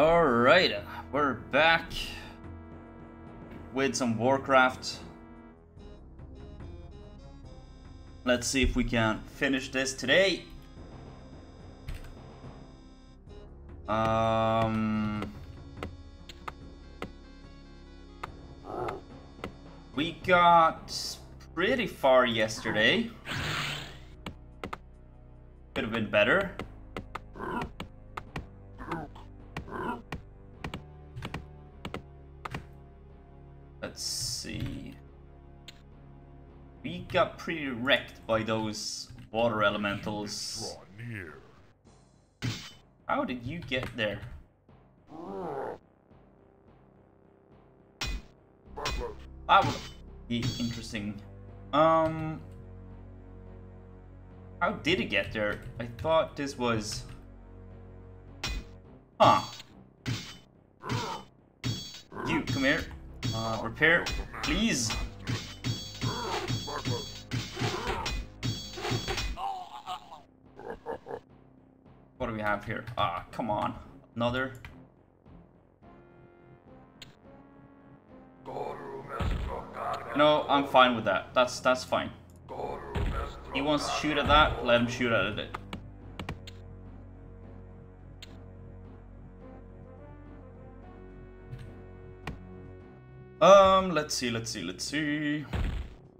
Alright, we're back with some Warcraft. Let's see if we can finish this today. Um, we got pretty far yesterday. Could have been better. Pretty wrecked by those water elementals. How did you get there? That would be interesting. Um, how did it get there? I thought this was. Here? Ah, come on. Another. No, I'm fine with that. That's that's fine. He wants to shoot at that. Let him shoot at it. Um, let's see, let's see, let's see.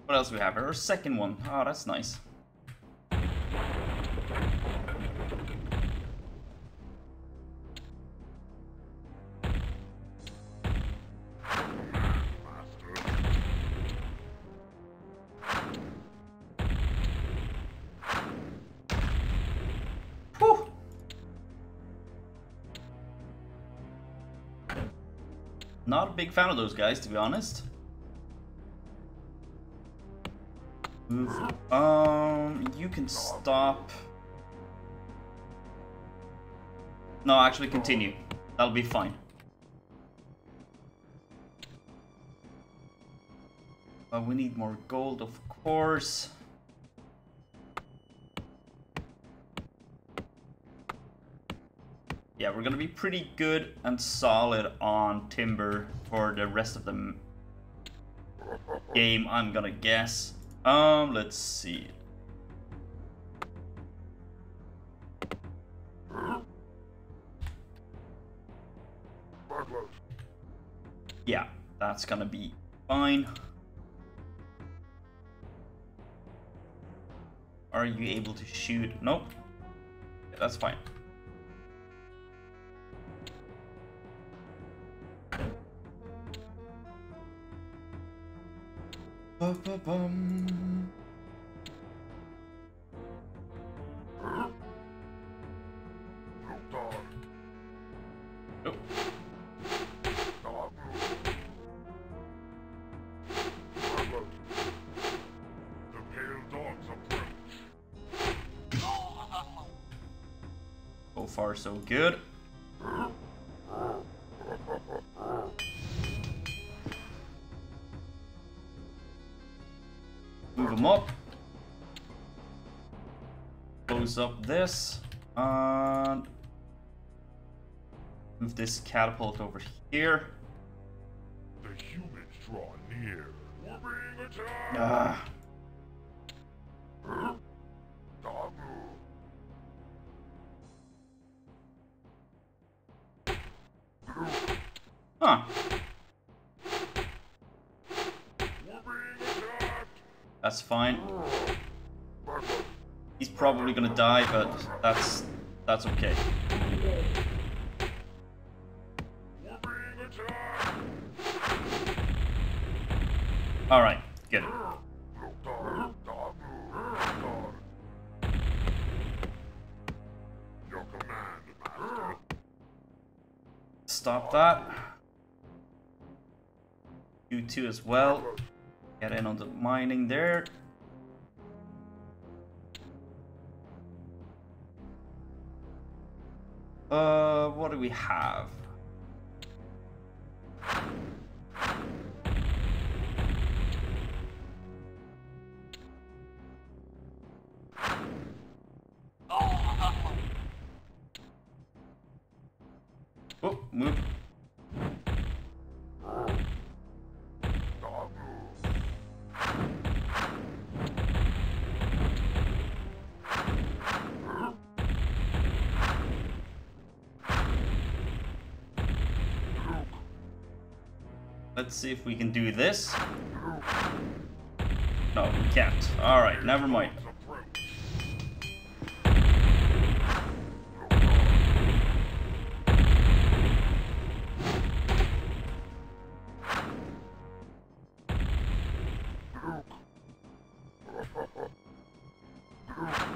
What else we have? Our second one. Oh, that's nice. Big fan of those guys, to be honest. Um, you can stop. No, actually continue. That'll be fine. Uh, we need more gold, of course. Yeah, we're gonna be pretty good and solid on timber for the rest of the game, I'm gonna guess. Um, let's see. Yeah, that's gonna be fine. Are you able to shoot? Nope. Yeah, that's fine. Ba-ba-bum. dog, Close up this. And move this catapult over here. The humans draw near. We're being attacked. Ah, Uh, what do we have? Let's see if we can do this. No, we can't. Alright, never mind.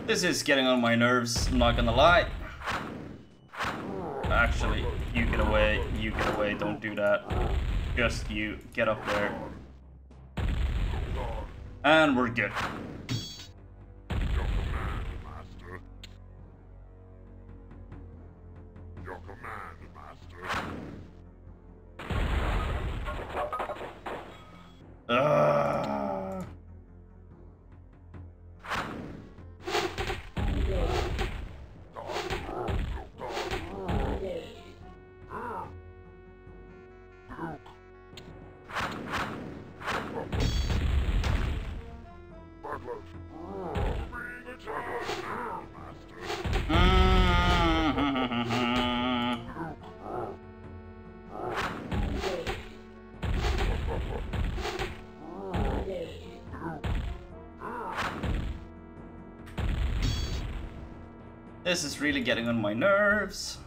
This is getting on my nerves, I'm not gonna lie. Actually, you get away, you get away, don't do that. Just you, get up there. And we're good. This is really getting on my nerves.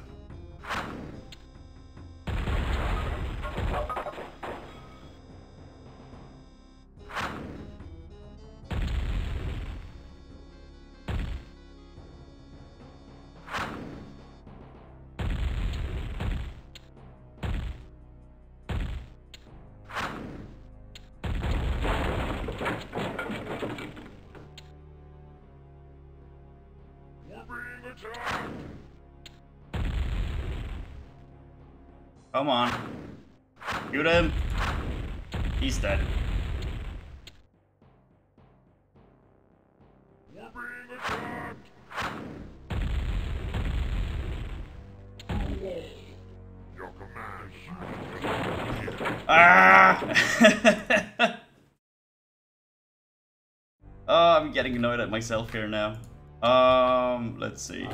Come on. Shoot him. He's dead. Ah! oh, I'm getting annoyed at myself here now. Um, let's see.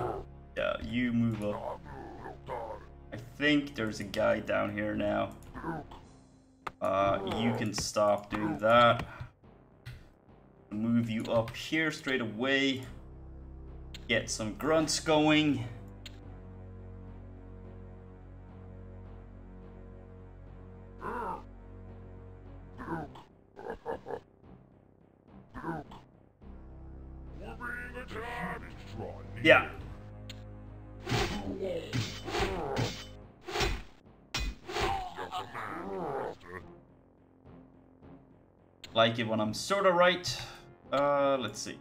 Yeah, you move up. Think there's a guy down here now. Uh, you can stop doing that. Move you up here straight away. Get some grunts going. Like it when I'm sorta right. Uh, let's see.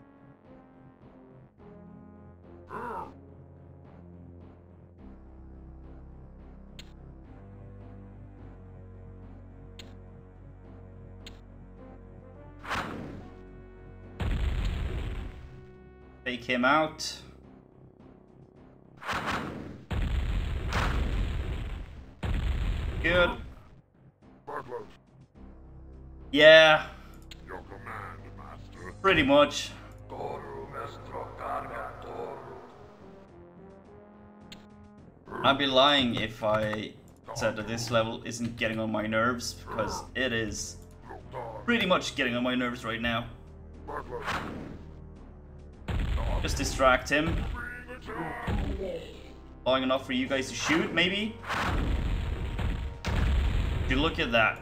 Take him out. Good. Yeah, Your command, Master. Pretty much. I'd be lying if I said that this level isn't getting on my nerves, because it is pretty much getting on my nerves right now. Just distract him. Long enough for you guys to shoot, maybe? You look at that.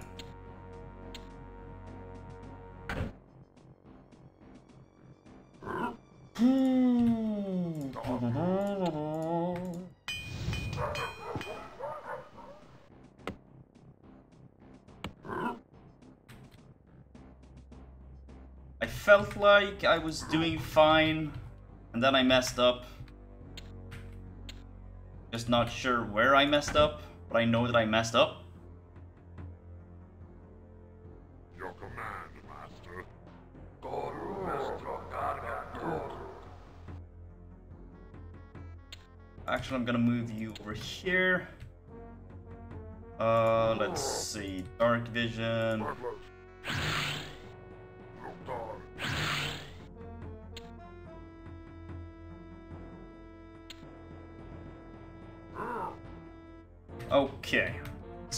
Like I was doing fine, and then I messed up. Just not sure where I messed up, but I know that I messed up. Your command, Master. Carga Toru. Actually, I'm gonna move you over here. Uh, let's see. Dark vision.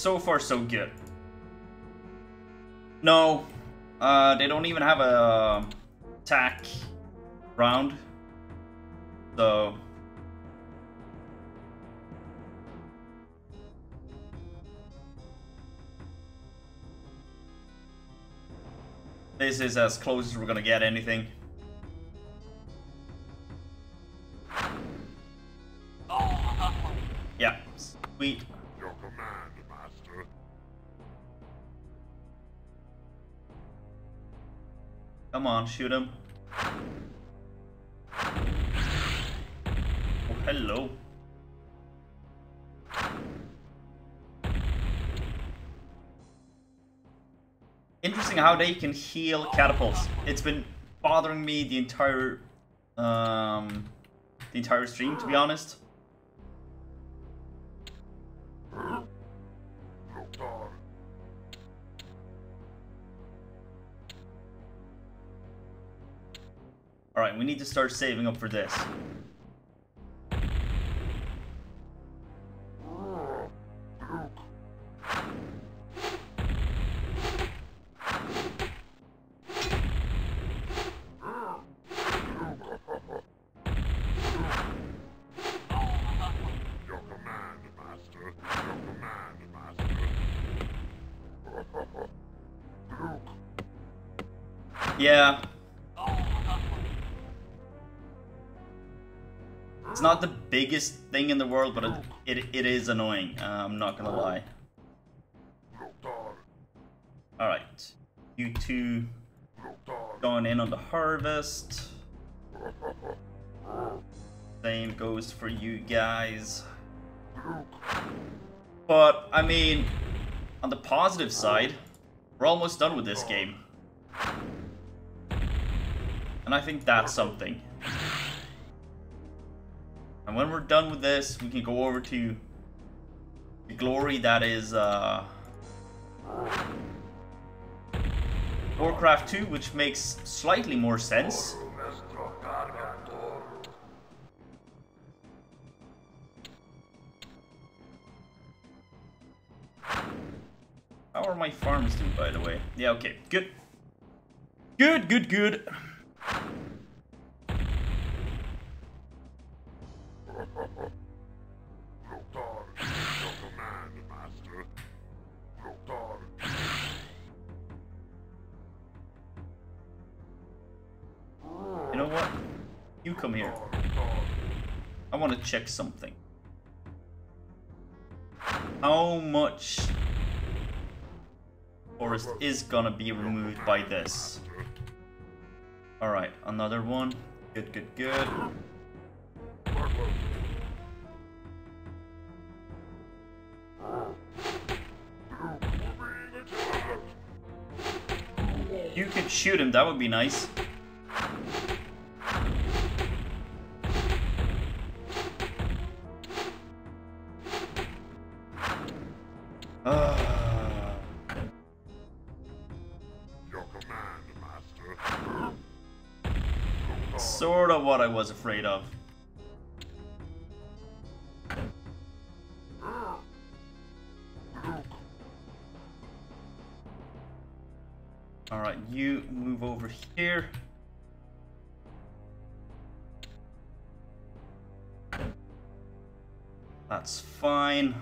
So far, so good. No. Uh, they don't even have a attack round. So... This is as close as we're gonna get anything. Come on, shoot him. Oh, hello. Interesting how they can heal catapults. It's been bothering me the entire um the entire stream to be honest. We need to start saving up for this. Yeah. Not the biggest thing in the world, but it, it, it is annoying. Uh, I'm not gonna lie. Alright. You two going in on the harvest. Same goes for you guys. But, I mean, on the positive side, we're almost done with this game. And I think that's something. And when we're done with this, we can go over to the glory that is uh, Warcraft 2, which makes slightly more sense. How are my farms doing, by the way? Yeah, okay, good. Good, good, good. Command, Master. You know what? You come here. I want to check something. How much forest is gonna be removed by this? Alright, another one. Good, good, good. You could shoot him, that would be nice. Your command, Master. Sort of what I was afraid of. Here. That's fine.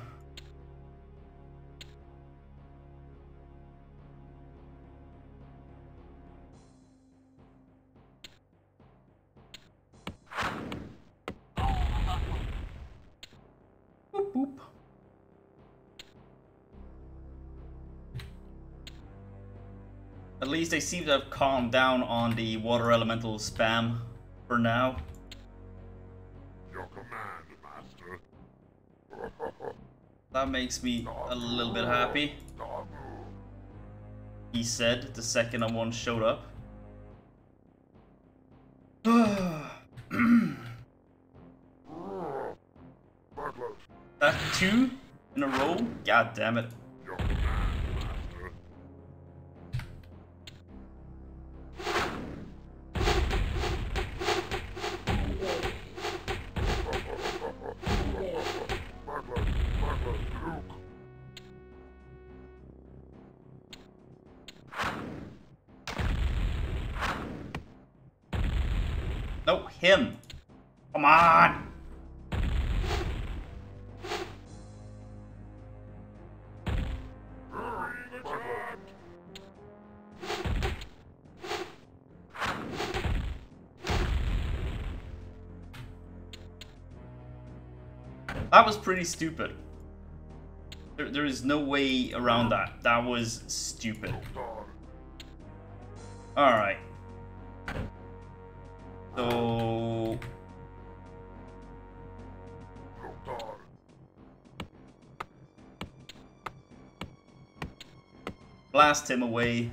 Least they seem to have calmed down on the water elemental spam for now. Your command, Master. That makes me a little bit happy. He said the second one showed up. that two in a row? God God damn it. Pretty stupid. There, there is no way around that. That was stupid. Alright. So... Blast him away.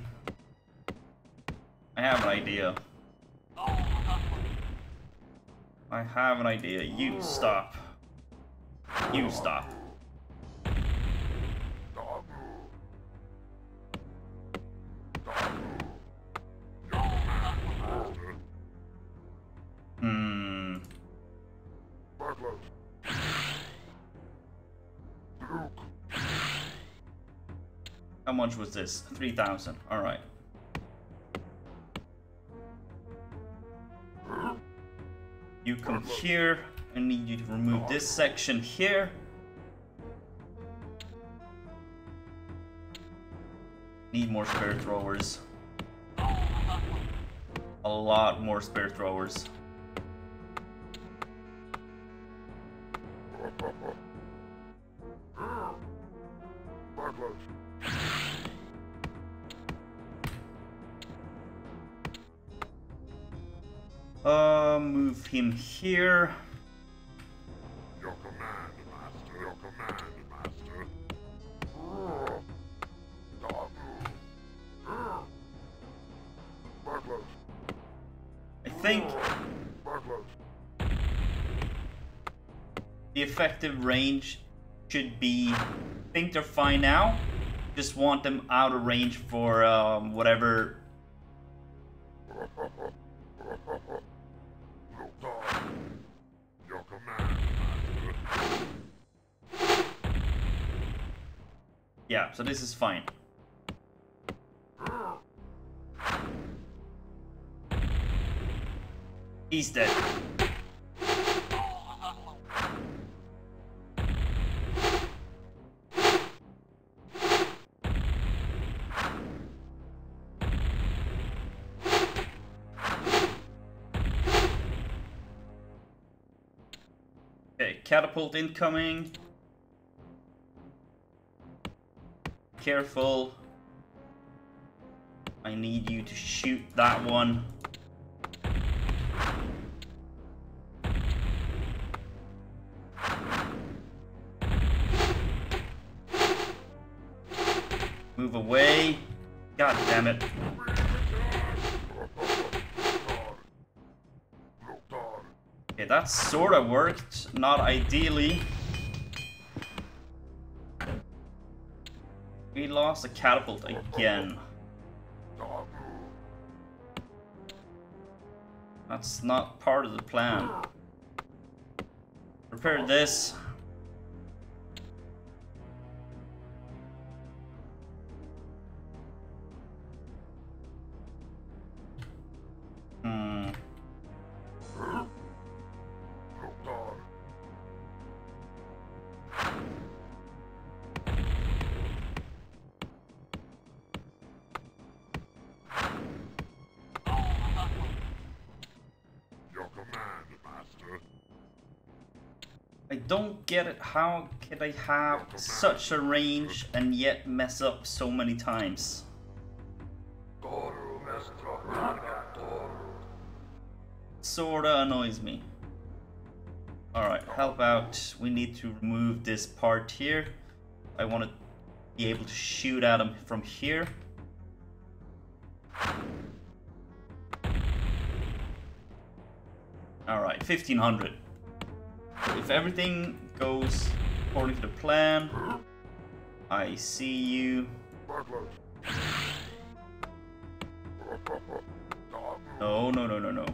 I have an idea. I have an idea. You stop. You stop. Hmm. How much was this? 3,000. Alright. You come here. I need you to remove this section here. Need more spear throwers. A lot more spear throwers. Uh, move him here. Effective range should be. I think they're fine now. Just want them out of range for um, whatever. Yeah, so this is fine. He's dead. Catapult incoming. Careful. I need you to shoot that one. Move away. God damn it. That sort of worked. Not ideally. We lost a catapult again. That's not part of the plan. Repair this. It. How could I have such a range and yet mess up so many times? Sorta annoys me. Alright, help out. We need to remove this part here. I want to be able to shoot at him from here. Alright, 1500. If everything goes according to the plan, I see you. No, no, no, no, no.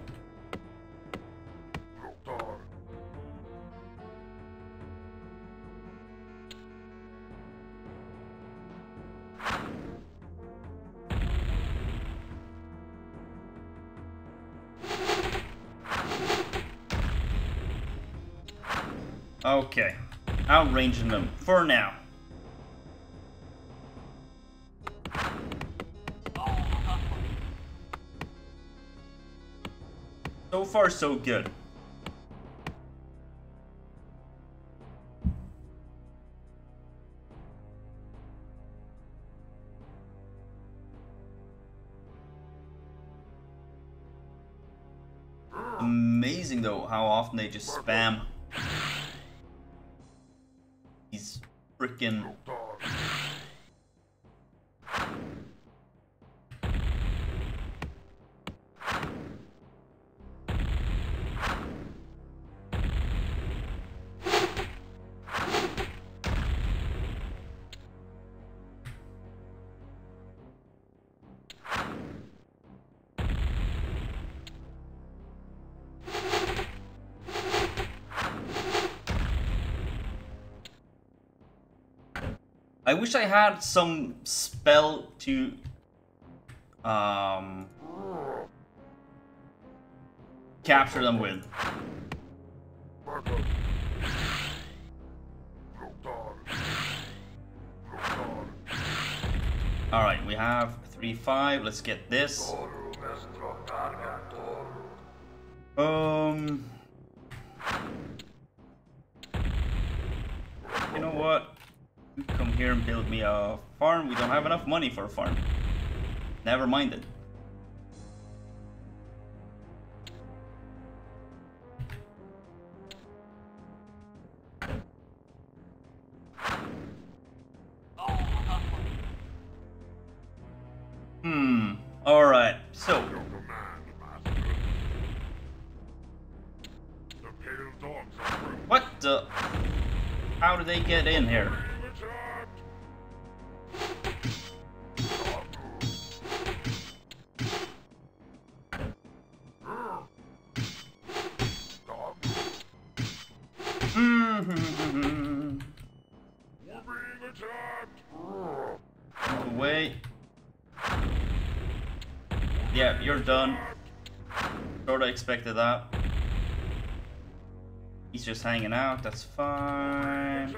Okay. Outranging them for now. So far, so good. Amazing though how often they just spam freaking I wish I had some spell to um capture them with. Alright, we have 3-5. Let's get this. Farm. We don't have enough money for a farm. Never mind it. Just hanging out, that's fine.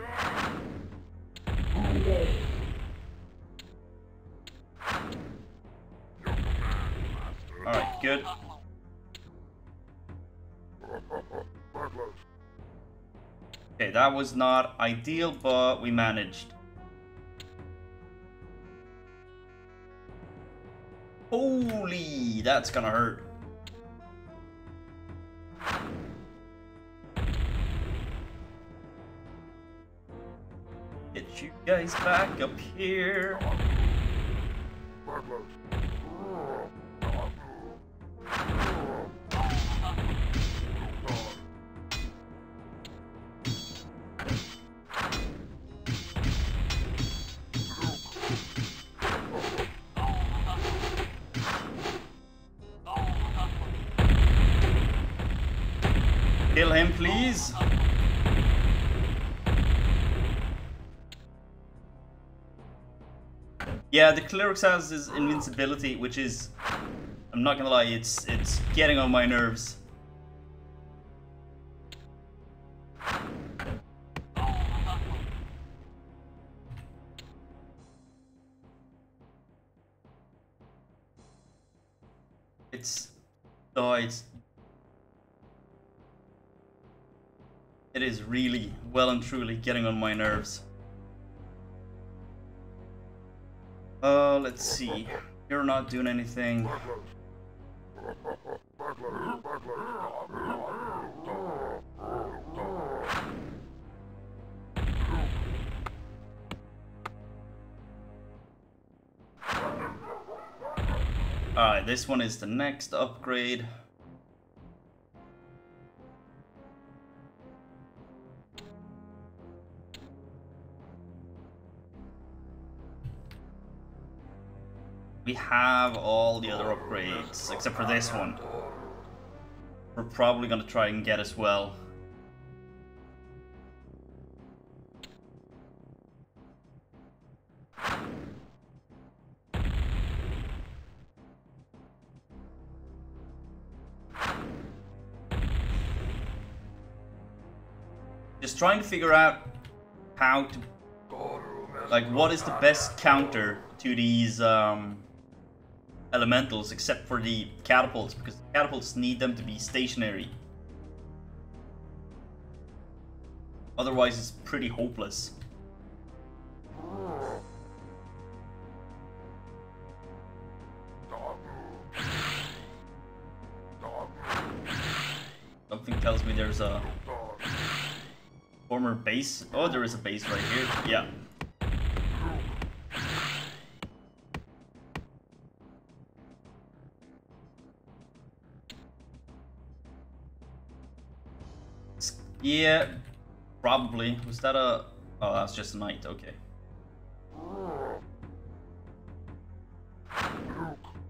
Alright, good. Okay, that was not ideal, but we managed. Holy, that's gonna hurt. You guys back up here. Yeah, the cleric has his invincibility, which is, I'm not gonna lie, it's it's getting on my nerves. It's, oh, it's, it is really well and truly getting on my nerves. Uh, let's see. You're not doing anything. Alright, this one is the next upgrade. We have all the other upgrades, except for this one. We're probably gonna try and get as well. Just trying to figure out how to like what is the best counter to these um, elementals except for the catapults because the catapults need them to be stationary. Otherwise it's pretty hopeless. Something tells me there's a former base. Oh there is a base right here. Yeah Yeah, probably. Was that a... Oh, that's just a knight, okay.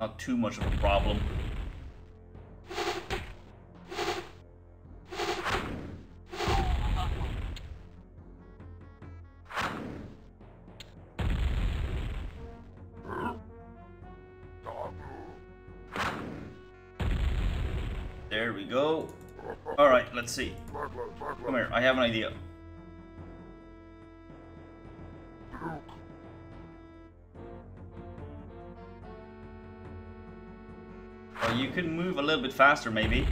Not too much of a problem. I have an idea. Well, you could move a little bit faster, maybe.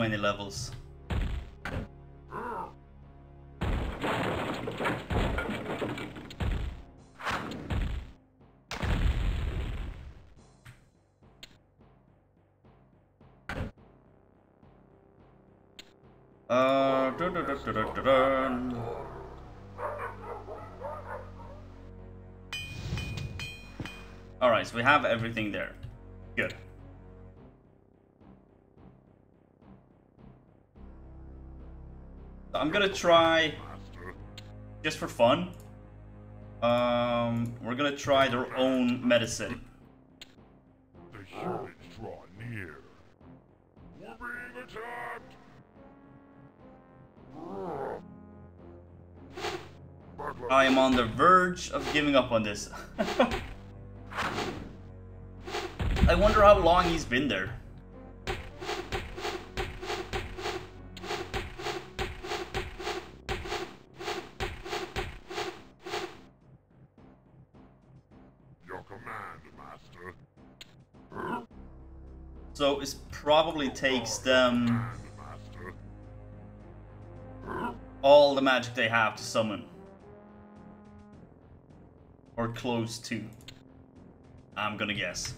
Many levels. Uh, dun. Alright, so we have everything there. I'm gonna try, just for fun, um, we're gonna try their own medicine. The humans draw near. We're being attacked! I am on the verge of giving up on this. I wonder how long he's been there. So it probably takes them all the magic they have to summon. Or close to. I'm gonna guess.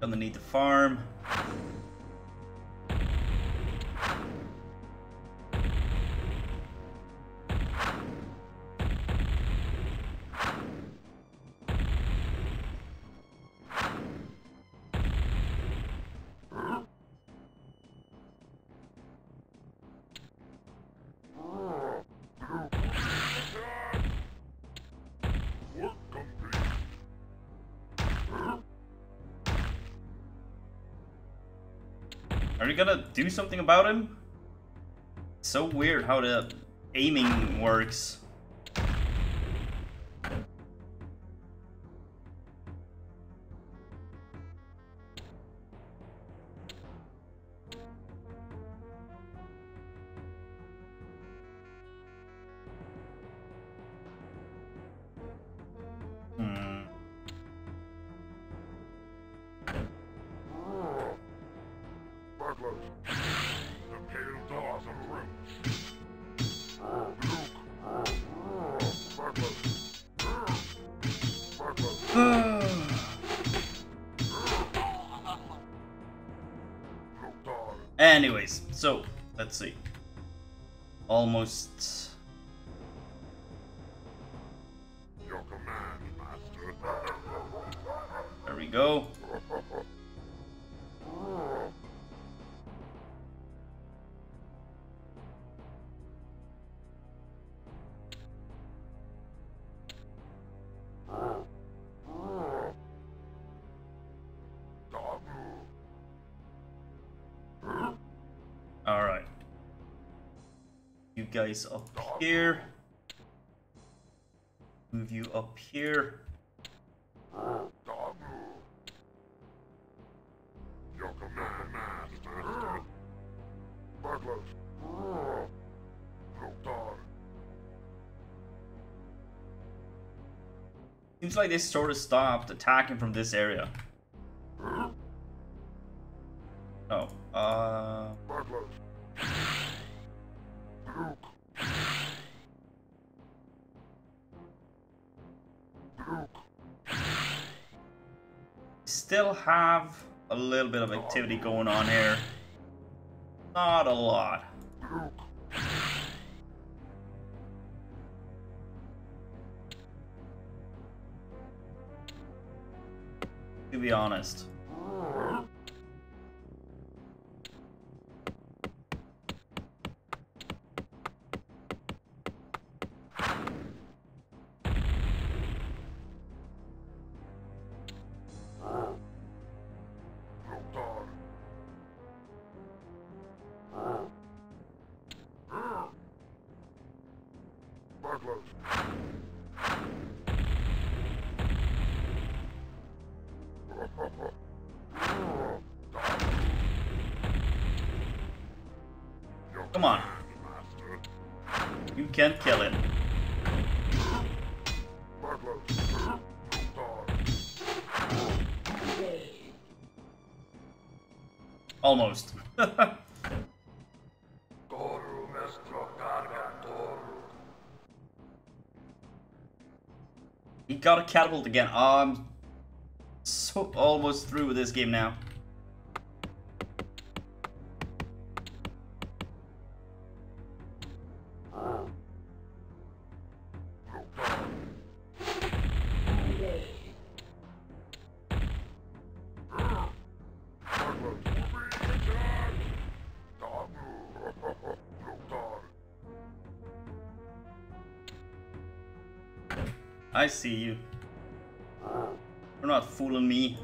Gonna need the farm. Are gonna do something about him? So weird how the aiming works. Guys up here. Move you up here. Seems like they sort of stopped attacking from this area. Have a little bit of activity going on here. Not a lot. To be honest. regardless. Come on. You can kill it. Almost. got a catapult again. I'm so almost through with this game now. See you. You're not fooling me.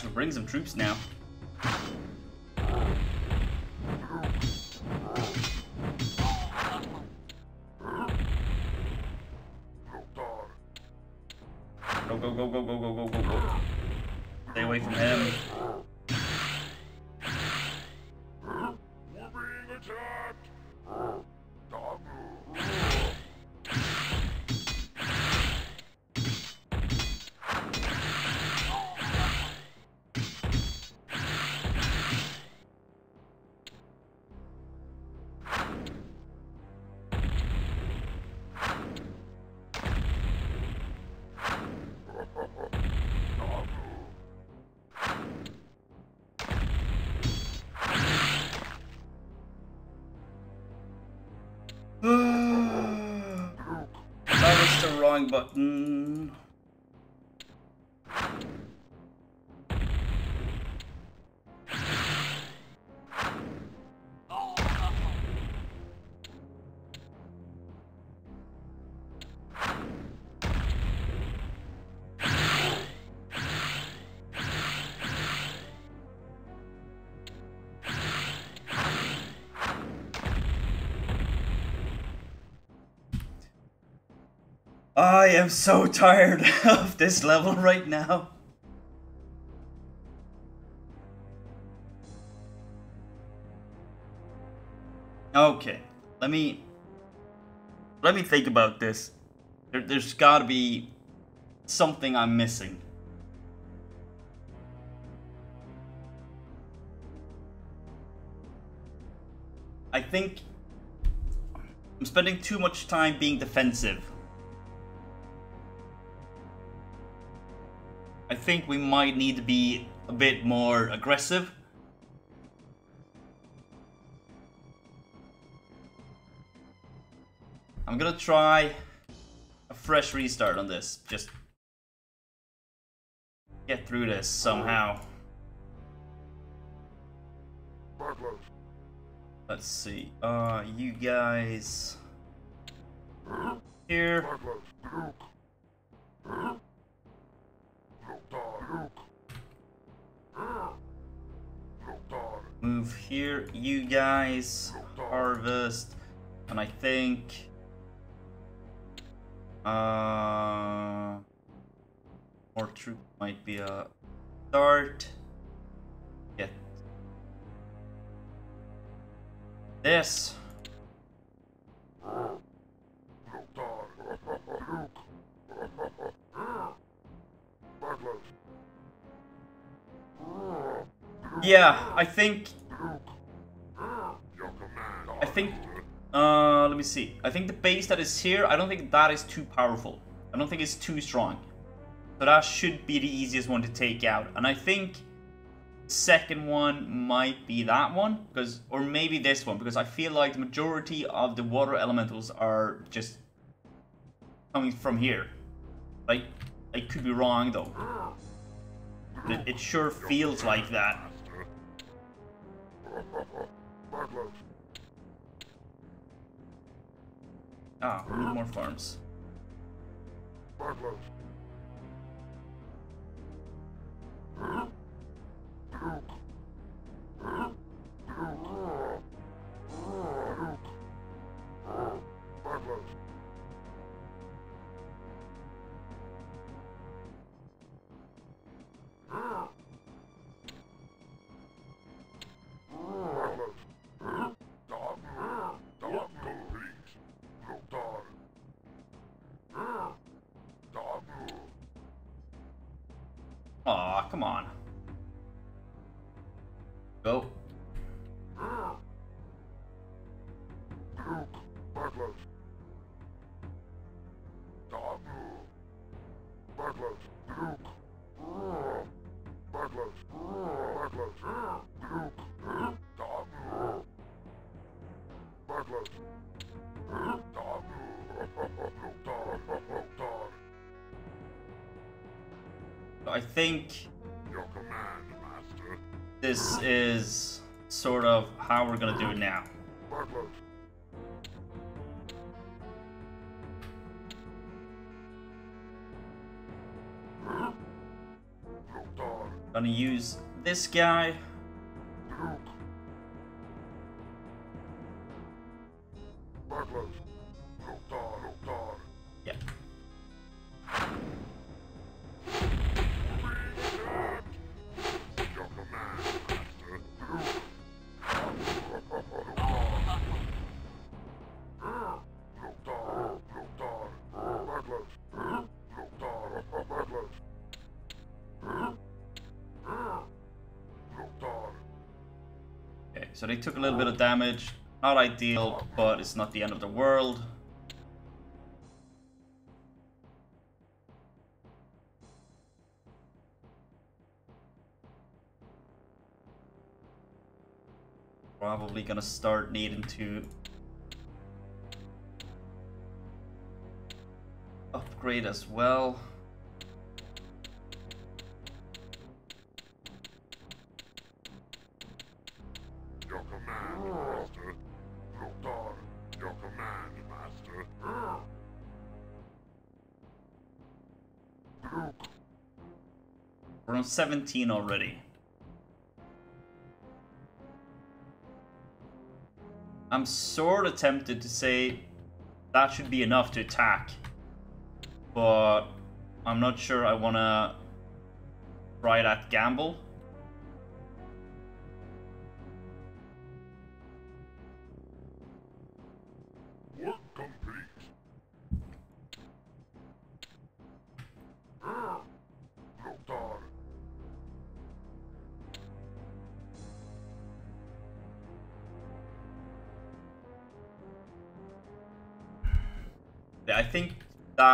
Actually bring some troops now. following button am so tired of this level right now. Okay, let me let me think about this. There, there's got to be something I'm missing. I think I'm spending too much time being defensive. Think we might need to be a bit more aggressive. I'm gonna try a fresh restart on this. Just get through this somehow. Let's see. Uh, you guys here. Here, you guys. Harvest. And I think... Uh, more troop might be a start. Get this. Yeah, I think. Think. Uh, let me see. I think the base that is here, I don't think that is too powerful. I don't think it's too strong. So that should be the easiest one to take out. And I think second one might be that one because or maybe this one because I feel like the majority of the water elementals are just coming from here. Like I could be wrong though. It sure feels like that. Ah, we need more farms. Come on. Go. I think Your command, Master. This is sort of how we're gonna do it now. Gonna use this guy. So they took a little bit of damage. Not ideal, but it's not the end of the world. Probably gonna start needing to upgrade as well. 17 already. I'm sort of tempted to say that should be enough to attack. But I'm not sure I want to try that gamble.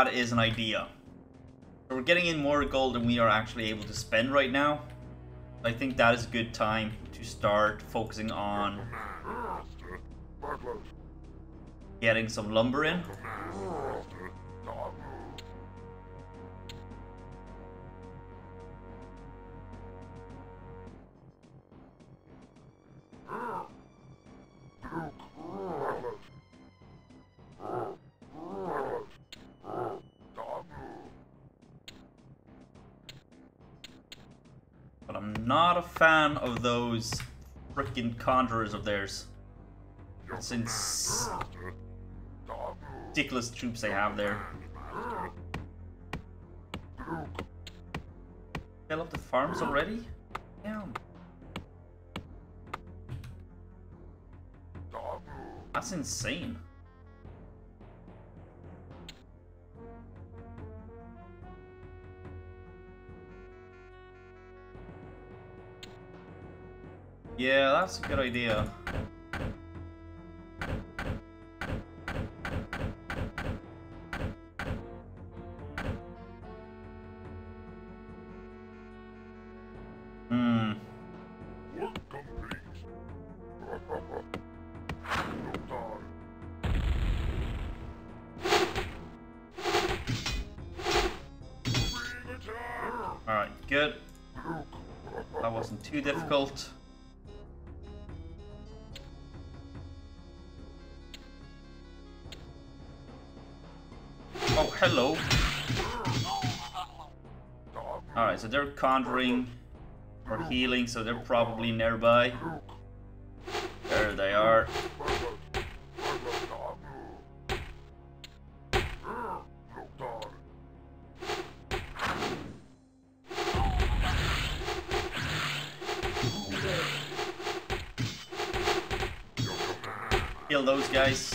That is an idea. So we're getting in more gold than we are actually able to spend right now. I think that is a good time to start focusing on getting some lumber in. Of those freaking conjurers of theirs. It's ins- ridiculous troops they have there. Fill up the farms already? Damn. That's insane. Yeah, that's a good idea. Hmm. Alright, good. That wasn't too difficult. Conjuring or healing, so they're probably nearby. There they are. Kill those guys.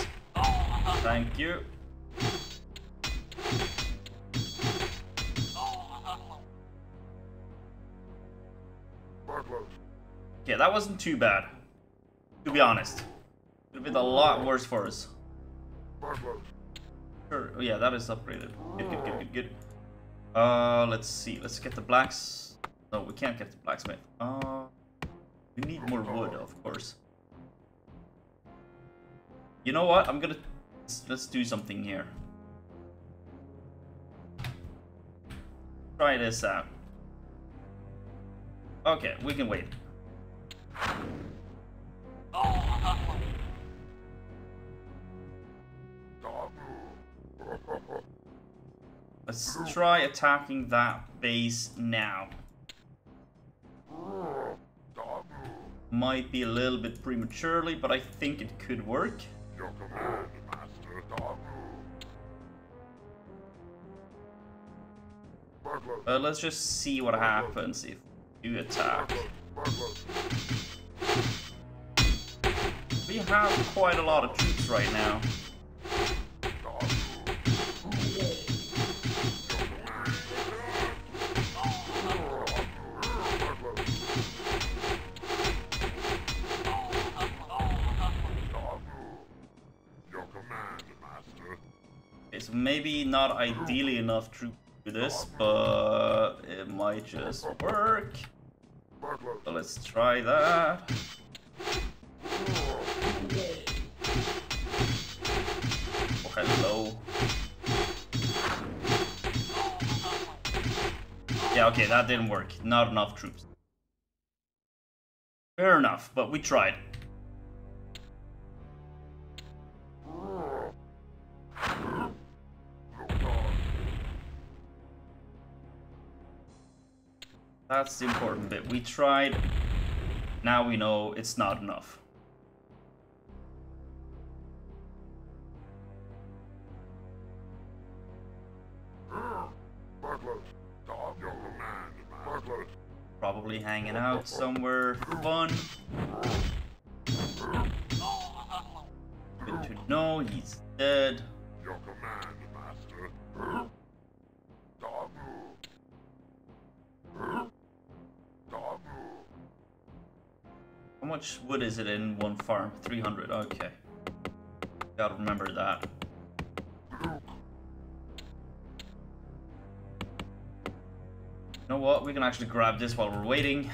Too bad. To be honest. Could have been a lot worse for us. Sure. Oh yeah, that is upgraded. Good, good, good, good, good. Uh, let's see. Let's get the blacks. No, we can't get the blacksmith. Uh, we need more wood, of course. You know what? I'm gonna let's, let's do something here. Try this out. Okay, we can wait. Let's try attacking that base now. Might be a little bit prematurely, but I think it could work. Uh, let's just see what happens if you attack. We have quite a lot of troops right now. It's maybe not ideally enough troops to do this, but it might just work. So let's try that. Hello. Yeah, okay, that didn't work. Not enough troops. Fair enough, but we tried. That's the important bit. We tried. Now we know it's not enough. Probably hanging out somewhere fun. Good to know he's dead. Your command, Master. How much wood is it in one farm? 300, okay. Gotta remember that. Know what? We can actually grab this while we're waiting.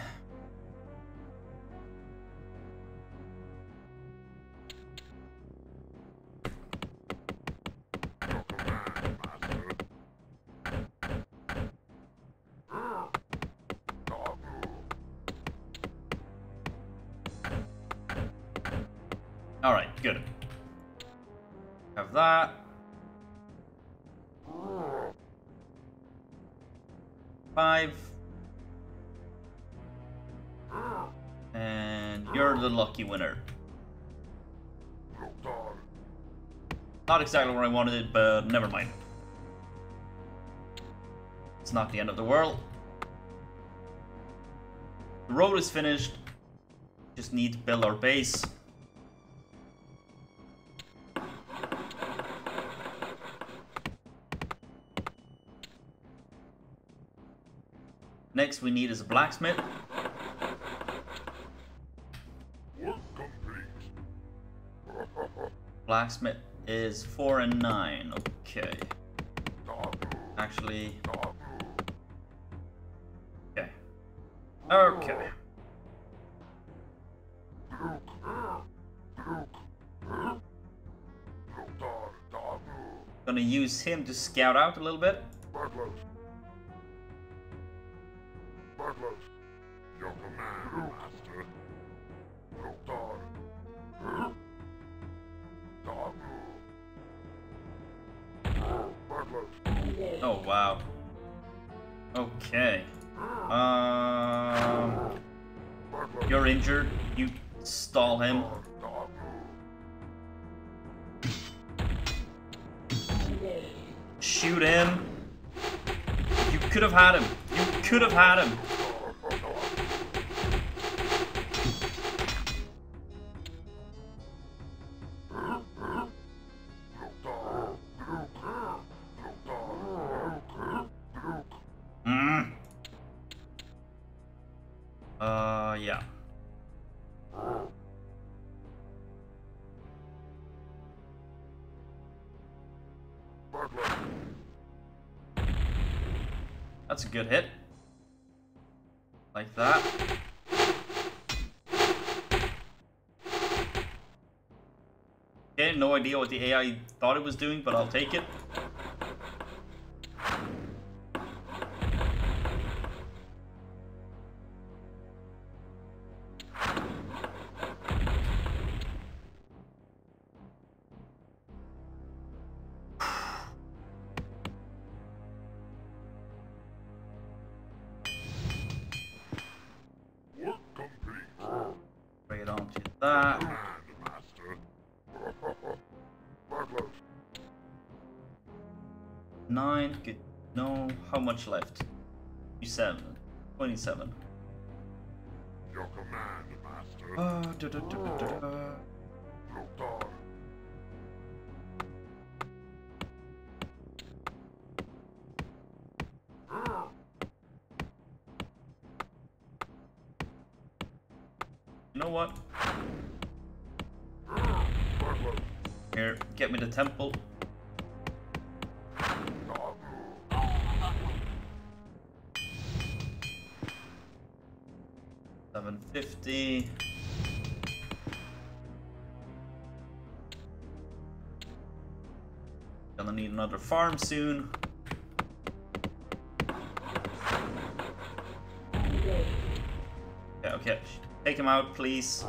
Alright, good. Have that. Five. And you're the lucky winner. Not exactly where I wanted it, but never mind. It's not the end of the world. The road is finished. Just need to build our base. Next we need is a blacksmith. Blacksmith is 4 and 9. Okay. Actually, okay. Okay. Gonna use him to scout out a little bit. Had him. Mm. Uh, yeah. That's a good hit. Idea what the AI thought it was doing, but I'll take it. Left? Another farm soon. Okay, okay. Take him out, please.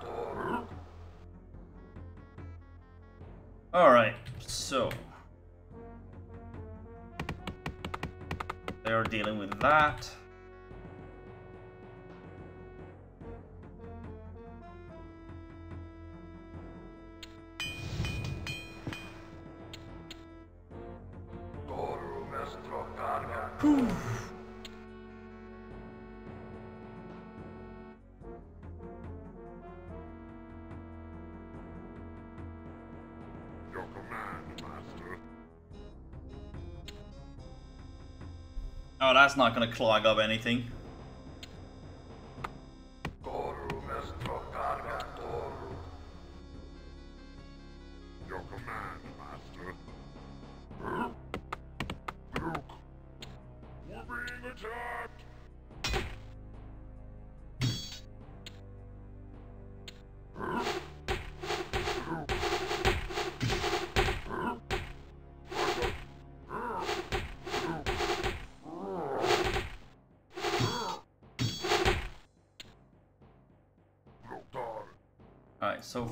Toru. Alright, so. They are dealing with that. Oh, that's not gonna clog up anything.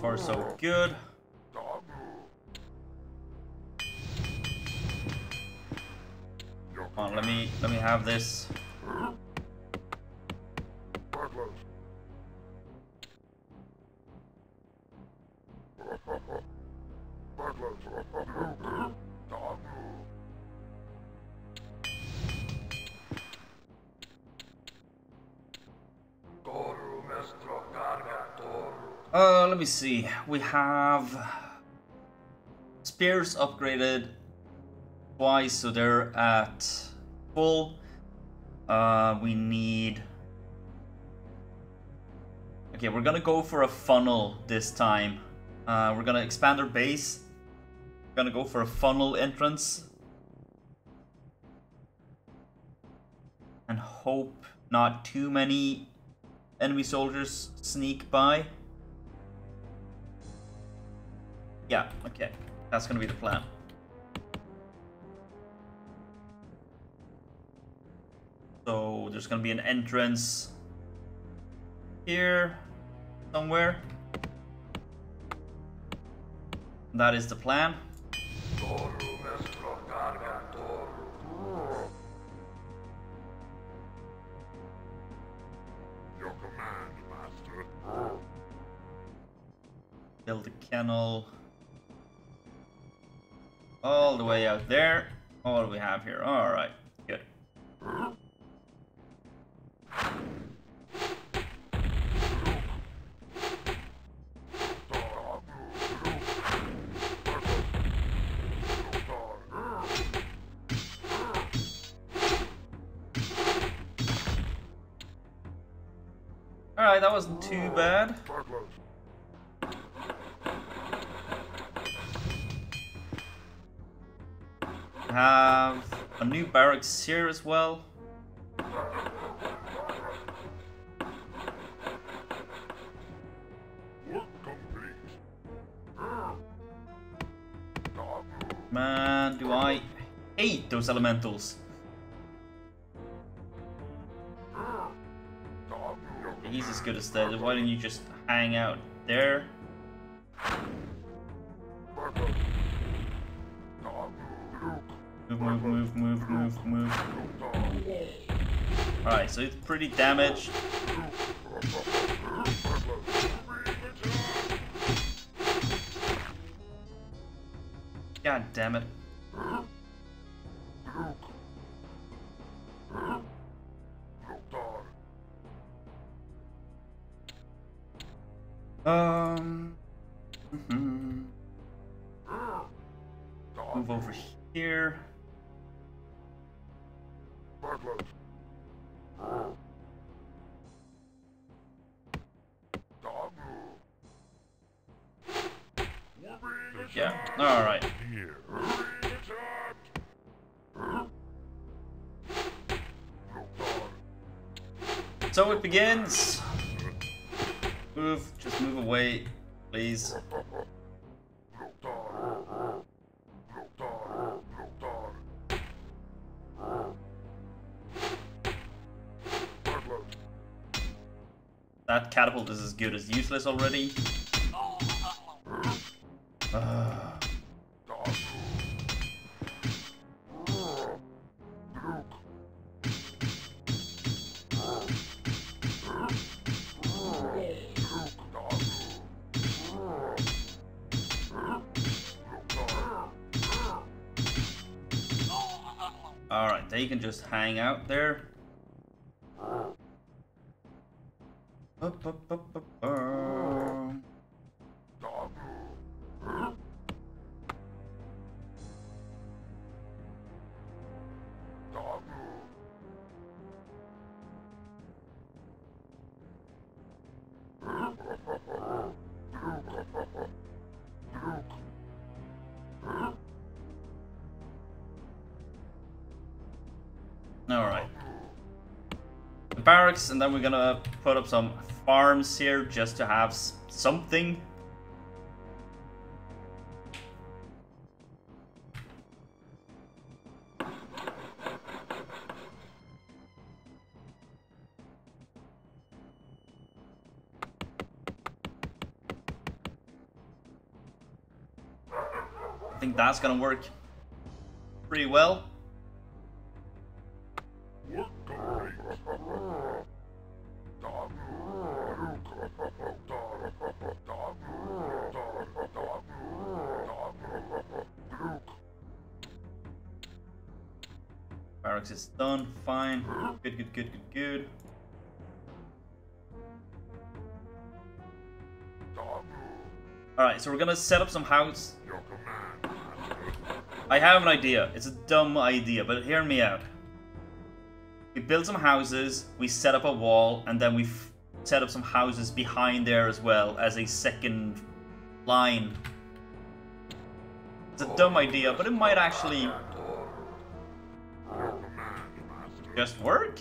Far so good. Come on, let me let me have this. See. We have spears upgraded twice, so they're at full. Uh, we need. Okay, we're gonna go for a funnel this time. Uh, we're gonna expand our base. We're gonna go for a funnel entrance. And hope not too many enemy soldiers sneak by. Yeah, okay. That's gonna be the plan. So there's gonna be an entrance here somewhere. That is the plan. Build the kennel. All the way out there. All we have here. Alright, good. Alright, that wasn't too bad. New barracks here as well. Man, do I hate those elementals. He's as good as that. Why don't you just hang out there? Move, move, move. Alright, so it's pretty damaged. God damn it. Good as useless already. Alright, they can just hang out there. And then we're gonna put up some farms here just to have something. I think that's gonna work pretty well. Alright, so we're gonna set up some house. I have an idea. It's a dumb idea, but hear me out. We build some houses, we set up a wall, and then we set up some houses behind there as well as a second line. It's a dumb idea, but it might actually just work.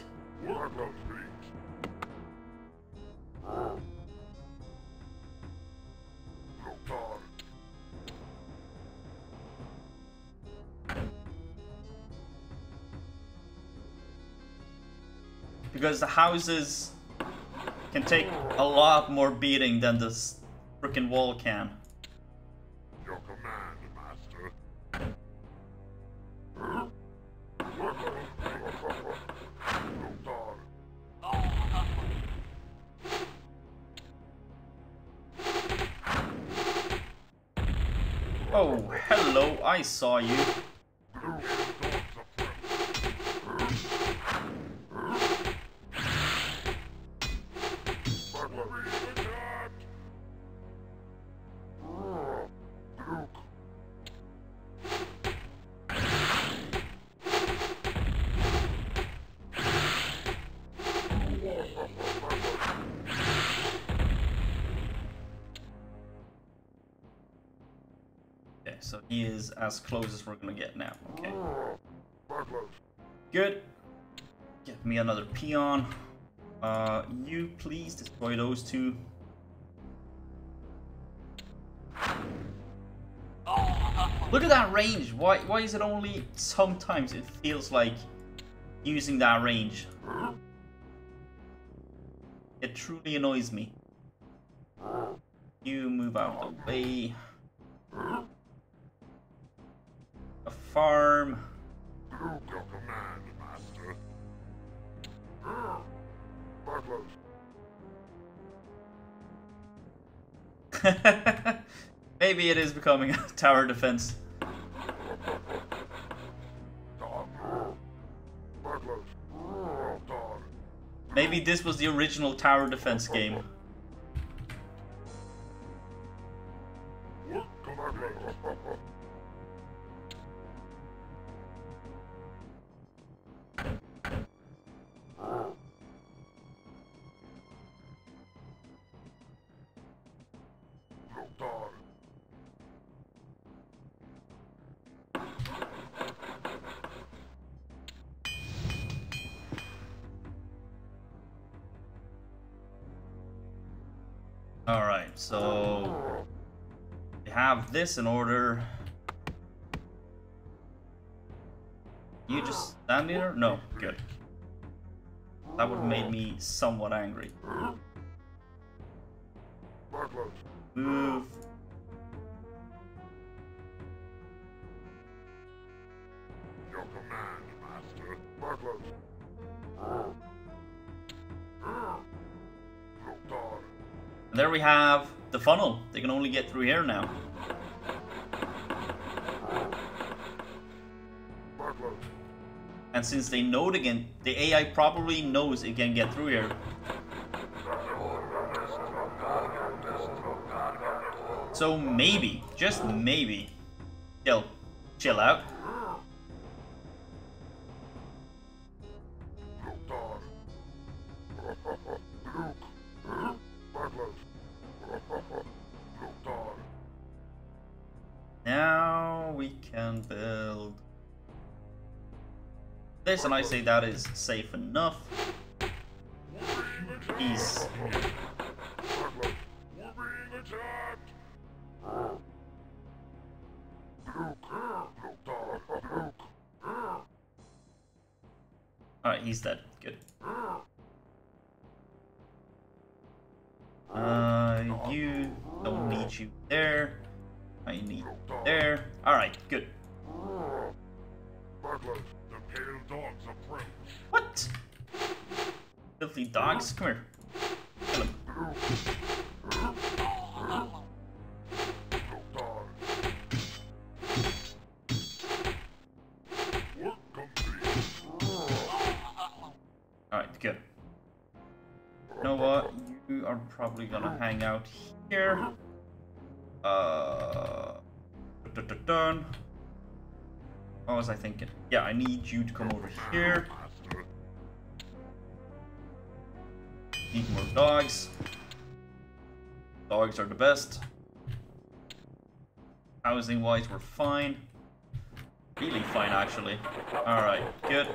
Because the houses can take a lot more beating than this freaking wall can. Your command, Master. Oh, hello, I saw you. As close as we're gonna get now. Okay. Good. Get me another peon. Uh, you please destroy those two. Look at that range. Why? Why is it only sometimes it feels like using that range? It truly annoys me. You move out of the way. A farm. Command, Master. Maybe it is becoming a tower defense. Maybe this was the original tower defense game. This in order. You just stand here? No, good. That would have made me somewhat angry. Move. Your command, Master. And there we have the funnel. They can only get through here now. And since they know it again, the AI probably knows it can get through here. So maybe, just maybe, they'll chill out. This, and I say that is safe enough. He's was I thinking? Yeah, I need you to come over here. Need more dogs. Dogs are the best. Housing wise, we're fine. Really fine, actually. Alright, good.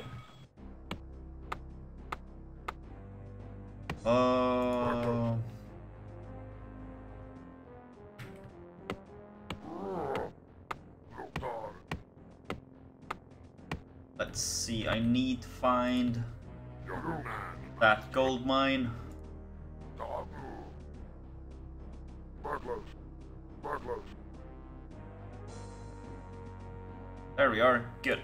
Uh, let's see, I need to find that gold mine. There we are, good.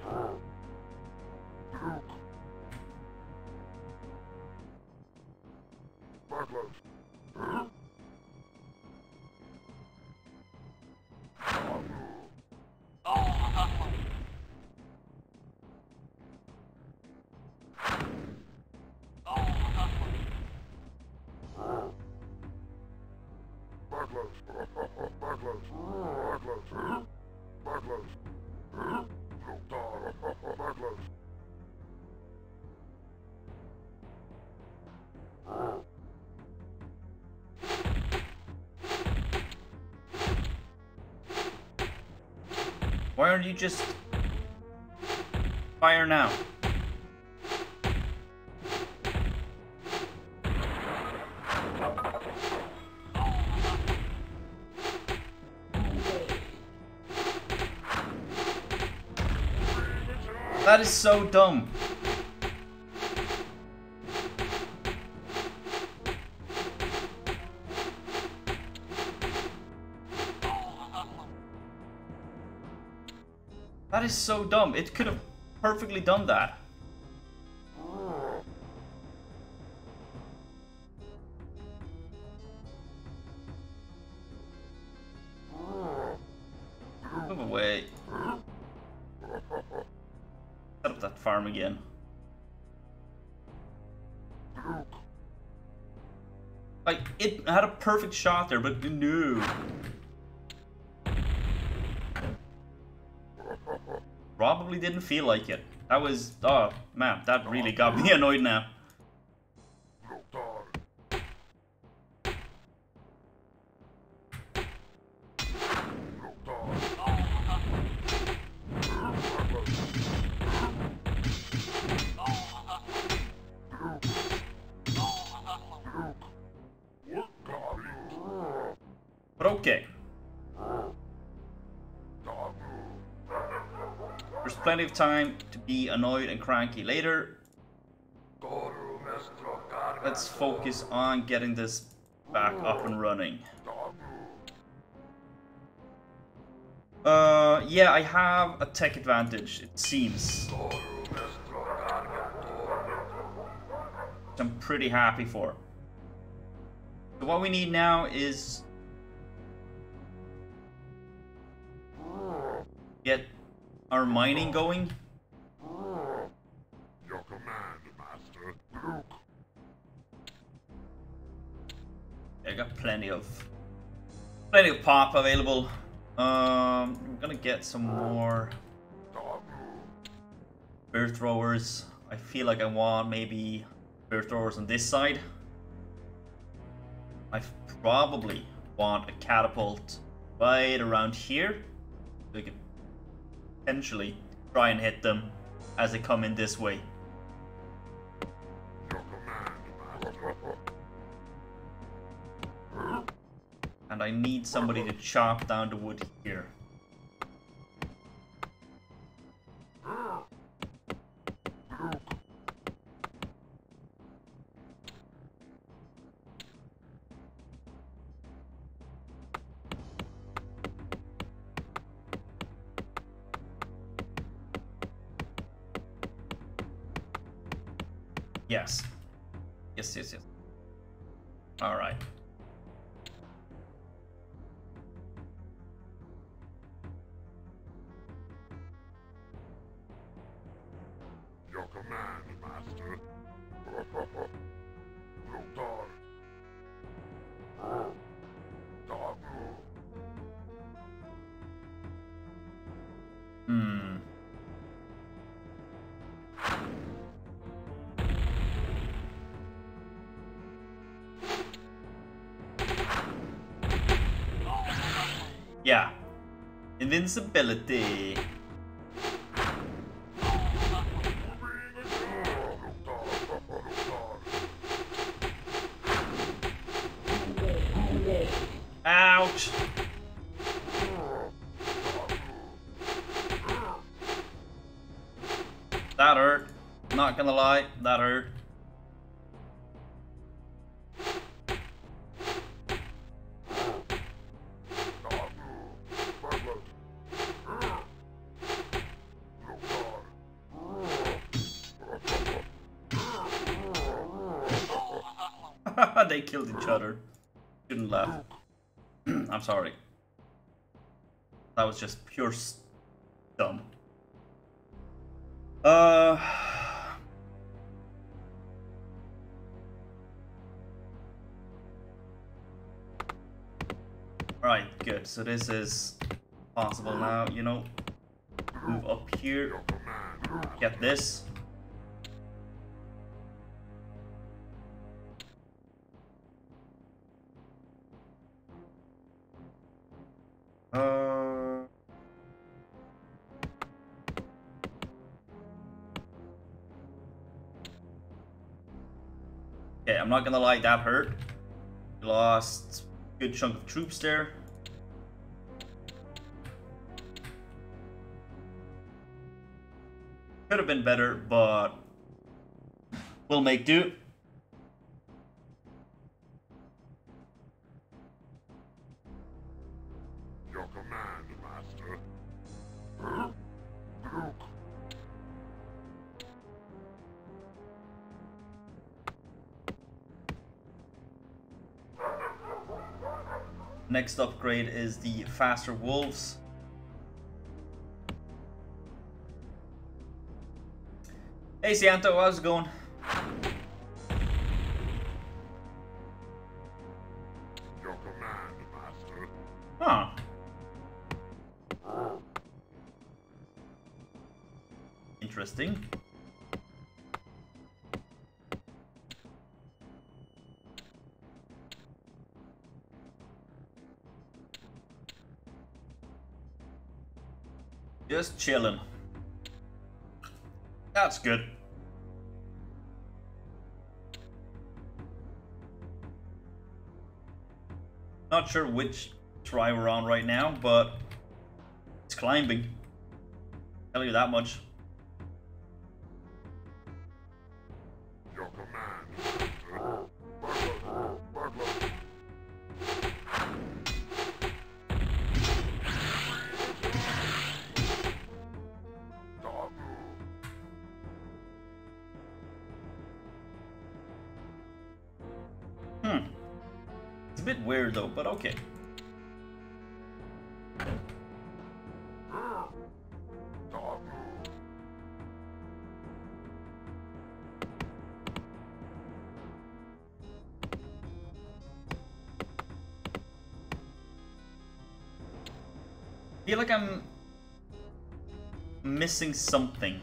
Aren't you just fire now? That is so dumb. Is so dumb. It could have perfectly done that. Move away. Set up that farm again. Like, it had a perfect shot there, but no. Probably didn't feel like it. That was, oh man, that really got me annoyed now. Time to be annoyed and cranky later. Let's focus on getting this back up and running. Uh, yeah, I have a tech advantage, it seems. Which I'm pretty happy for. So what we need now is our mining going. I got plenty of plenty of pop available. Um, I'm gonna get some more spear throwers. I feel like I want maybe spear throwers on this side. I probably want a catapult right around here. So we can potentially try and hit them as they come in this way. And I need somebody to chop down the wood here. Invincibility. Shouldn't laugh. I'm sorry. That was just pure dumb. Uh. Right, good. So this is possible now, you know. Move up here. Get this. Not gonna lie, that hurt. We lost a good chunk of troops there. Could have been better, but we'll make do. Next upgrade is the faster wolves. Hey Santo, how's it going? Chilling. That's good. Not sure which try we're on right now, but it's climbing. Tell you that much. Missing something.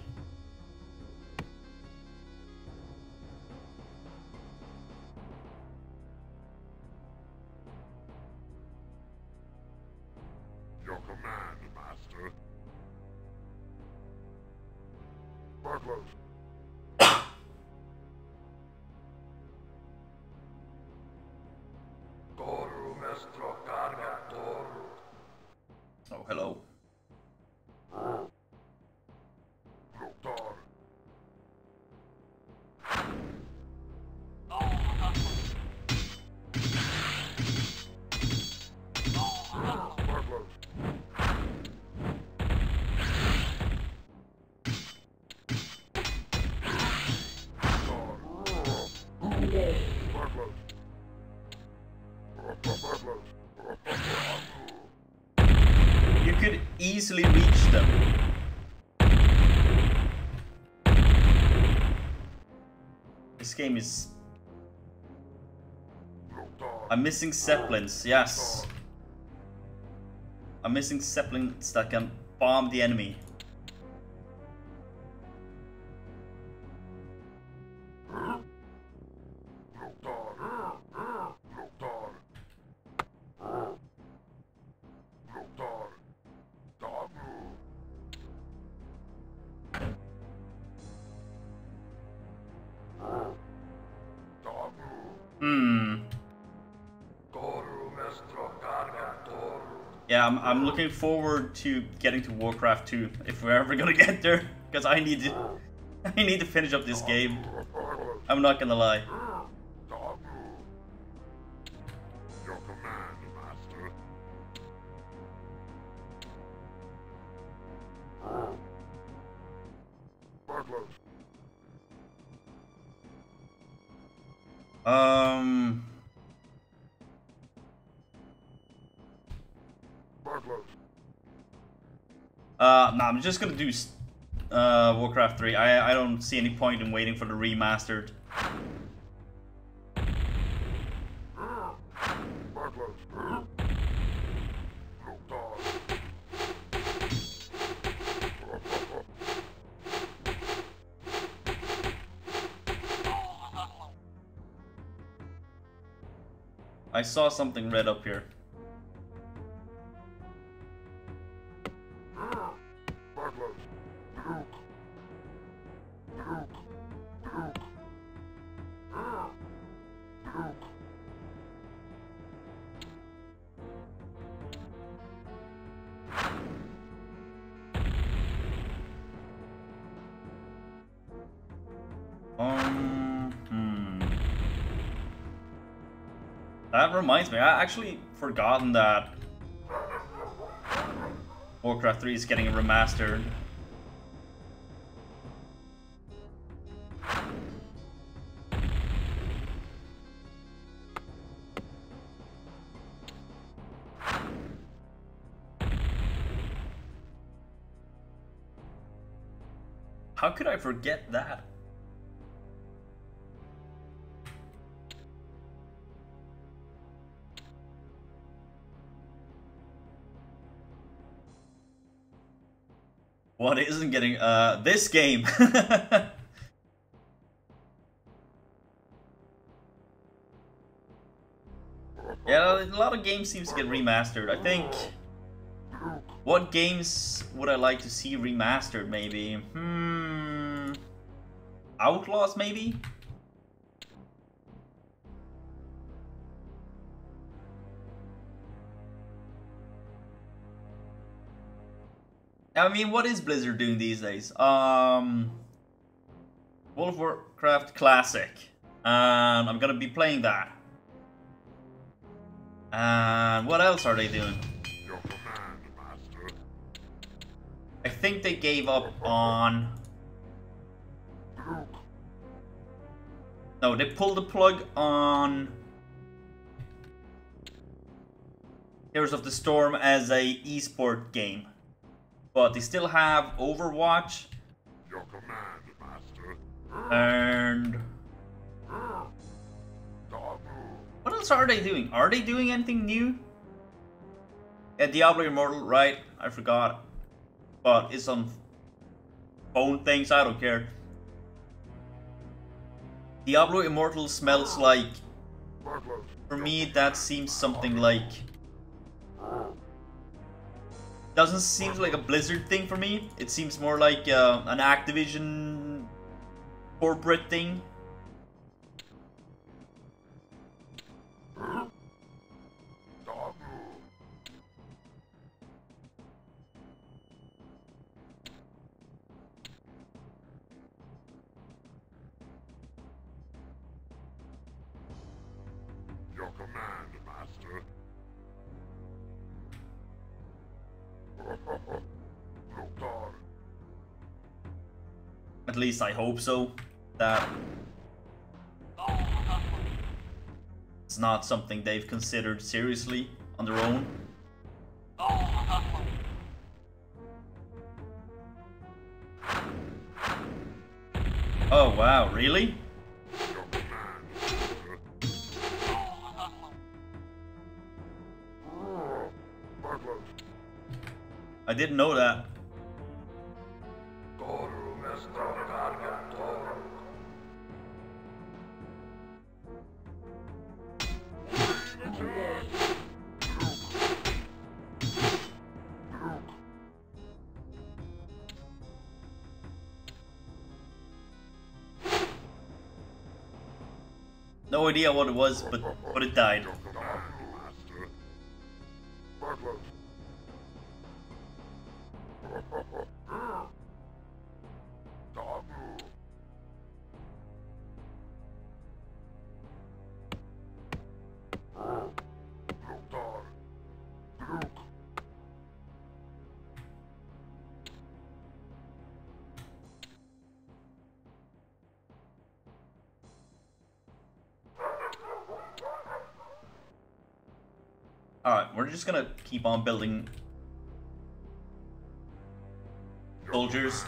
I'm missing Zeppelins, yes. I'm missing Zeppelins that can bomb the enemy. I'm, looking forward to getting to Warcraft 2, if we're ever gonna get there. Because I need to... I need to finish up this game. I'm not gonna lie. Just gonna do uh, Warcraft 3. I, I don't see any point in waiting for the remastered. I saw something red up here. Reminds me, I actually forgotten that Warcraft 3 is getting remastered. How could I forget that? What isn't getting uh this game? yeah, a lot of games seems to get remastered. I think what games would I like to see remastered maybe? Hmm Outlaws maybe? I mean, what is Blizzard doing these days? Um, World of Warcraft Classic. And I'm gonna be playing that. And what else are they doing? Your command, Master. I think they gave up on... No, they pulled the plug on... Heroes of the Storm as a esport game. But they still have Overwatch Your command, Master. and... What else are they doing? Are they doing anything new? Yeah, Diablo Immortal, right? I forgot. But it's on phone things, I don't care. Diablo Immortal smells like... For me, that seems something like... Doesn't seem like a Blizzard thing for me. It seems more like uh, an Activision corporate thing. At least I hope so. That it's not something they've considered seriously on their own. Oh wow, really? I didn't know that. No idea what it was, but but it died. Just gonna keep on building Soldiers.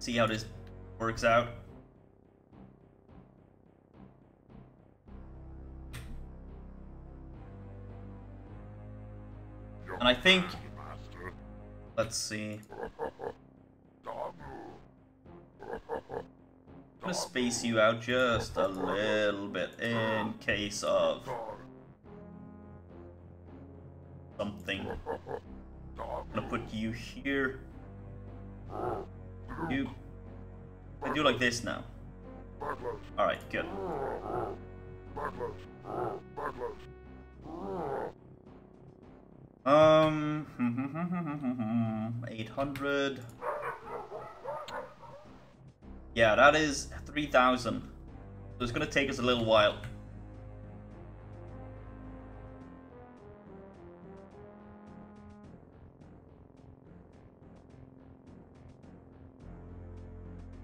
see how this works out. And I think let's see. Gonna space you out just a little bit in case of something. I'm gonna put you here. You. I do like this now. Alright, good. Um, 800. Yeah, that is 3,000. So it's gonna take us a little while.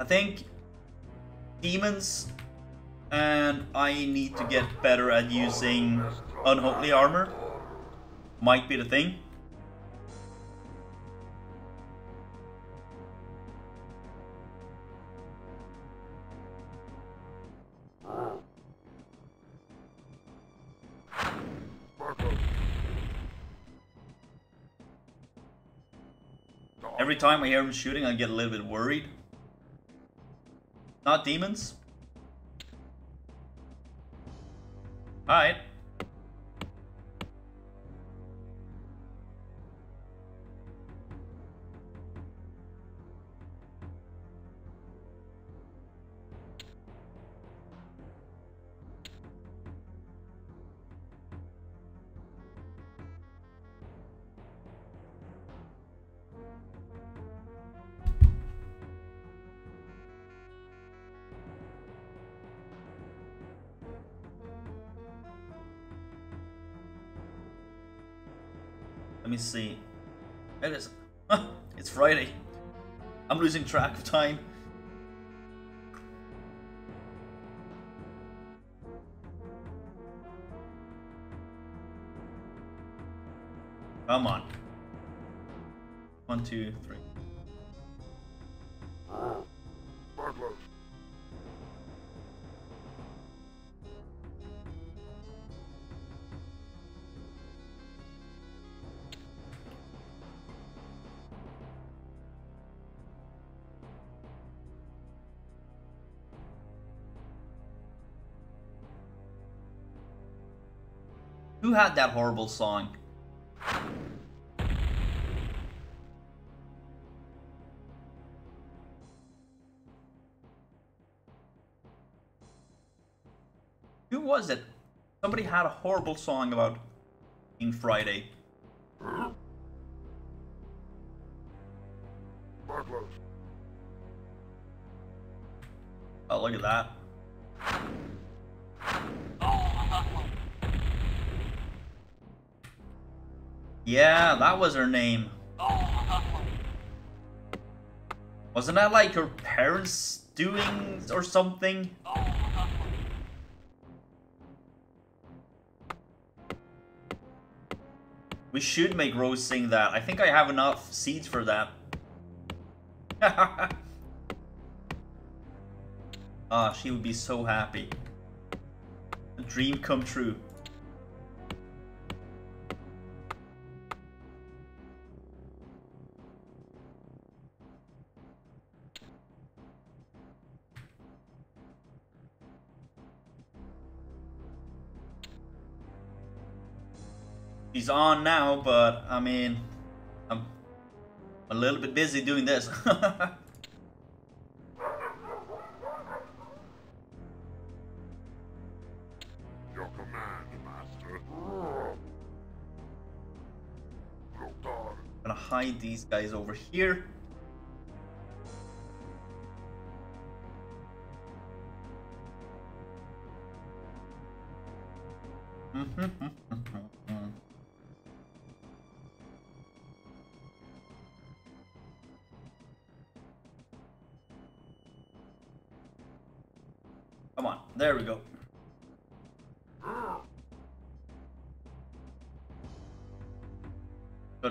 I think demons and I need to get better at using unholy armor might be the thing. Time I hear him shooting, I get a little bit worried. Not demons. Alright. Let me see. It is. it's Friday. I'm losing track of time. Come on. One, two, three. Had that horrible song? Who was it? Somebody had a horrible song about King Friday. Oh, look at that. Yeah, that was her name. Wasn't that like her parents doing or something? We should make Rose sing that. I think I have enough seeds for that. Ah, she would be so happy. A dream come true. She's on now, but I mean, I'm a little bit busy doing this. Your command, Master. Lothar. gonna hide these guys over here.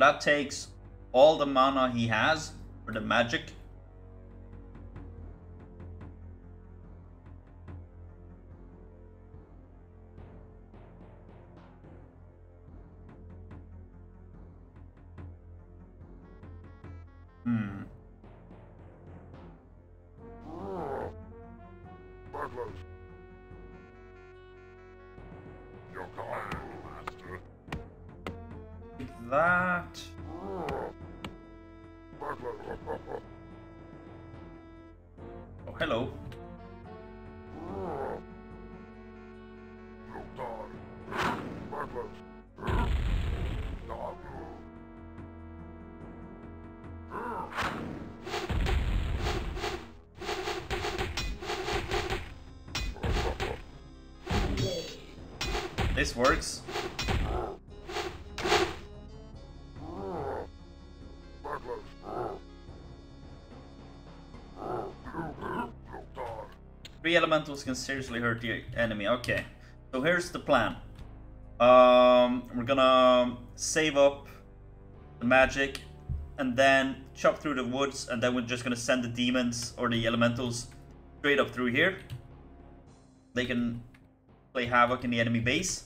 That takes all the mana he has for the magic. Three elementals can seriously hurt the enemy. Okay. So here's the plan. Um, we're gonna save up the magic and then chop through the woods and then we're just gonna send the demons or the elementals straight up through here. They can play havoc in the enemy base.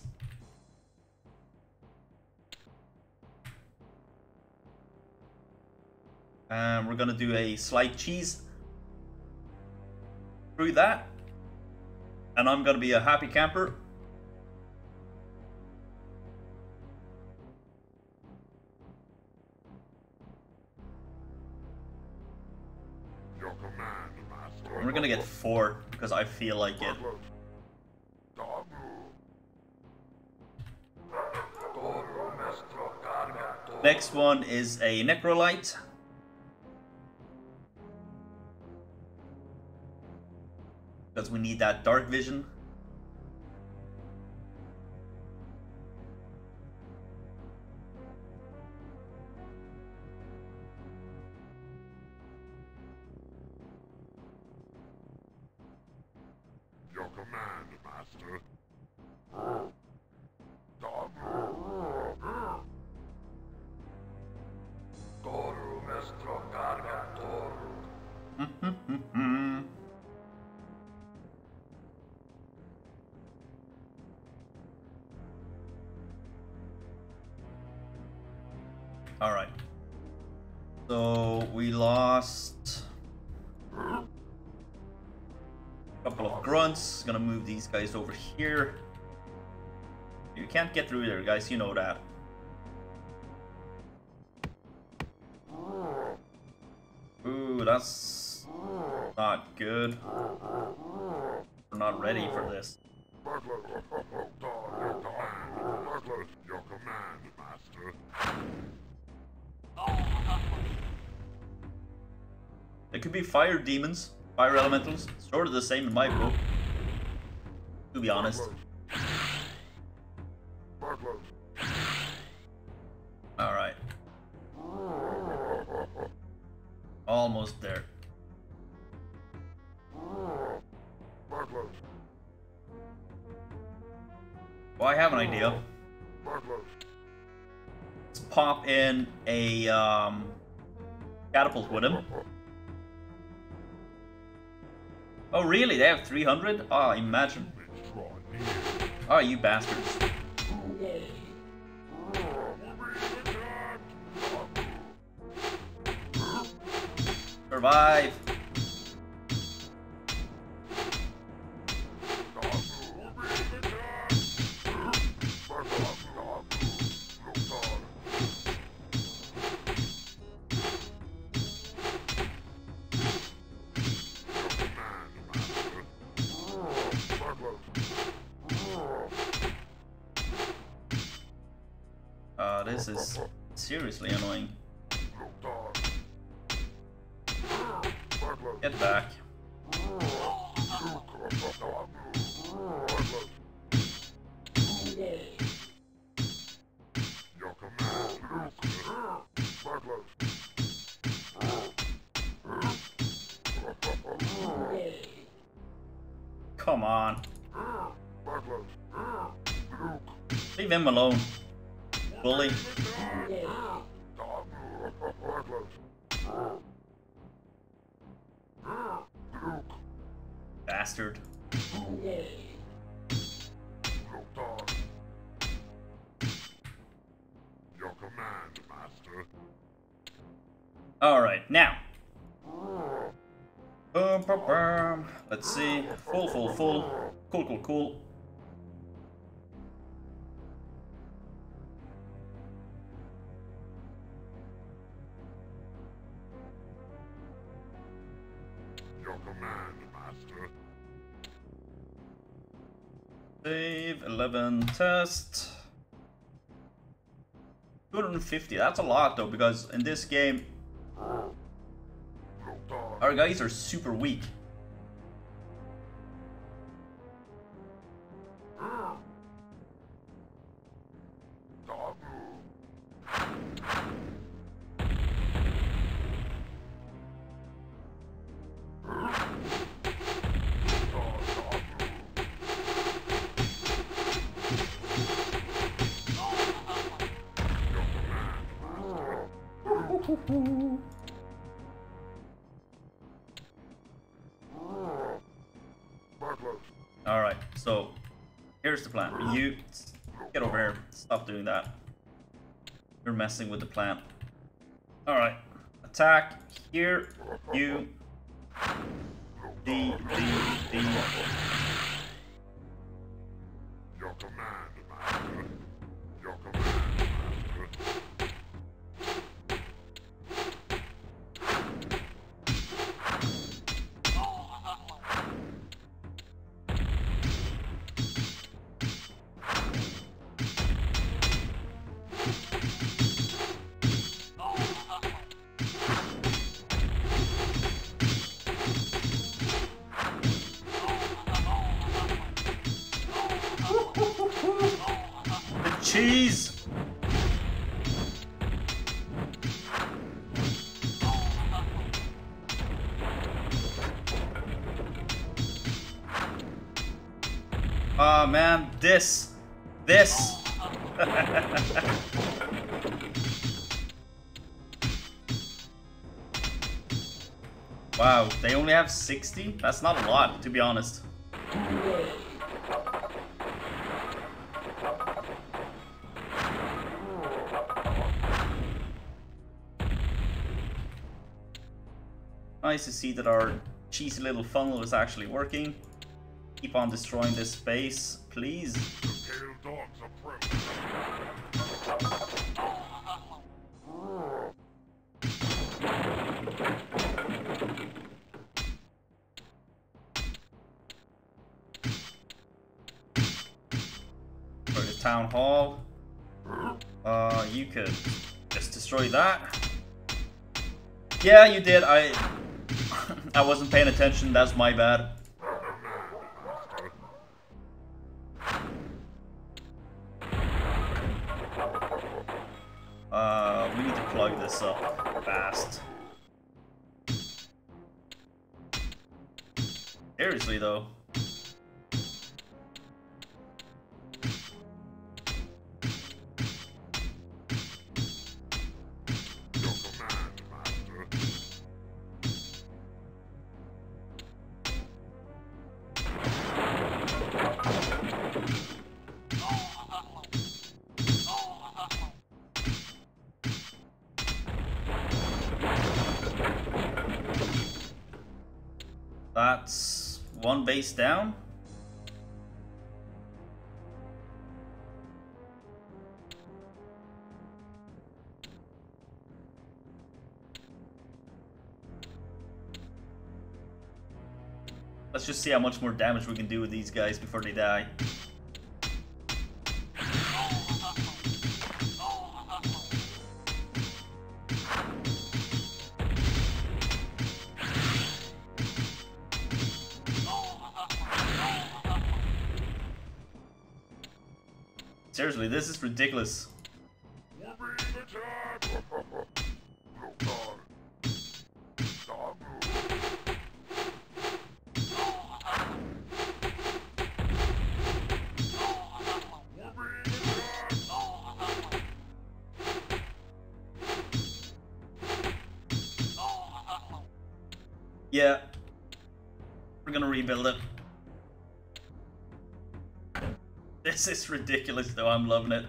And we're gonna do a slight cheese through that. And I'm gonna be a happy camper. Your command, Master. We're gonna get four because I feel like it. Butlers. Dog. Toro Mestro Carga. Next one is a Necrolyte. Because we need that dark vision. Guys over here. You can't get through there, guys. You know that. Ooh, that's not good. We're not ready for this. There could be fire demons, fire elementals. Sort of the same in my book. Be honest. Alright. Almost there. Well, I have an idea. Let's pop in a um, catapult with him. Oh, really? They have 300? Oh, imagine. Oh, you bastards. Survive. Him alone. Bully. Save, 11, test. 250, that's a lot though, because in this game, our guys are super weak. Messing with the plan. Alright. Attack here. You. D, D, D. 60? That's not a lot, to be honest. Nice to see that our cheesy little funnel is actually working. Keep on destroying this space, please. Yeah, you did. I I wasn't paying attention. That's my bad. Let's just see how much more damage we can do with these guys before they die. Seriously, this is ridiculous. Ridiculous though, I'm loving it.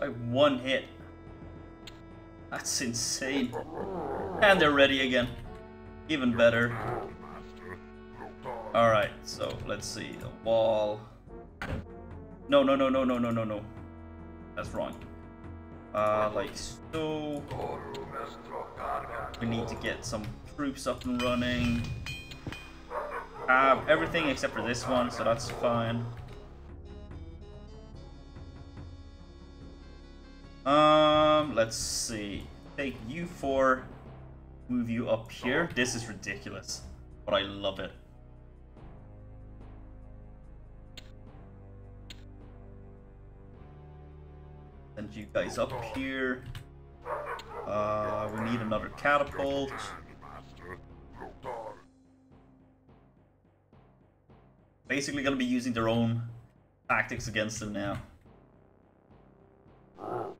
Like one hit. That's insane. And they're ready again. Even better. Alright, so let's see. The wall. No, no, no, no, no, no, no, no. That's wrong. Uh, like so. Toru Mestro Carga. We need to get some troops up and running. Have everything except for this one, so that's fine. Um, let's see. Take you four, move you up here. This is ridiculous, but I love it. Send you guys up here. Uh, we need another catapult. Basically gonna be using their own tactics against them now. No.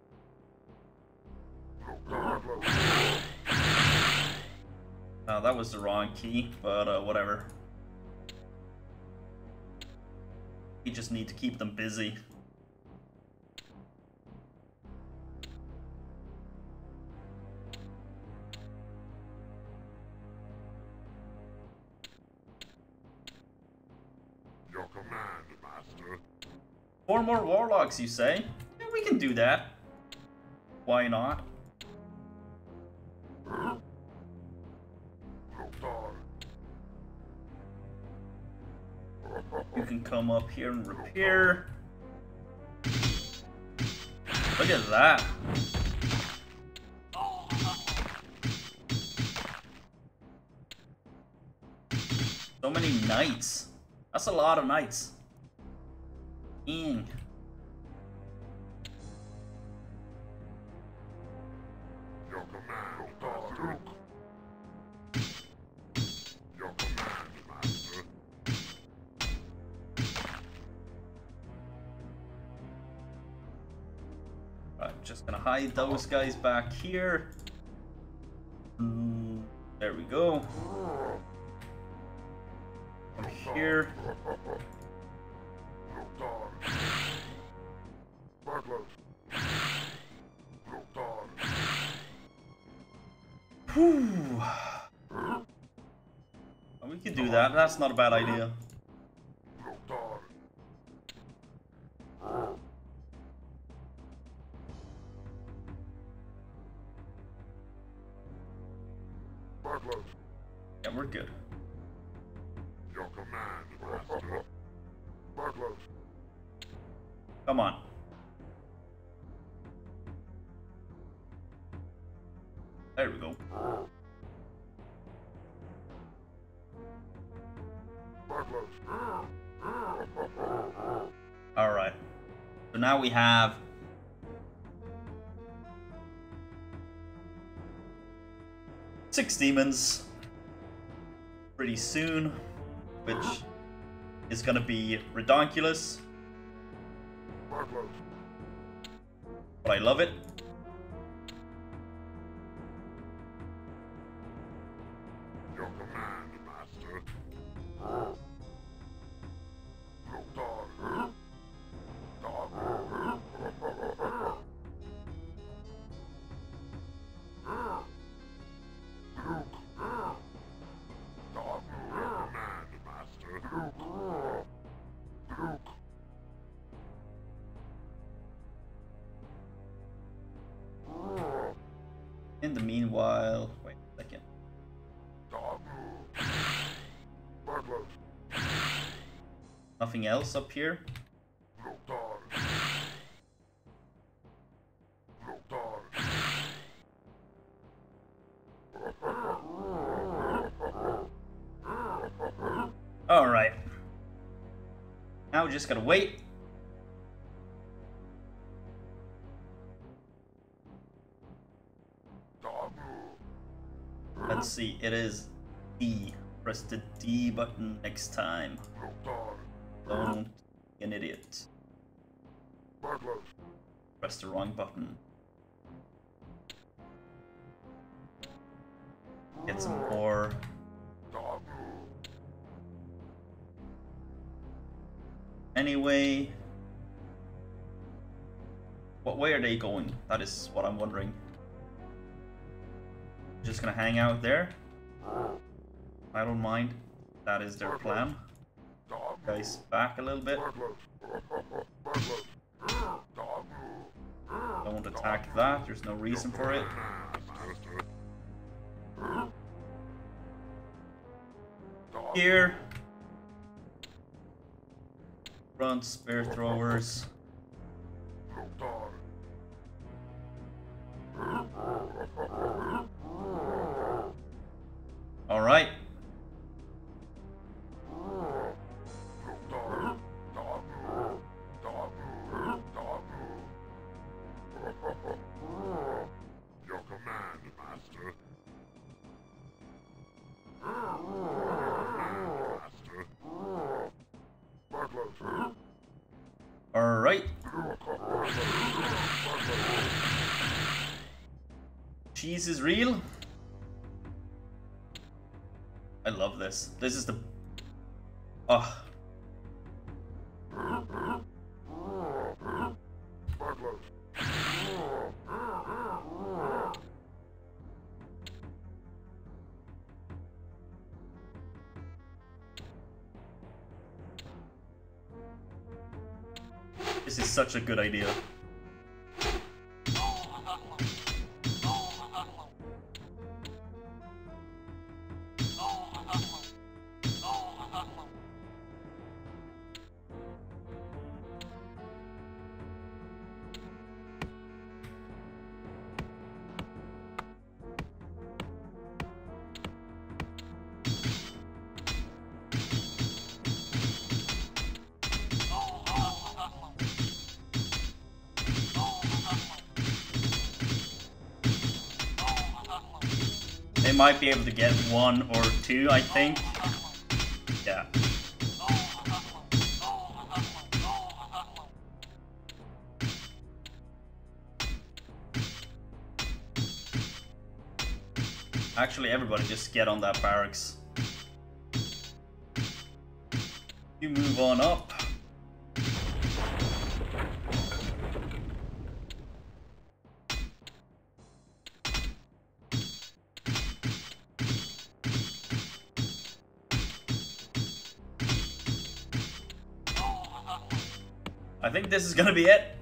Uh, that was the wrong key, but uh, whatever. You just need to keep them busy. Four more warlocks, you say? Yeah, we can do that. Why not? You can come up here and repair. Look at that. So many knights. That's a lot of knights. Dang. Your command, Master. Your command, Master. Right, just gonna hide those guys back here. Mm, there we go. Come here. Whew. We could do that. That's not a bad idea. Six demons pretty soon, which is gonna be ridiculous, but I love it. Else up here? Alright. Now we just gotta wait. Let's see, it is D. Press the D button next time. The wrong button. Get some more. Anyway. What way are they going? That is what I'm wondering. Just gonna hang out there? I don't mind. That is their plan. Guys, back a little bit. Attack that. There's no reason for it. Here. Front spear throwers. Is real. I love this. This is the. Oh, this is such a good idea. They might be able to get one or two, I think. Yeah. Actually, everybody just get on that barracks. You move on up. This is gonna be it.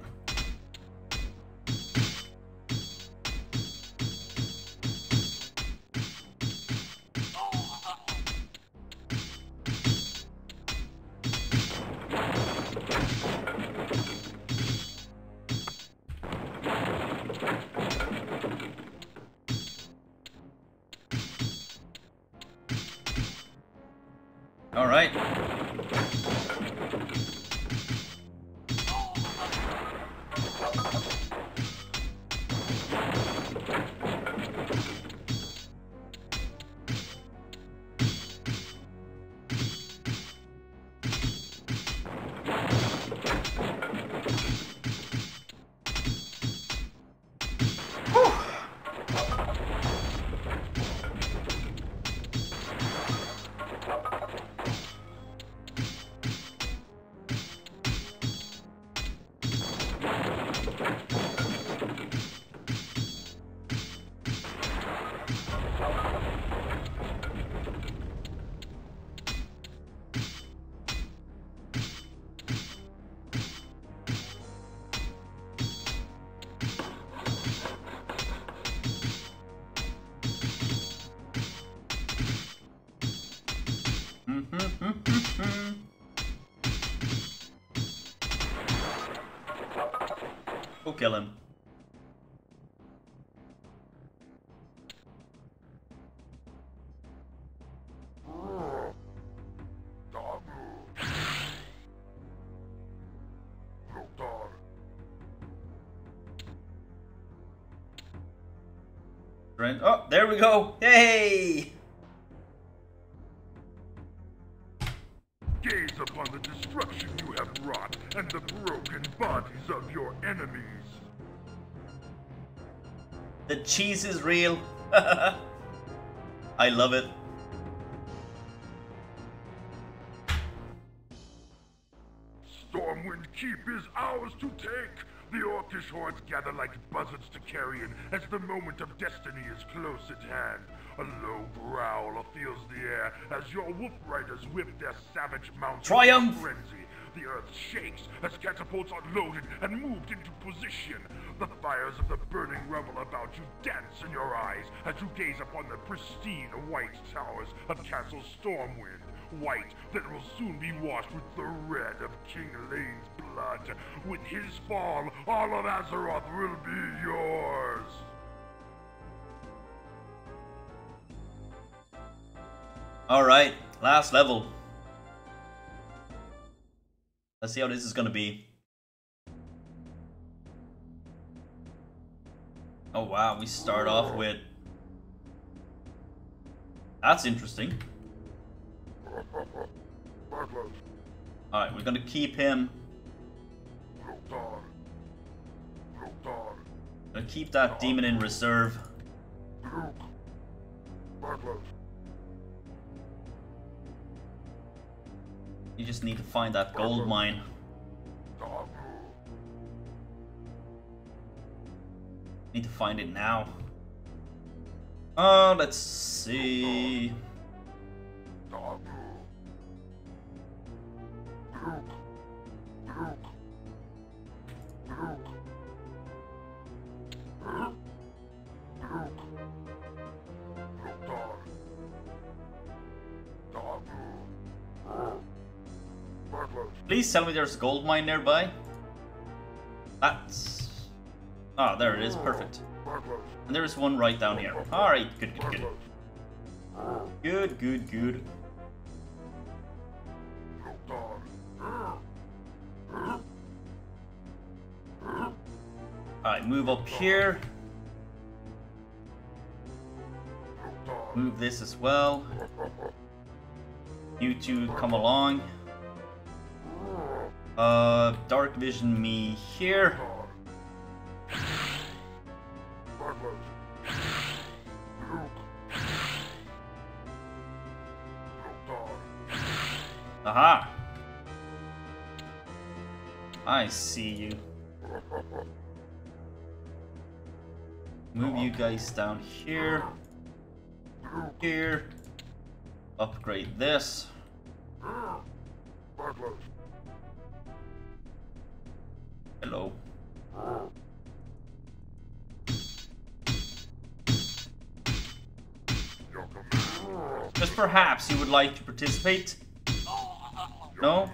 Oh, there we go. Yay! Gaze upon the destruction you have wrought and the broken bodies of your enemies. The cheese is real. I love it. Stormwind Keep is ours to take. The orcish hordes gather like carrion as the moment of destiny is close at hand. A low growl fills the air as your wolf riders whip their savage mounts Triumph! frenzy. The earth shakes as catapults are loaded and moved into position. The fires of the burning rubble about you dance in your eyes as you gaze upon the pristine white towers of Castle Stormwind. White that will soon be washed with the red of King Llane's blood. With his fall, all of Azeroth will be yours. Alright, last level. Let's see how this is gonna be. Oh wow, we start off with... That's interesting. Alright, we're gonna keep him. Gonna keep that demon in reserve. You just need to find that gold mine. Need to find it now. Oh, let's see. Please tell me there's gold mine nearby. That's... Ah, there it is. Perfect. And there's one right down here. Alright, good, good, good. Good, good, good. Alright, move up here. Move this as well. You two come along. Uh, dark vision me here. Aha! I see you. Move you guys down here. Here. Upgrade this. Hello. Just perhaps you would like to participate? No?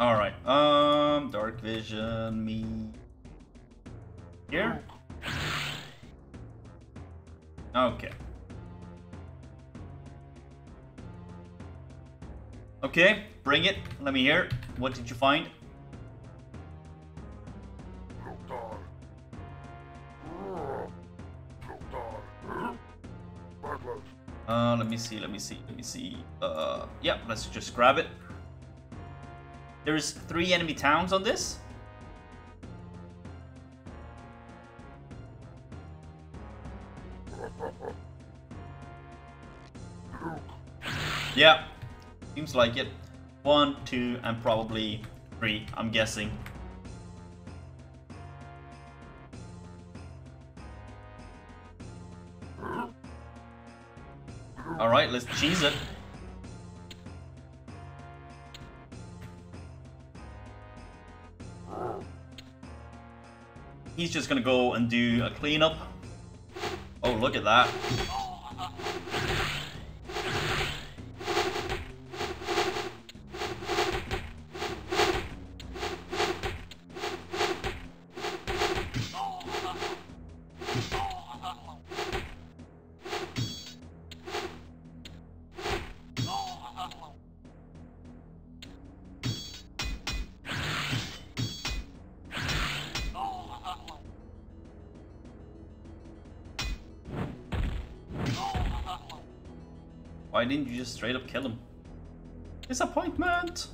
Alright. Um, dark vision, me. Here? Okay. Okay, bring it. Let me hear. What did you find? Uh, let me see, let me see, let me see. Uh, yeah, let's just grab it. There's three enemy towns on this. Yeah, seems like it. One, two, and probably three, I'm guessing. Alright, let's cheese it. He's just gonna go and do a cleanup. Oh, look at that. Why didn't you just straight up kill him? Disappointment!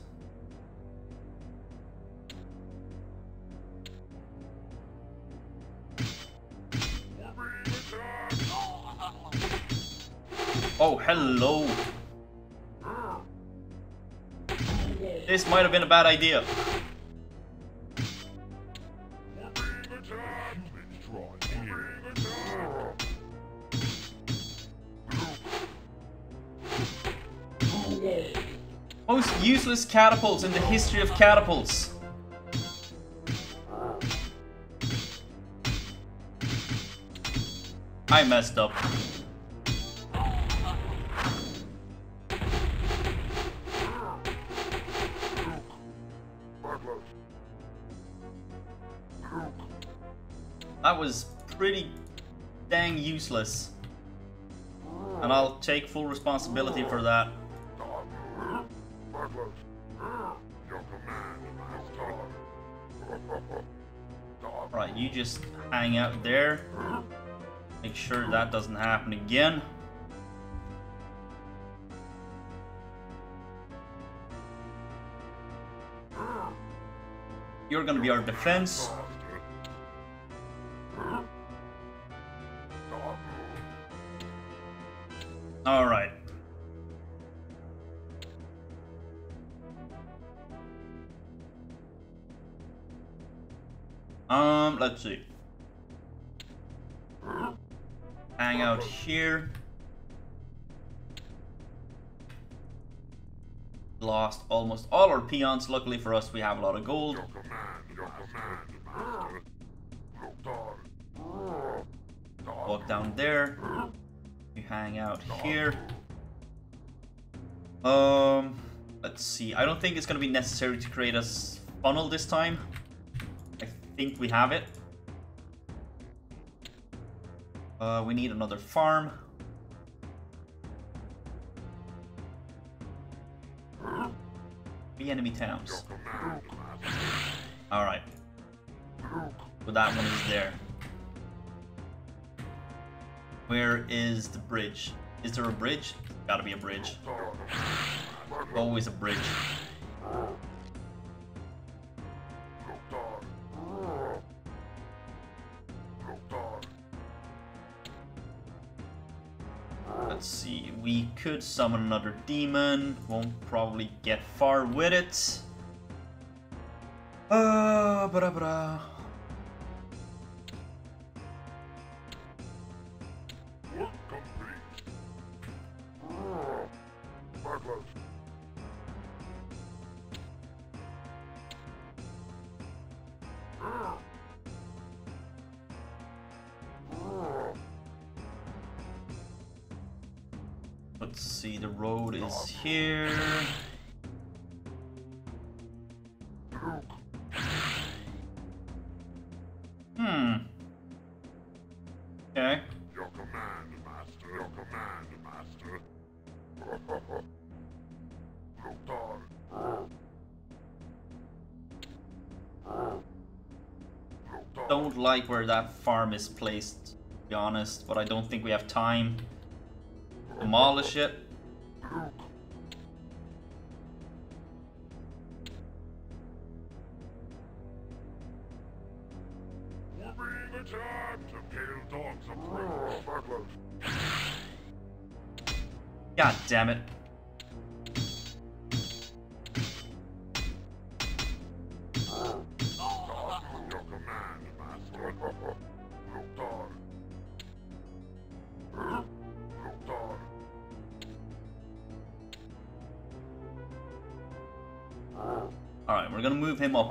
Oh, hello! This might have been a bad idea. Catapults in the history of catapults. I messed up. That was pretty dang useless. And I'll take full responsibility for that. Just hang out there. Make sure that doesn't happen again. You're gonna be our defense. Peons. Luckily for us, we have a lot of gold. Your command, your command, Walk down there. You hang out here. Um, let's see. I don't think it's gonna be necessary to create a funnel this time. I think we have it. Uh, we need another farm. Three enemy towns. Your. All right. But that one is there. Where is the bridge? Is there a bridge? Gotta be a bridge. Your command, Bartlett. Always a bridge. Could summon another demon. Won't probably get far with it. Uh, bra bra. Like where that farm is placed, to be honest, but I don't think we have time. Demolish it.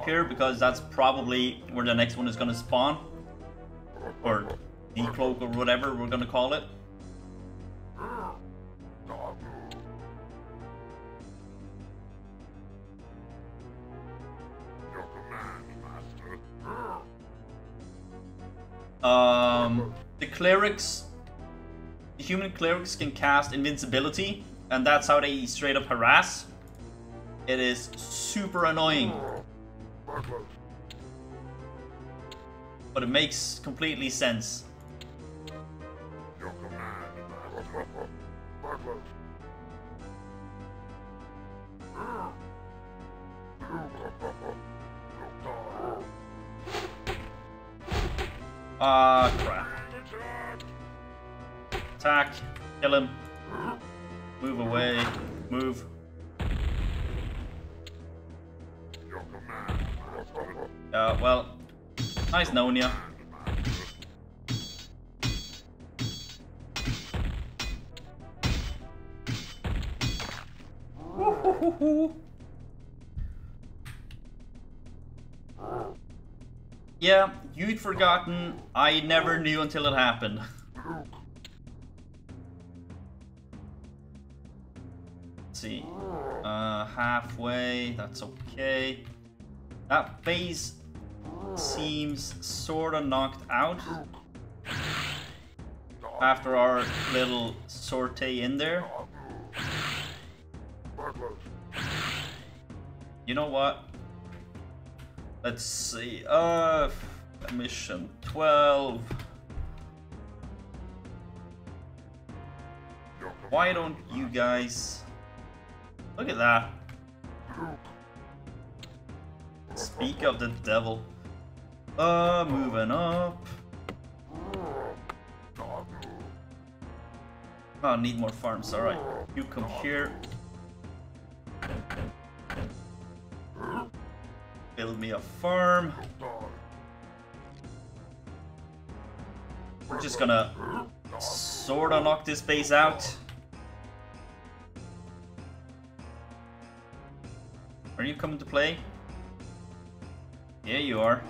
Here because that's probably where the next one is gonna spawn. Or decloak or whatever we're gonna call it. Um, the clerics, the human clerics can cast invincibility, and that's how they straight up harass. It is super annoying, but it makes completely sense. Forgotten. I never knew until it happened. Let's see. Uh, halfway, that's okay. That base seems sorta knocked out after our little sortie in there. You know what? Let's see. Uh, mission 12. Why don't you guys look at that? Speak of the devil. Uh, moving up. Oh, need more farms. All right, you come here. Build me a farm. We're just gonna sort of knock this base out. Are you coming to play? Yeah, you are.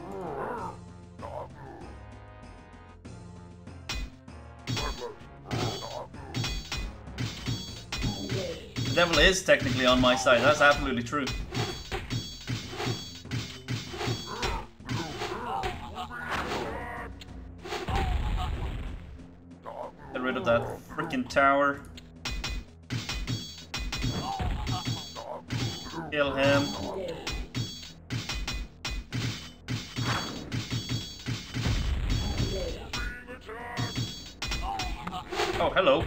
The devil is technically on my side. That's absolutely true. Tower. Kill him. Oh, hello.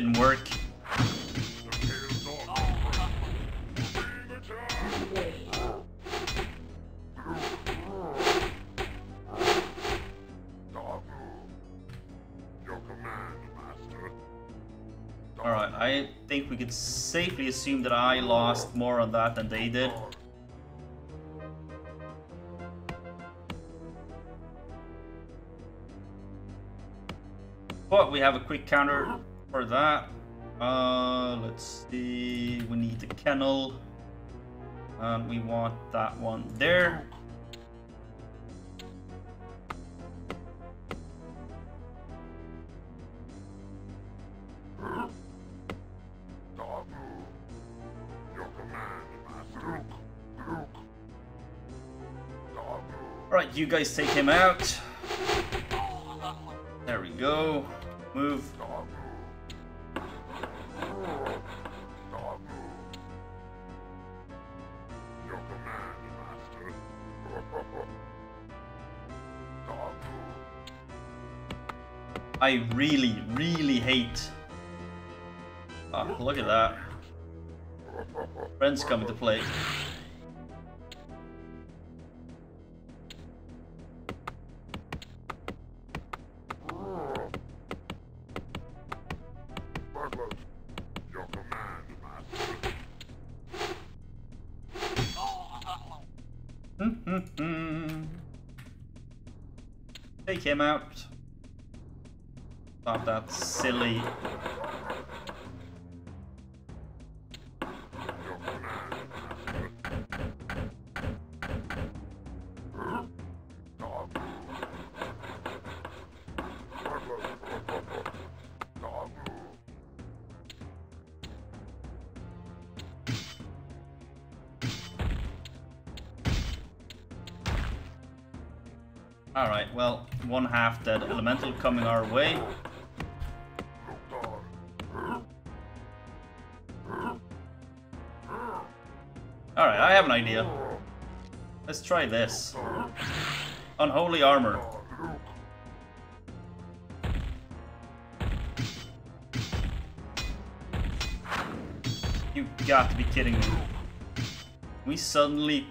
Didn't work. Alright, I think we could safely assume that I lost more on that than they did. But we have a quick counter for that. Uh, let's see. We need the kennel. And we want that one there. Alright, you guys take him out. There we go. Move. I really, really hate. Oh, look at that. Friends coming to play. Command, Master. Take him out. That silly. Alright, well, one half dead elemental coming our way. Idea. Let's try this. Unholy armor. You got to be kidding me. We suddenly...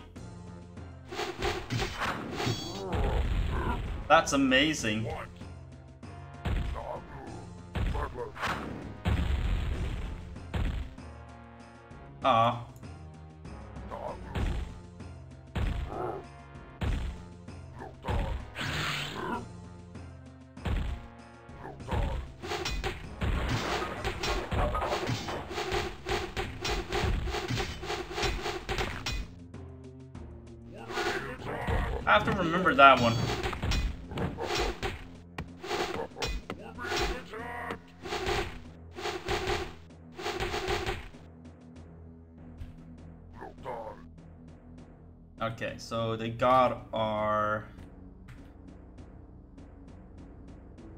That's amazing. That one. Okay, so they got our...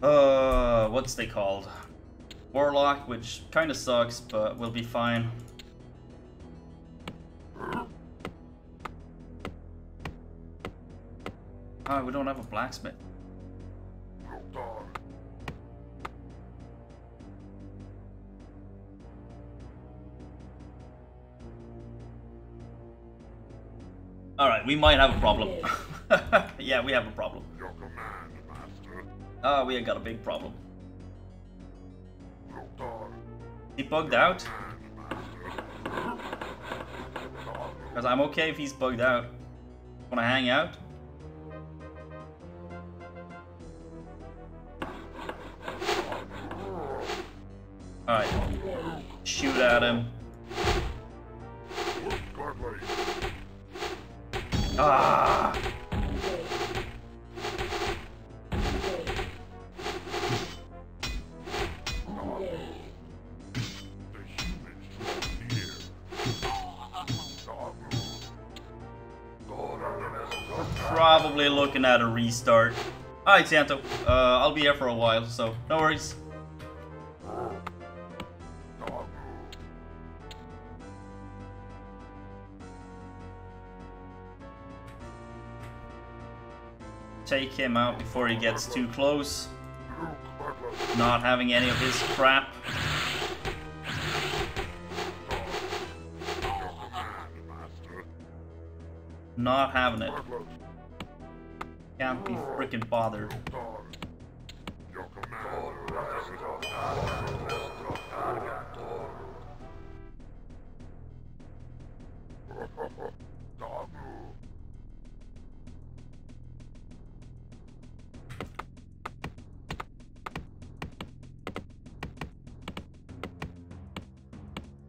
Uh, what's they called? Warlock, which kind of sucks, but we'll be fine. Blacksmith. Alright, we might have a problem. yeah, we have a problem. Your command, Master. Ah, we got a big problem. He bugged out? Because I'm okay if he's bugged out. Wanna hang out? Restart. Alright, Santo. Uh, I'll be here for a while, so no worries. Take him out before he gets too close. Not having any of his crap. Not having it. Can't be freaking bothered.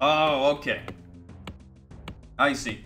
Oh, okay. I see.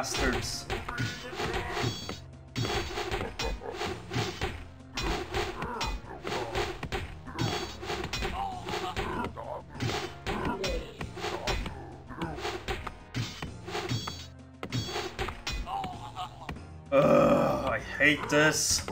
bastards. Ugh, I hate this.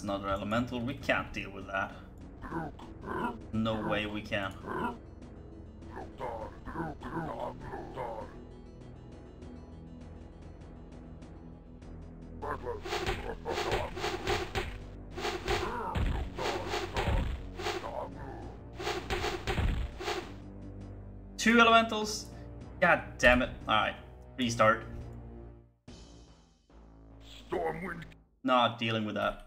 that's another elemental. We can't deal with that. No way we can. Two elementals? God damn it. Alright, restart. Stormwind. Not dealing with that.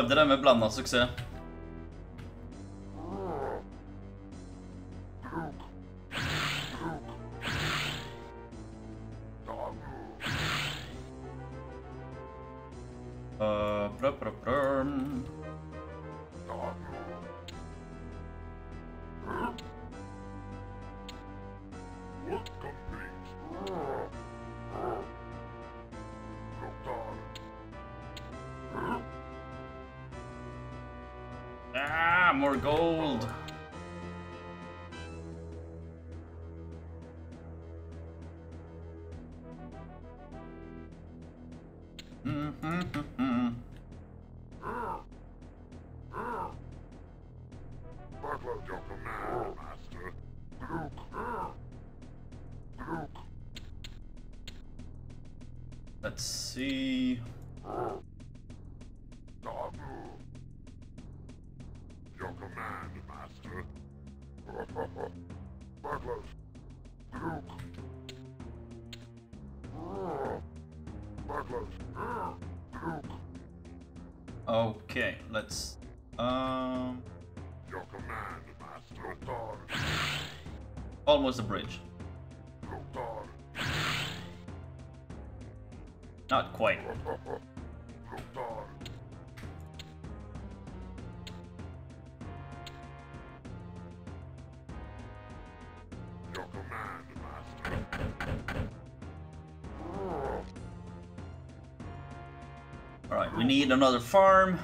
prøvde det med blanda suksess. was the bridge. Not quite. Alright, we need another farm.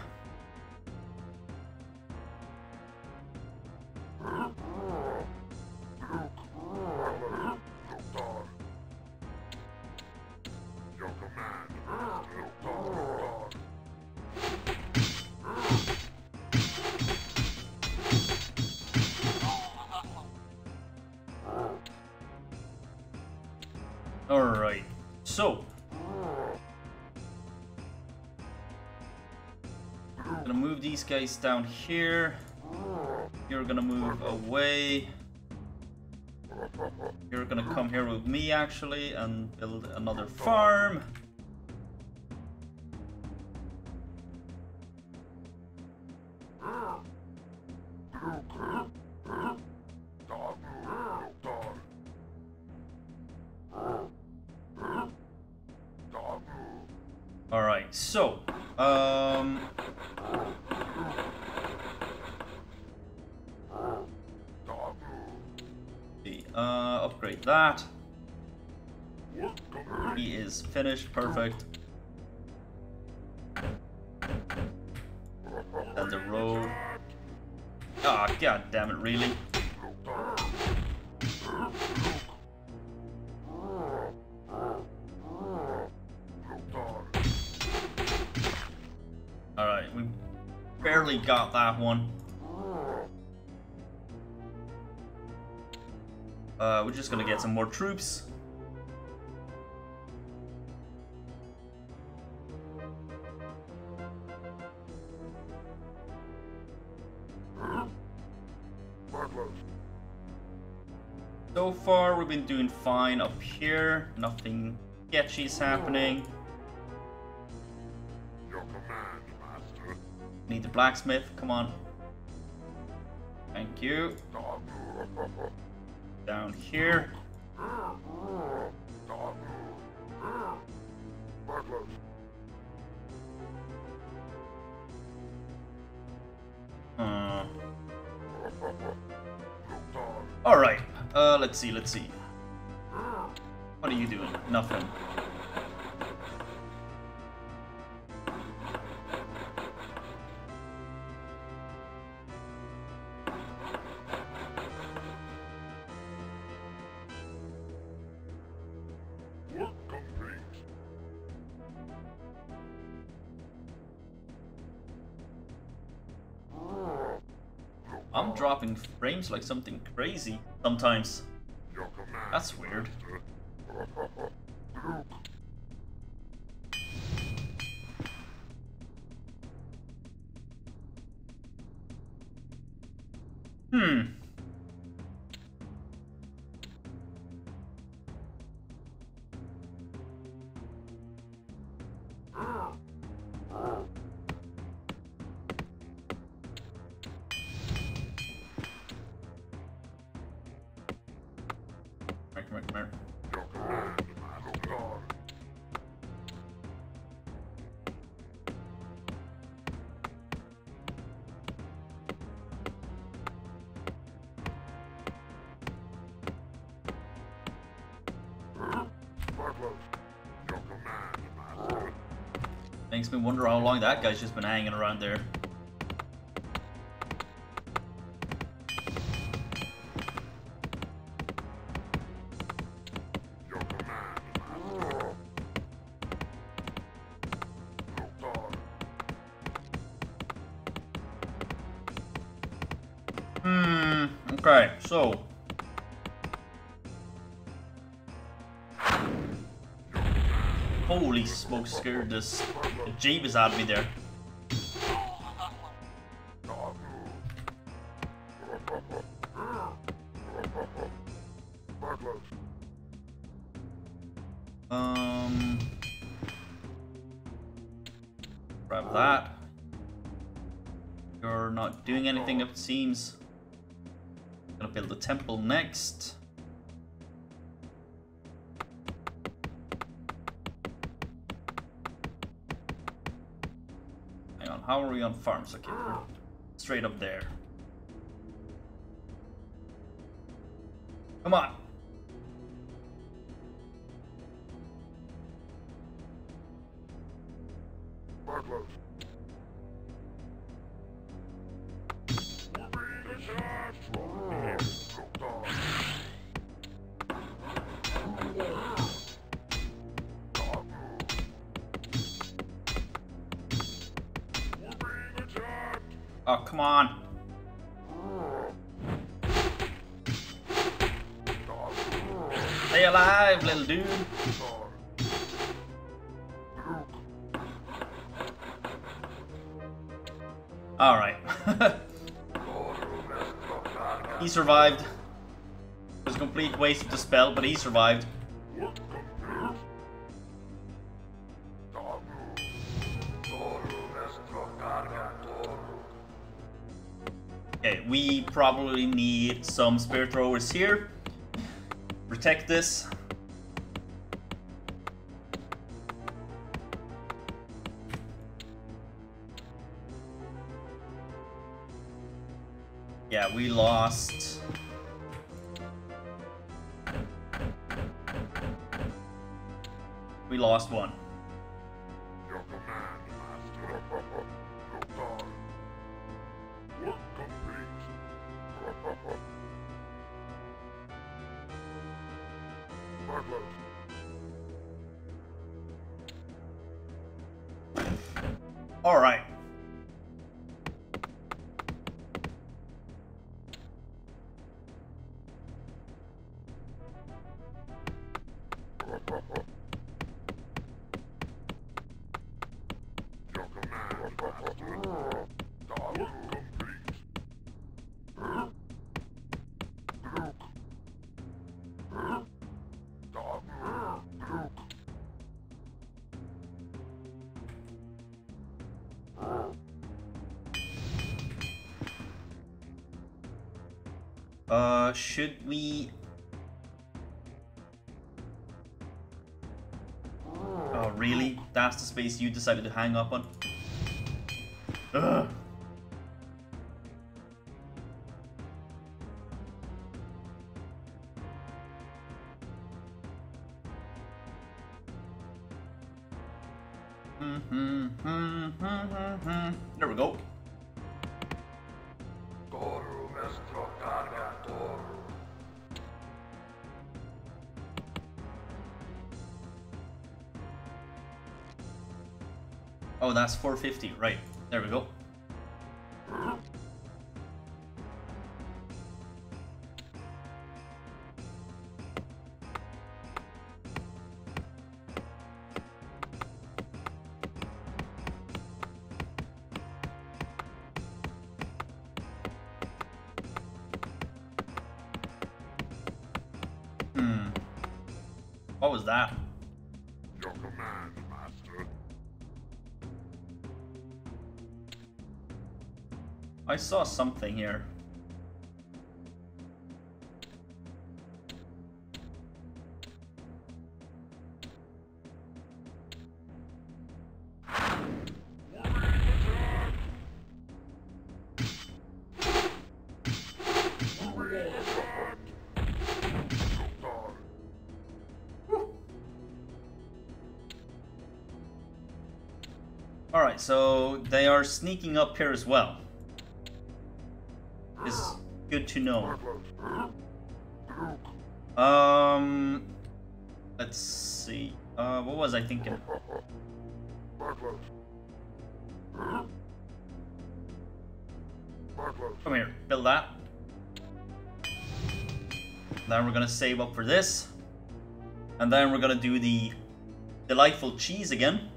Guys down here. You're gonna move away. You're gonna come here with me actually and build another farm. Barely got that one. Uh, we're just gonna get some more troops. So far, we've been doing fine up here. Nothing sketchy is happening. Blacksmith, come on. Thank you. Down here. Uh, Alright, uh, let's see, let's see. What are you doing? Nothing. Frames like something crazy sometimes. That's weird. Makes me wonder how long that guy's just been hanging around there. Scared this jeebus out of me there. On farms? Okay, straight up there. Survived. It was a complete waste of the spell, but he survived. Okay, we probably need some spear throwers here. Protect this. Should we? Oh. oh, really? That's the space you decided to hang up on? That's 450. Right. There we go. I saw something here. Alright, so they are sneaking up here as well. Good to know. Um, let's see. Uh, what was I thinking? Come here, build that. Then we're gonna save up for this. And then we're gonna do the delightful cheese again.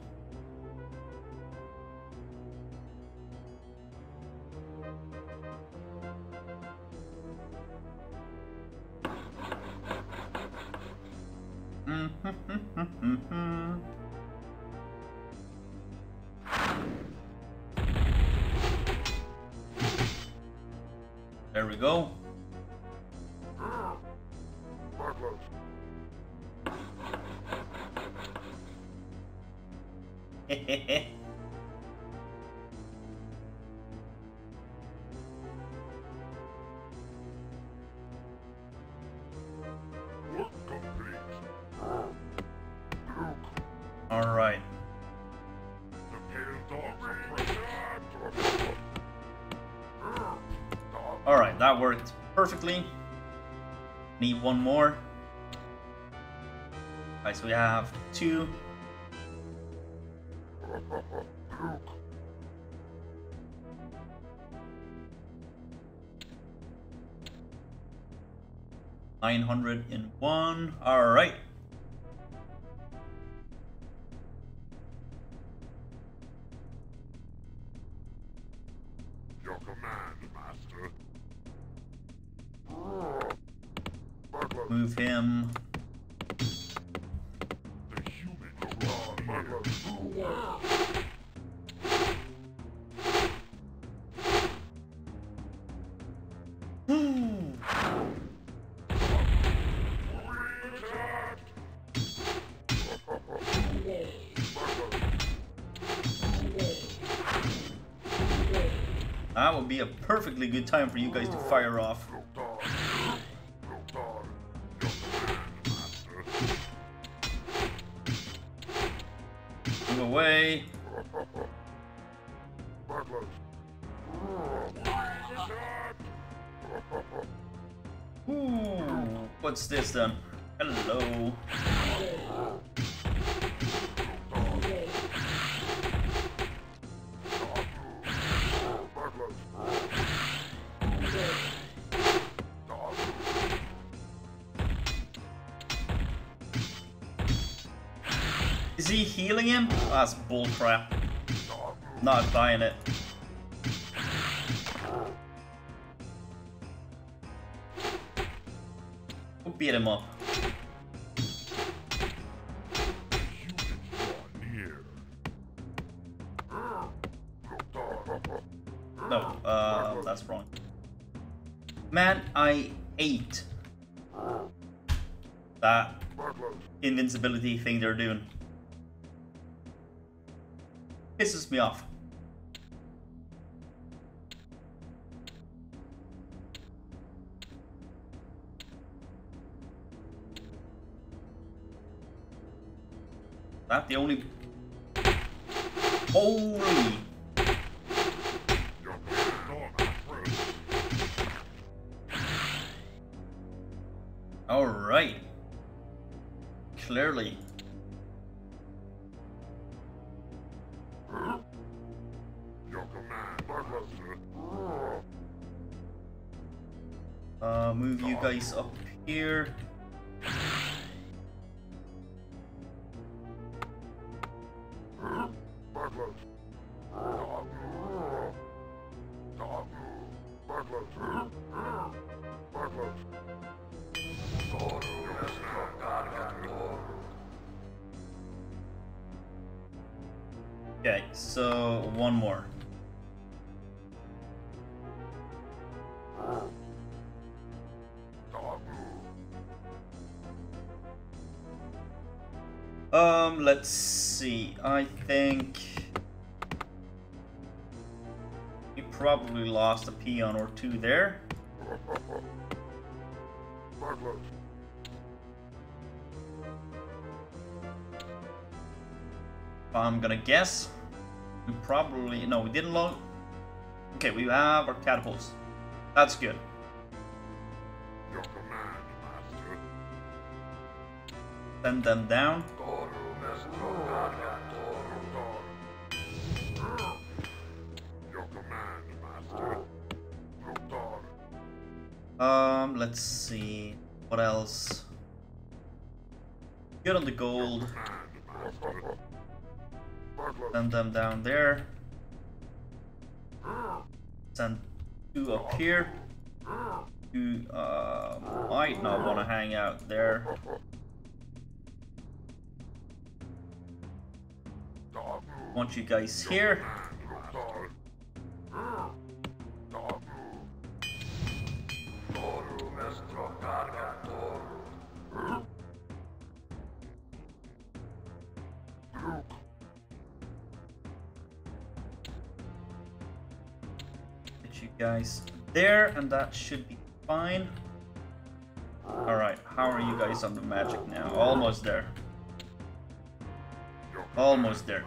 One more. Alright, so we have two. Nine hundred in one. Alright. Your perfectly good time for you guys to fire off. Move away. Ooh, what's this then? Hello. That's bullcrap. Not buying it. We'll beat him up. No, uh, that's wrong. Man, I hate that invincibility thing they're doing. Pisses me off. That the only. Holy! All right. Clearly. Move you guys up here. Peon or two there. I'm gonna guess. We probably no, we didn't lose. Okay, we have our catapults. That's good. Send them down. Um, let's see. What else? Get on the gold. Send them down there. Send two up here. Two uh, might not want to hang out there. Want you guys here. Get you guys there, and that should be fine. Alright, how are you guys on the magic now? Almost there. Almost there.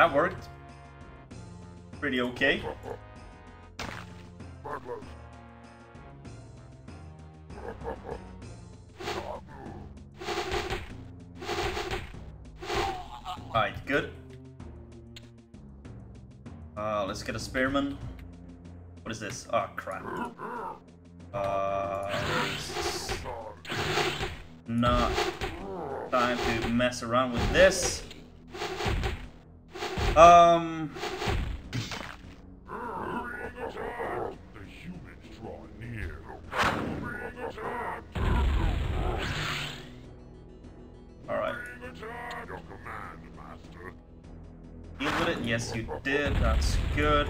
That worked. Pretty okay. Alright, good. Uh, let's get a spearman. What is this? Oh, crap. Uh, not time to mess around with this. Um... Alright. With it? Yes, you did. That's good.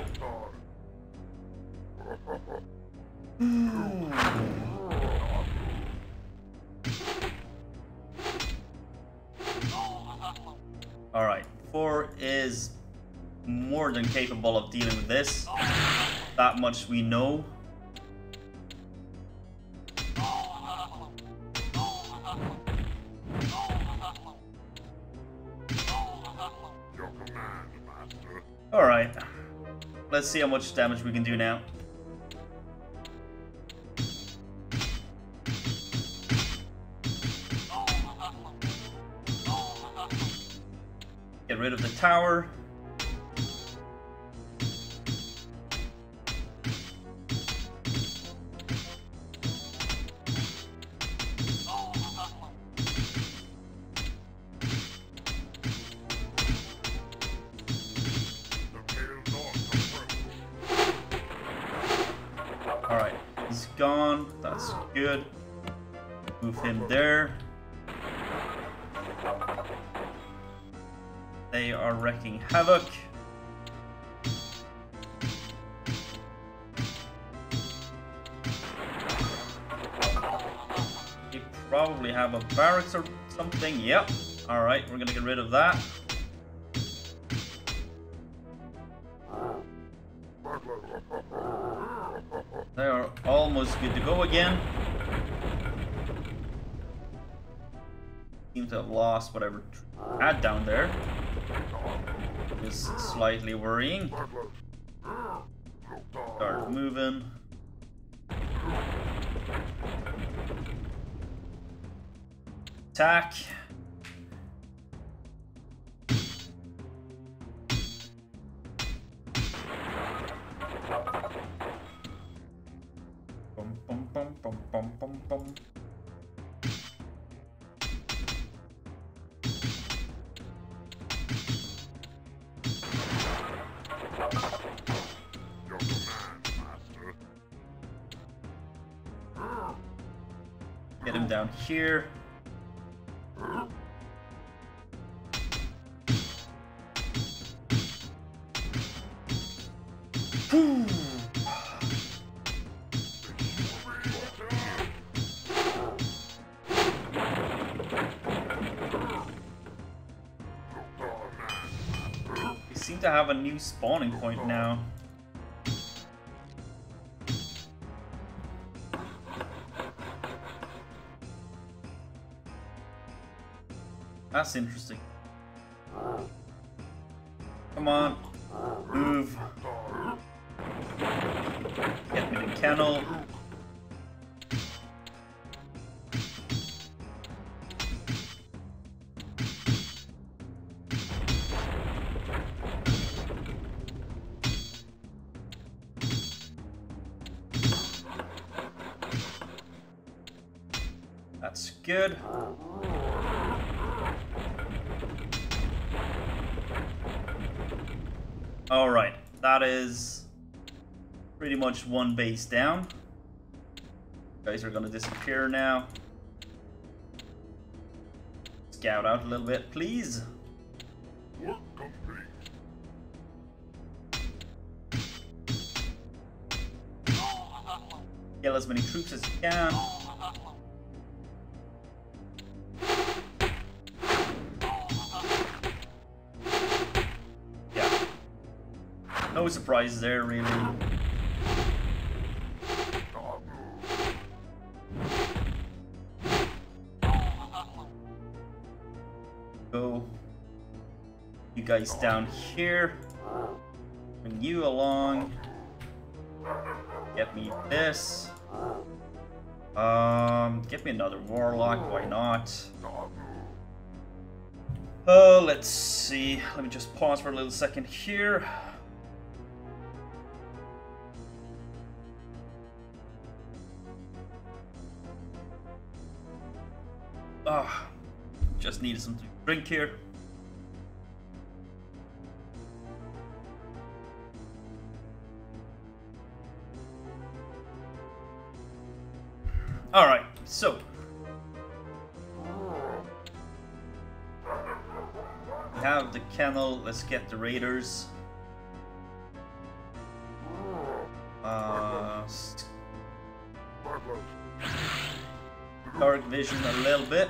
Much we know. Your command, Master. Alright. Let's see how much damage we can do now. Get rid of the tower. Something. Yep. Alright, we're gonna get rid of that. They are almost good to go again. Seem to have lost whatever had down there. Is slightly worrying. Start moving. Attack. Bum, bum, bum, bum, bum, bum, bum. Your command, Master. Get him down here. Have a new spawning point now. That's interesting. Come on. Good. Alright, that is pretty much one base down. Guys are gonna disappear now. Scout out a little bit, please. Work complete. Kill as many troops as you can. No surprises there, really. Go. You guys down here. Bring you along. Get me this. Um, get me another warlock, why not? Uh, let's see. Let me just pause for a little second here. Something to drink here. All right, so we have the kennel. Let's get the raiders. Uh, dark vision a little bit.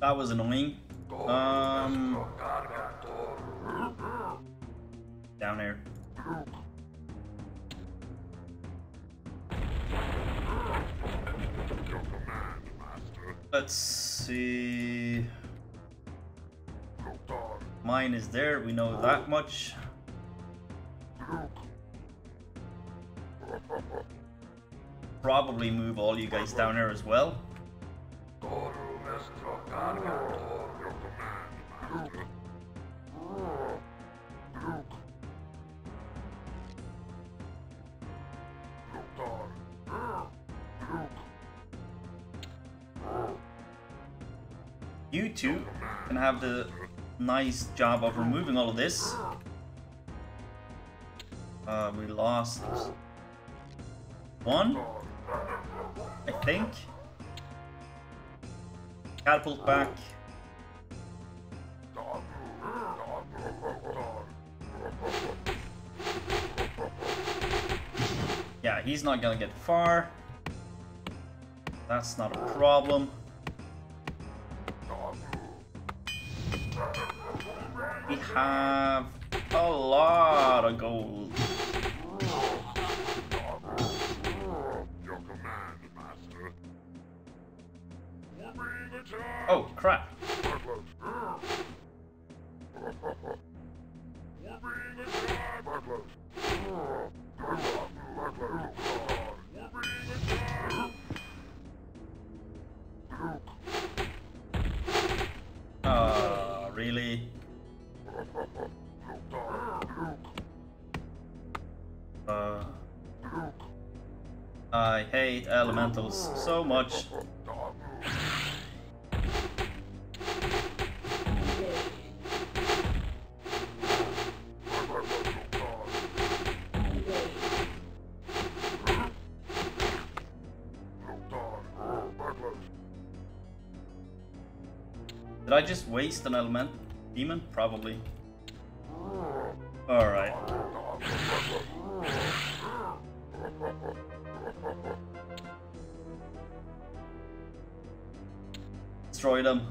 That was annoying. Um, down there. Let's see. Mine is there. We know that much. Probably move all you guys down there as well. You two can have the nice job of removing all of this. Uh, we lost one, I think. Catapult oh. back. Yeah, he's not gonna get far. That's not a problem. We have a lot of gold. Moving crap. Uh, really? Uh, I hate elementals so much. Just waste an element demon? Probably. Alright. Destroy them.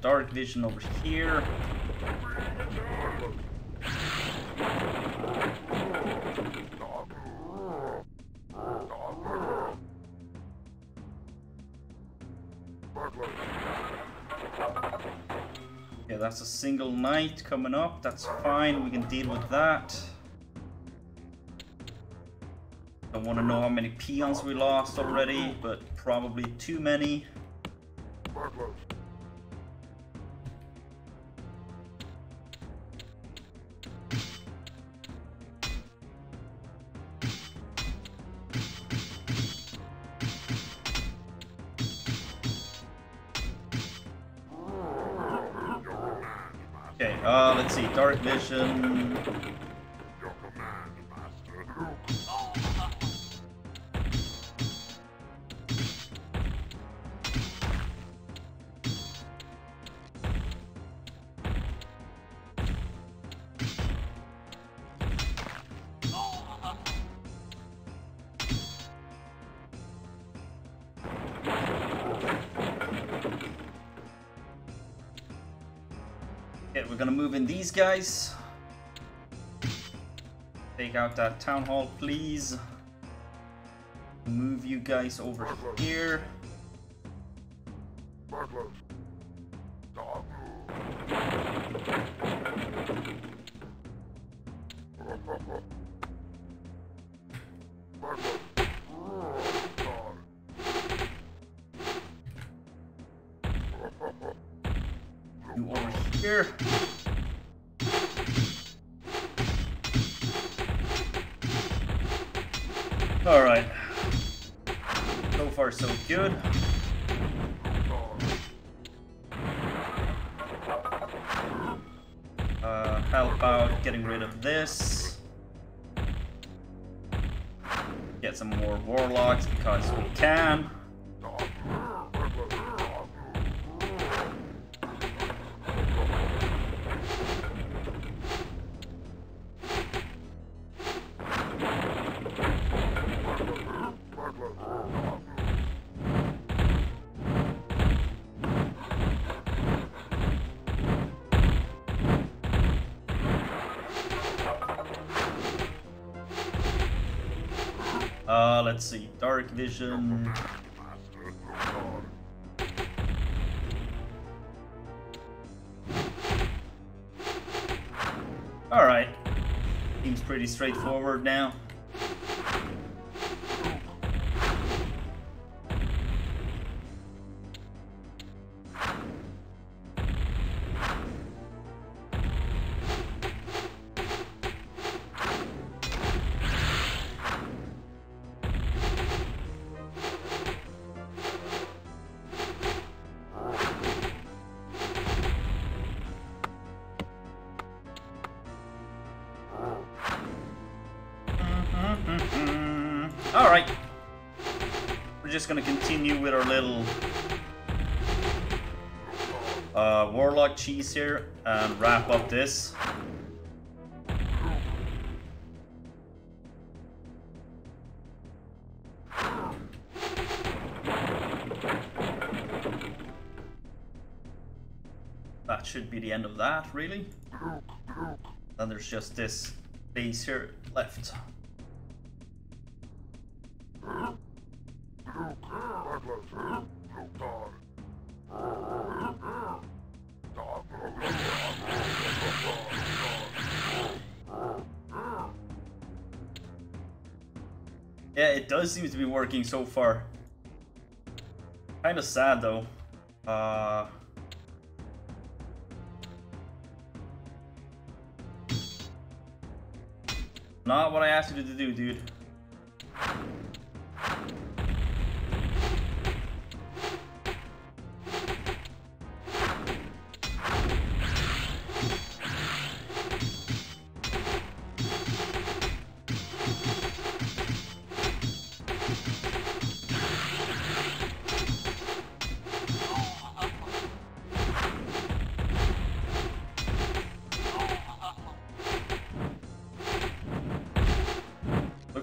Dark vision over here. Yeah, that's a single knight coming up. That's fine. We can deal with that. Don't want to know how many peons we lost already, but probably too many. These guys. Take out that town hall, please. Move you guys over here. Vision. Alright. Seems pretty straightforward now. Just gonna continue with our little uh, Warlock cheese here and wrap up this. That should be the end of that, really. Then there's just this base here left. It does seem to be working so far. Kind of sad though. Uh, not what I asked you to do, dude.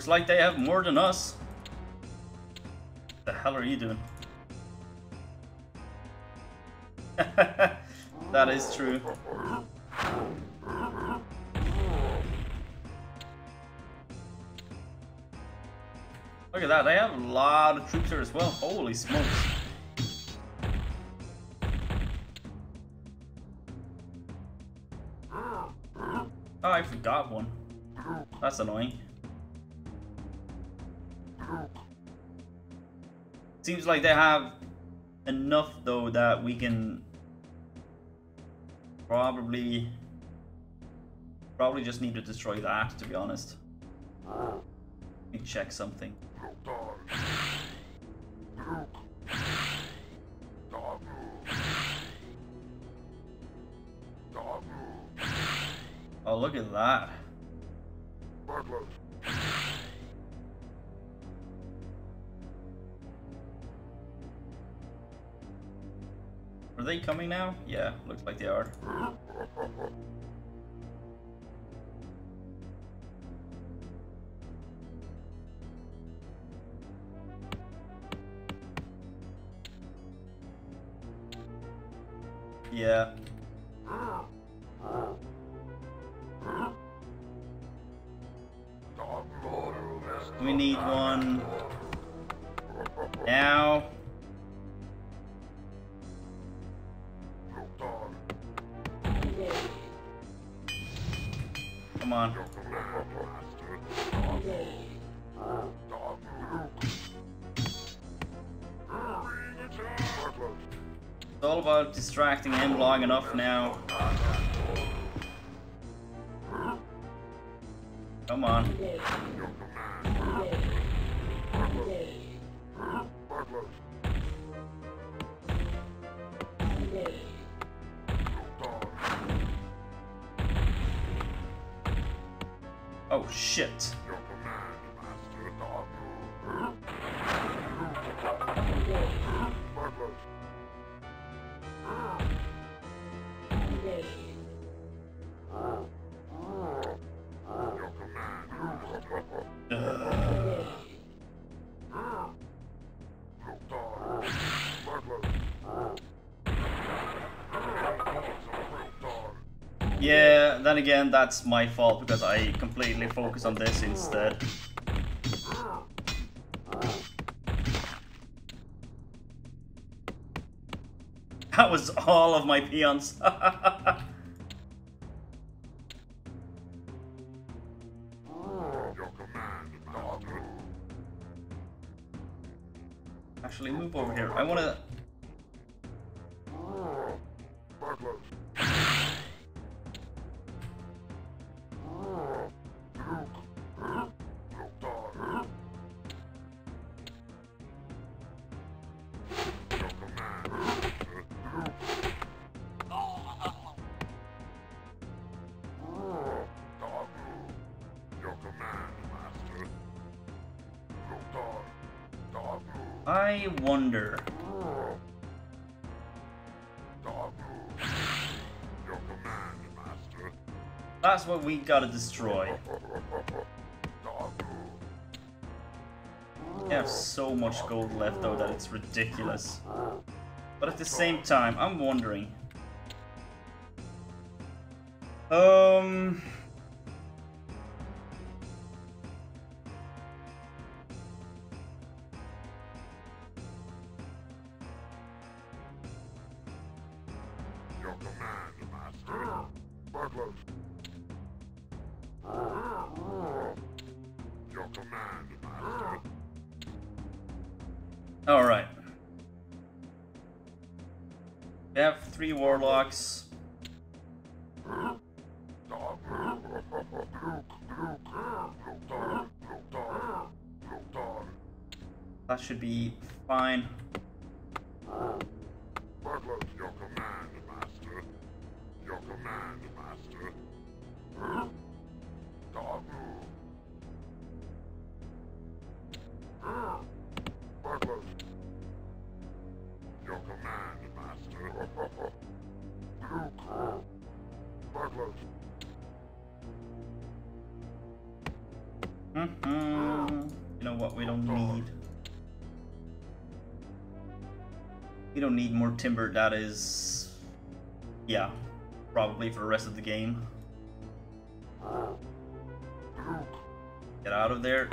Like they have more than us. What The hell are you doing? that is true. Look at that, they have a lot of troops here as well. Holy smokes. Oh, I forgot one. That's annoying. Seems like they have enough though that we can probably probably just need to destroy that to be honest. Let me check something. Oh look at that. They coming now? Yeah, looks like they are. Then again, that's my fault because I completely focus on this instead. That was all of my peons. That's what we gotta destroy. We have so much gold left though that it's ridiculous. But at the same time, I'm wondering... need more timber. That is Yeah, probably for the rest of the game. Oh, Get out of there.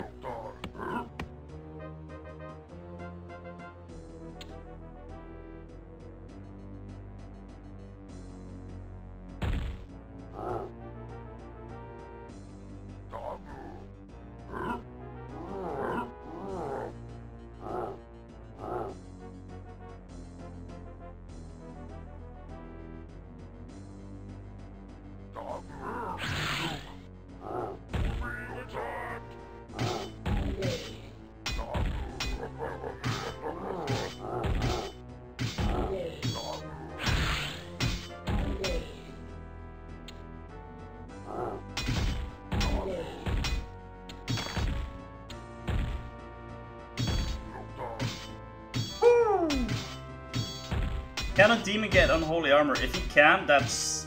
Can a demon get unholy armor? If he can, that's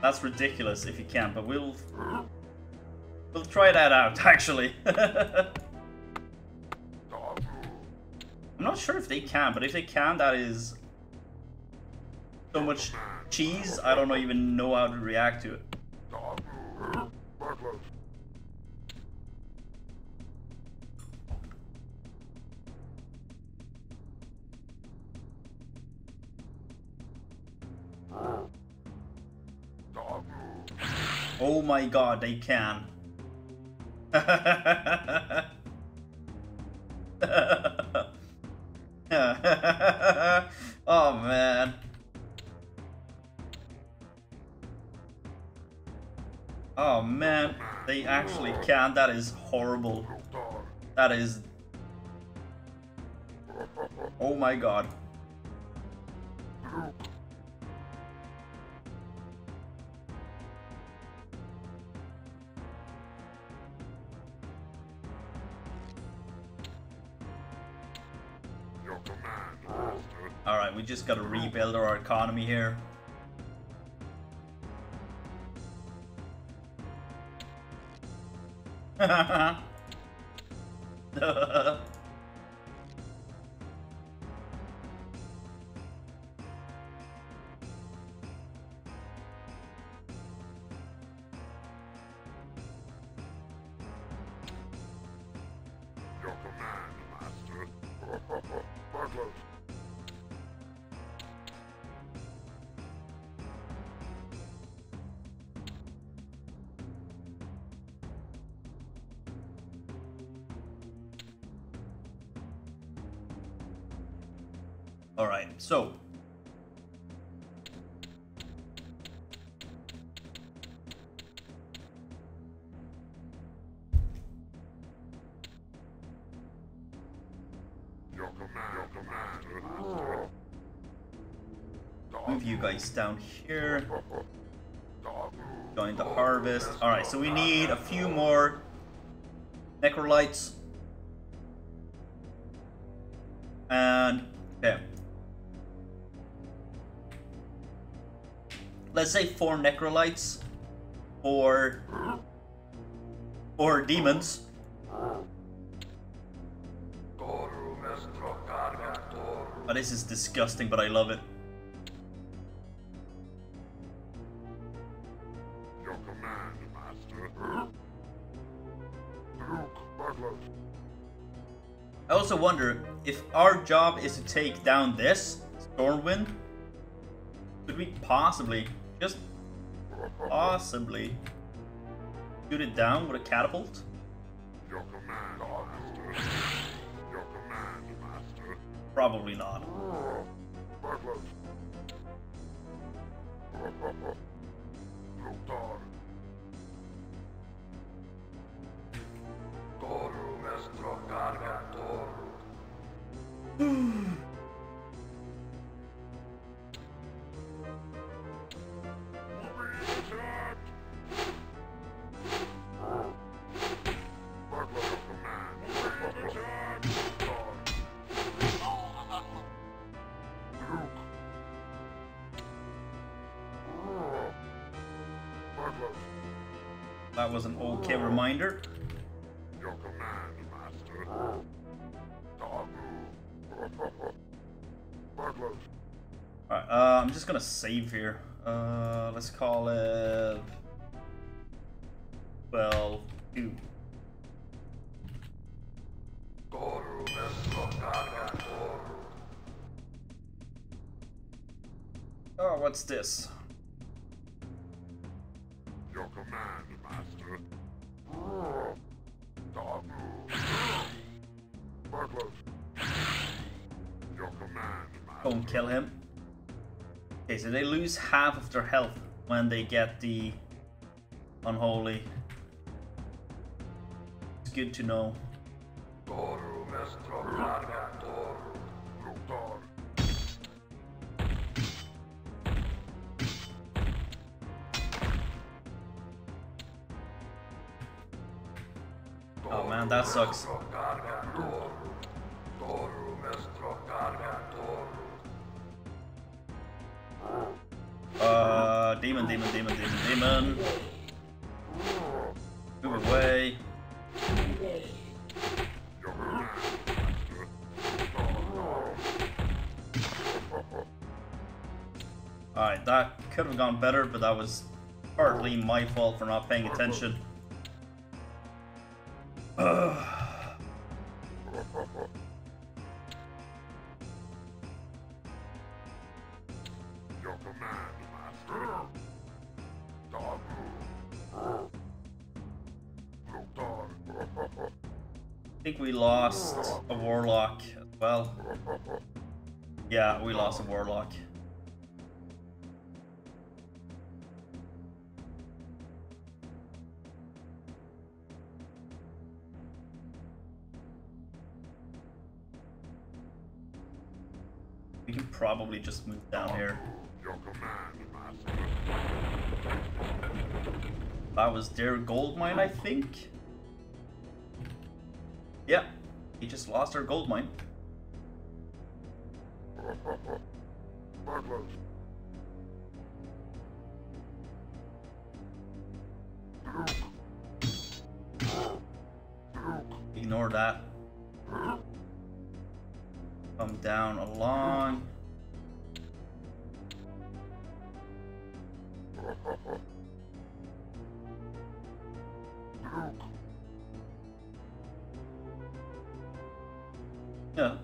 that's ridiculous if he can, but we'll we'll try that out actually. I'm not sure if they can, but if they can, that is so much cheese. I don't even know how to react to it. My god, they can. oh man. Oh man, they actually can. That is horrible. That is... Oh my god. Just gotta rebuild our economy here. Down here. Join the harvest. Alright, so we need a few more Necrolytes. And okay. Let's say four Necrolytes. Or... four demons. But this is disgusting, but I love it. Job is to take down this Stormwind. Could we possibly, just possibly, shoot it down with a catapult? Your command, Master. Your command, Master. Probably not. Save here. Uh, let's call it... Well, two. Oh, what's this? Your command, Master. Barclay. Your command, Master. Don't kill him. So they lose half of their health when they get the unholy. It's good to know. Oh man, that sucks. Gone better, but that was partly my fault for not paying attention. I think we lost probably just move down here. That was their gold mine, I think. Yeah, he just lost our gold mine. Ignore that. Come down along. Yeah.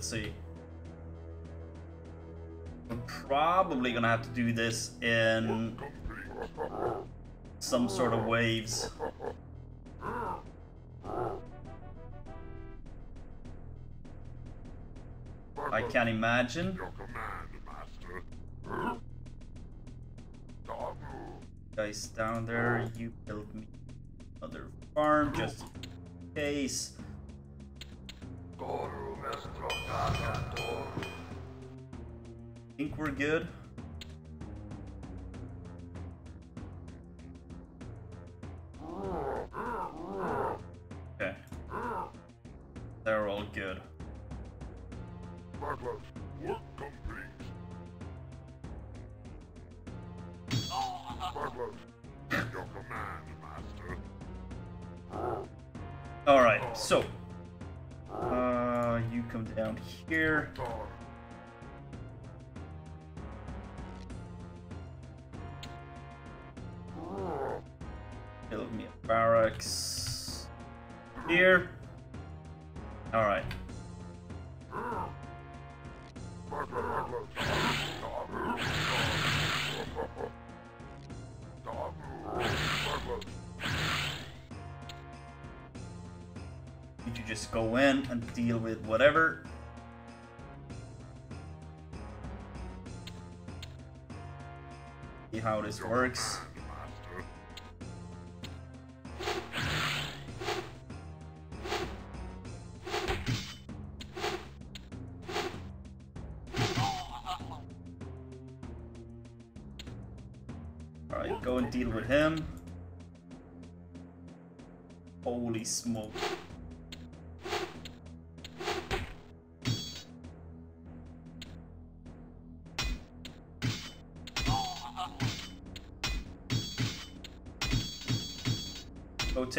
Let's see. I'm probably gonna have to do this in some sort of waves. I can't imagine. Guys down there, you build me another farm just go in and deal with whatever. See how this works.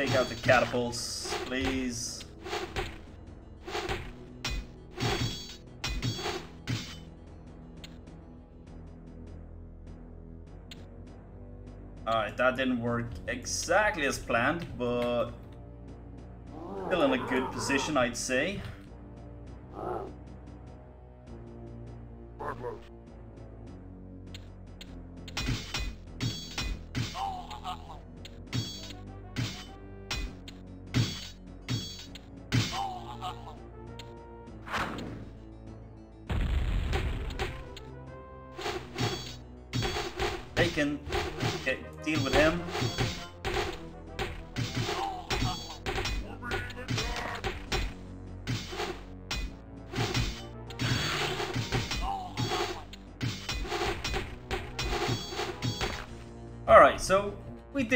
Take out the catapults, please. Alright, that didn't work exactly as planned, but still in a good position, I'd say.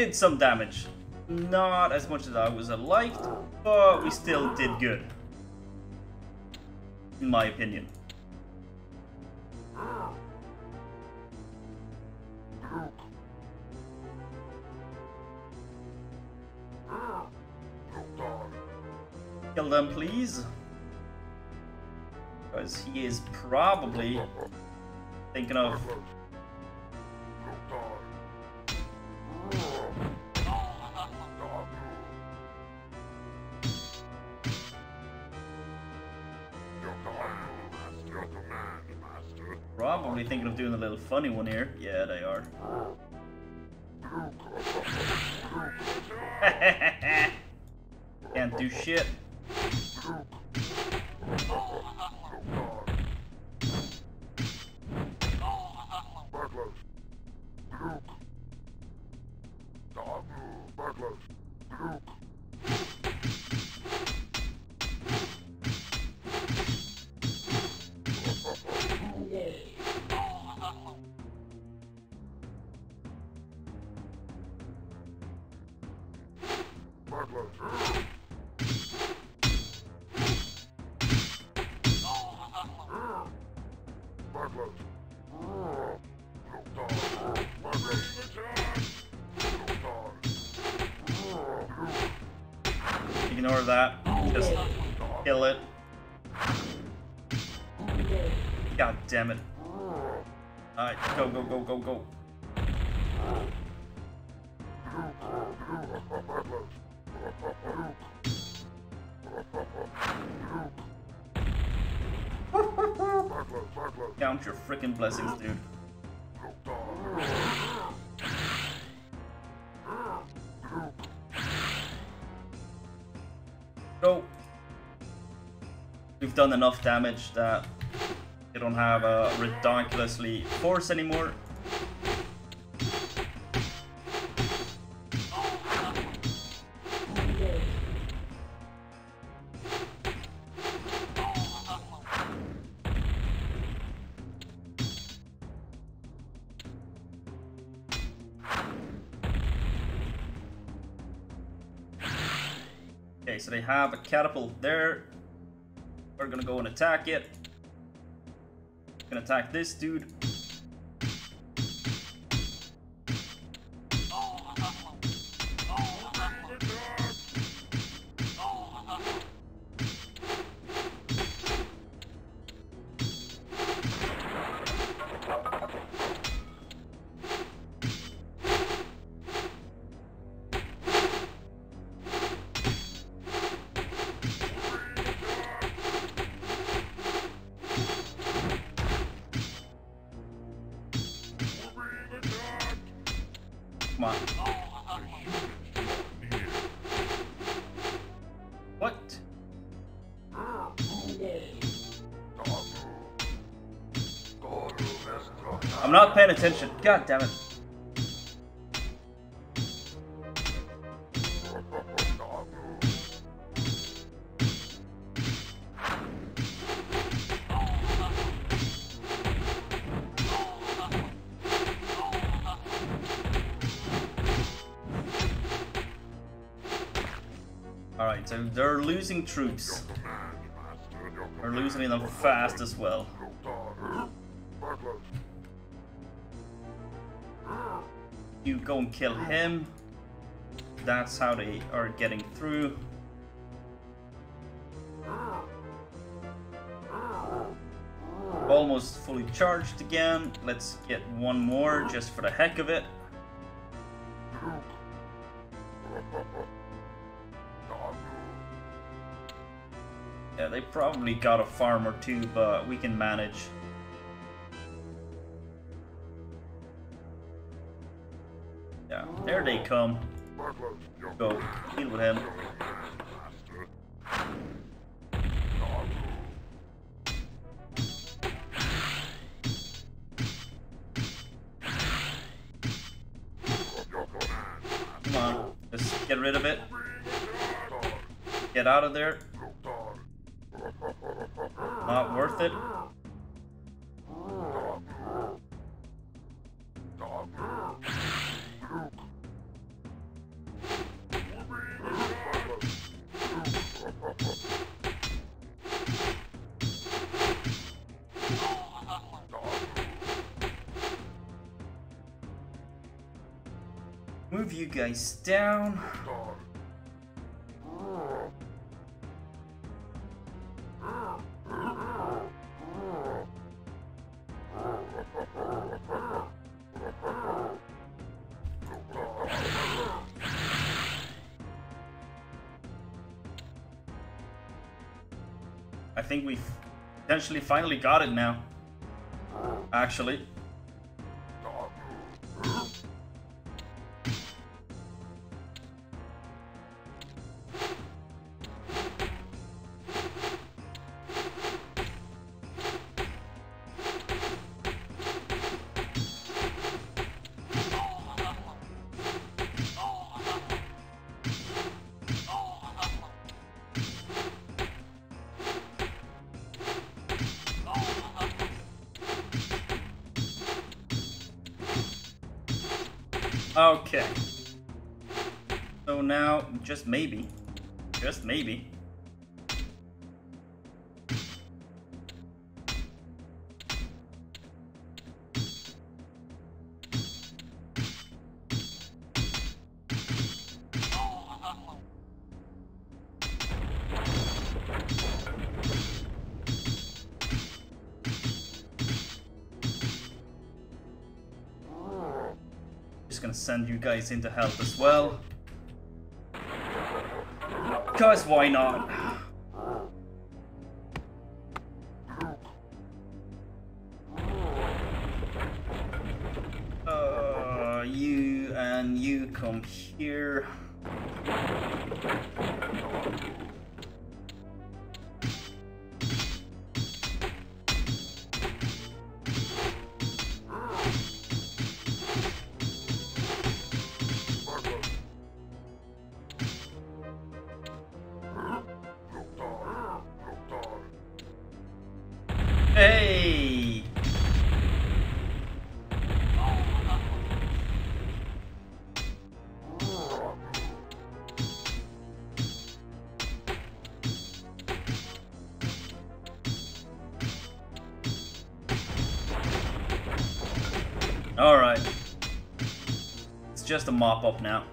Did some damage. Not as much as I was liked, but we still did good. In my opinion. Kill them, please. Because he is probably thinking of funny one here. Yeah, they are. Freaking blessings, dude. Go. We've done enough damage that they don't have a ridiculously force anymore. Have a catapult there. We're gonna go and attack it. Gonna attack this dude. Paying attention. God damn it. Alright, so they're losing troops. They're losing them fast as well. And kill him. That's how they are getting through. Almost fully charged again. Let's get one more just for the heck of it. Yeah, they probably got a farm or two, but we can manage. Come. Go, deal with him. Come on, just get rid of it. Get out of there. Down. I think we've potentially finally got it now. Actually. Just maybe, just maybe, send you guys into help as well. Cause why not? A mop up now.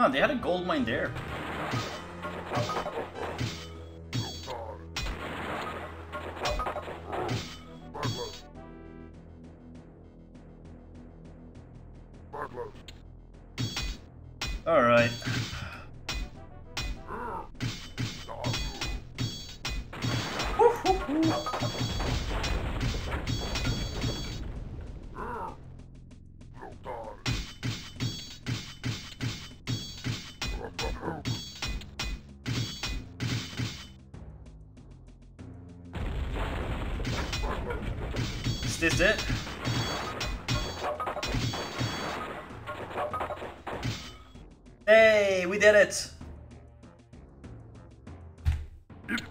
Oh, they had a gold mine there.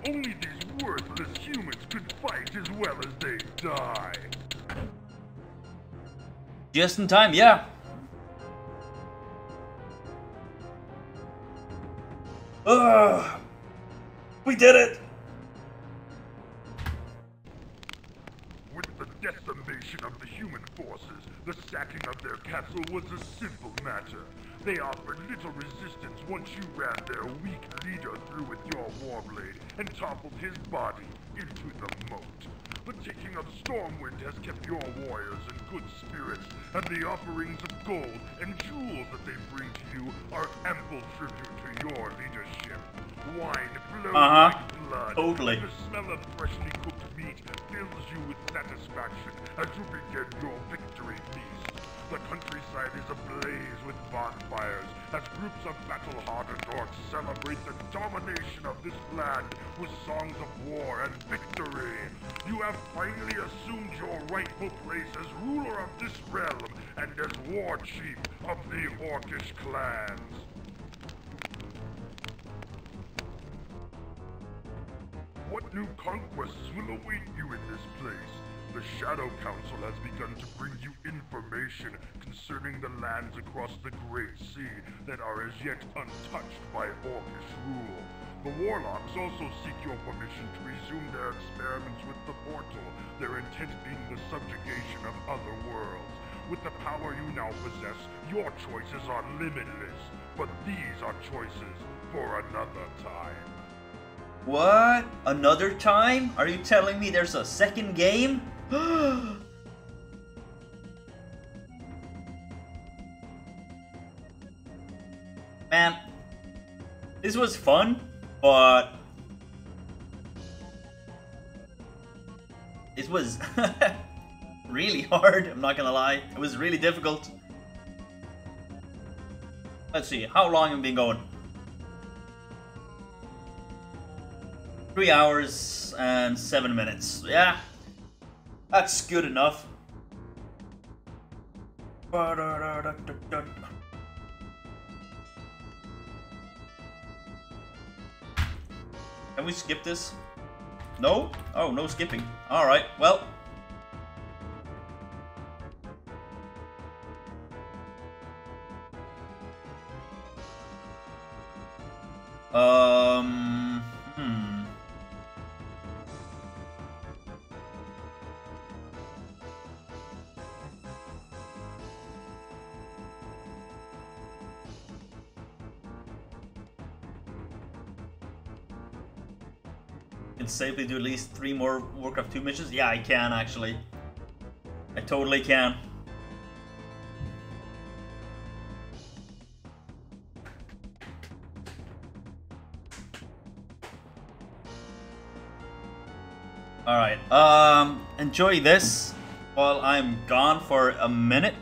Only these worthless humans could fight as well as they die. Just in time, yeah. Ugh! We did it! With the decimation of the human forces, the sacking of their castle was a simple matter. They offered little resistance once you ran their weak leader through with your warblade and toppled his body into the moat. The taking of Stormwind has kept your warriors in good spirits, and the offerings of gold and jewels that they bring to you are ample tribute to your leadership. Wine flows Uh-huh. like blood. Totally. The smell of freshly cooked meat fills you with satisfaction as you begin your victory feast. The countryside is ablaze with bonfires as groups of battle-hardened orcs celebrate the domination of this land with songs of war and victory. You have finally assumed your rightful place as ruler of this realm and as war chief of the Orcish clans. What new conquests will await you in this place? The Shadow Council has begun to bring you information concerning the lands across the Great Sea that are as yet untouched by Orcish rule. The Warlocks also seek your permission to resume their experiments with the portal, their intent being the subjugation of other worlds. With the power you now possess, your choices are limitless, but these are choices for another time. What? Another time? Are you telling me there's a second game? Man, this was fun, but it was really hard, I'm not gonna lie. It was really difficult. Let's see, how long have we been going? Three hours and seven minutes. Yeah, that's good enough. Can we skip this? No? Oh, no skipping. Alright, well. Um. Can safely do at least three more Warcraft 2 missions? Yeah, I can actually. I totally can. Alright, um, enjoy this while I'm gone for a minute.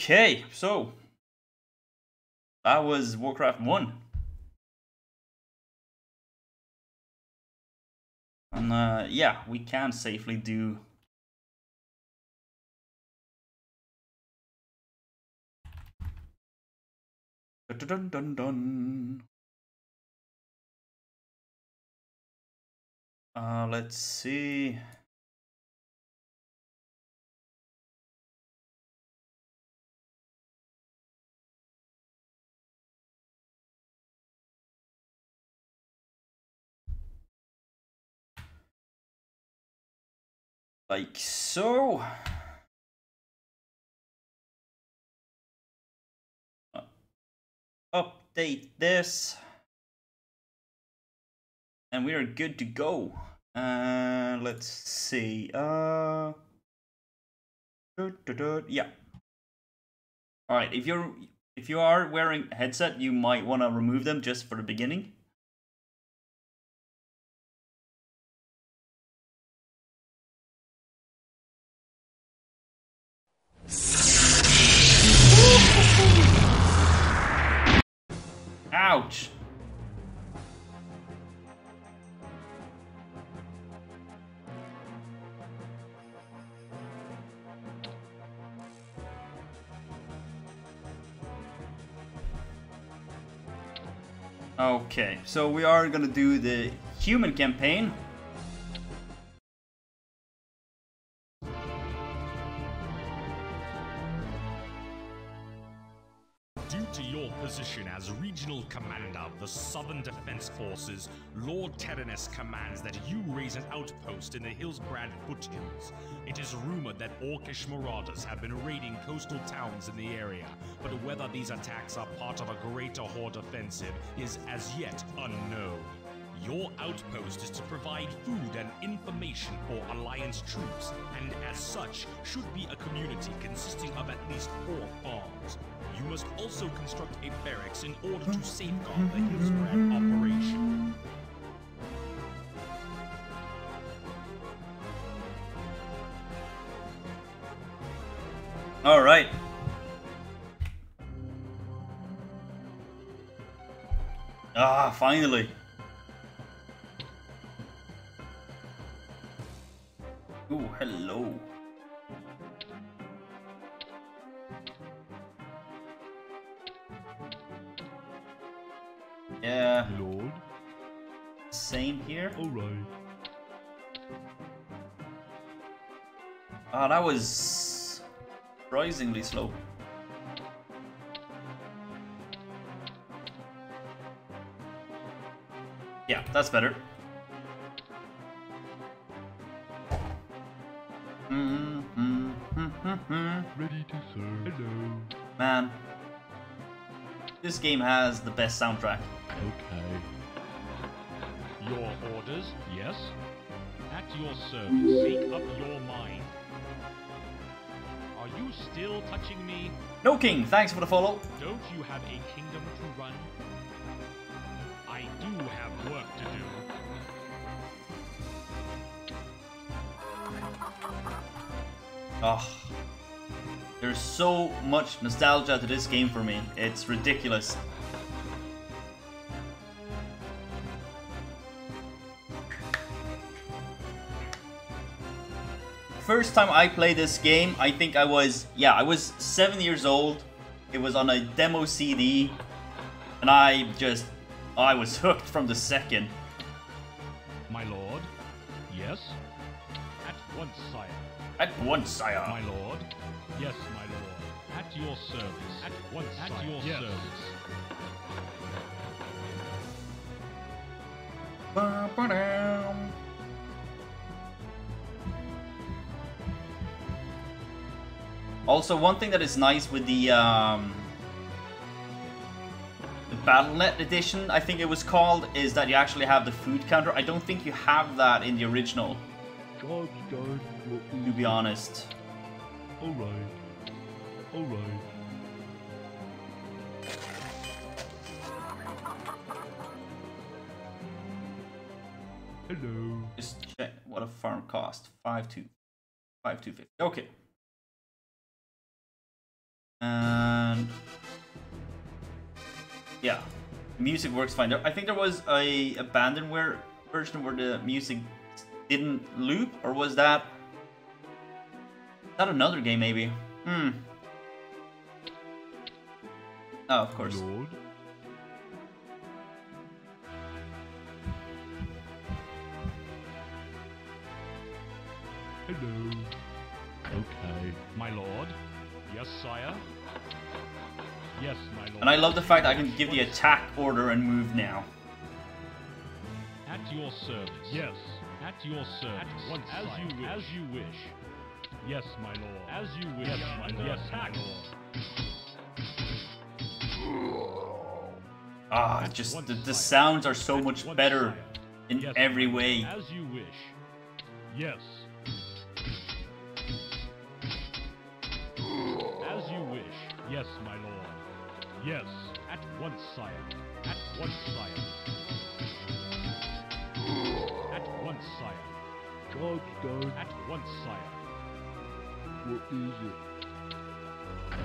Okay, so that was Warcraft 1. And uh, yeah, we can safely do Dun dun dun dun. Uh, let's see. Like so. Update this. And we are good to go. Uh, let's see. Uh, yeah. All right. If you're if you are wearing headset, you might want to remove them just for the beginning. Ouch. Okay, so we are gonna do the human campaign. Position as regional commander of the Southern Defense Forces, Lord Terenas commands that you raise an outpost in the Hillsbrad foothills. It is rumored that Orcish marauders have been raiding coastal towns in the area, but whether these attacks are part of a greater Horde offensive is as yet unknown. Your outpost is to provide food and information for Alliance troops, and as such, should be a community consisting of at least four farms. You must also construct a barracks in order to safeguard the Hillsbrad operation. All right. Ah, finally. Ooh, hello. Yeah, Lord. same here. Alright. Ah, that was surprisingly slow. Yeah, that's better. Mm-hmm. Ready to serve. Hello. Man, this game has the best soundtrack. Okay. Your orders, yes? At your service, make up your mind. Are you still touching me? No King, thanks for the follow. Don't you have a kingdom to run? I do have work to do. Oh, there's so much nostalgia to this game for me. It's ridiculous. First time I played this game, I think I was, yeah, I was seven years old. It was on a demo CD, and I just, I was hooked from the second. My lord? Yes? At once, sire. At once, sire. My lord? Yes, my lord. At your service. At once, At sire. your Yes. service. Ba-ba-dum. Also, one thing that is nice with the um, the BattleNet edition, I think it was called, is that you actually have the food counter. I don't think you have that in the original, God's done to be honest. Alright. Alright. Hello. Just check what a farm cost. Five two, five two fifty. Okay. And yeah, music works fine. I think there was a abandonware version where the music didn't loop, or was that that another game maybe? Hmm. Oh, of course. Lord. Hello. Okay. My lord? Yes, sire? Yes, my lord. And I love the fact I can give the attack order and move now. At your service. Yes. At your service. At once, as sire. you wish. As you wish. Yes, my lord. As you wish. Yes, my lord. Yes, my my lord. Ah, just Once, the, the sounds are so much Once, better in Yes, every way. As you wish. Yes. As you wish. Yes, my lord. Yes. At once, sire. At once, sire. At once, sire. Job's done. At once, sire. What is it?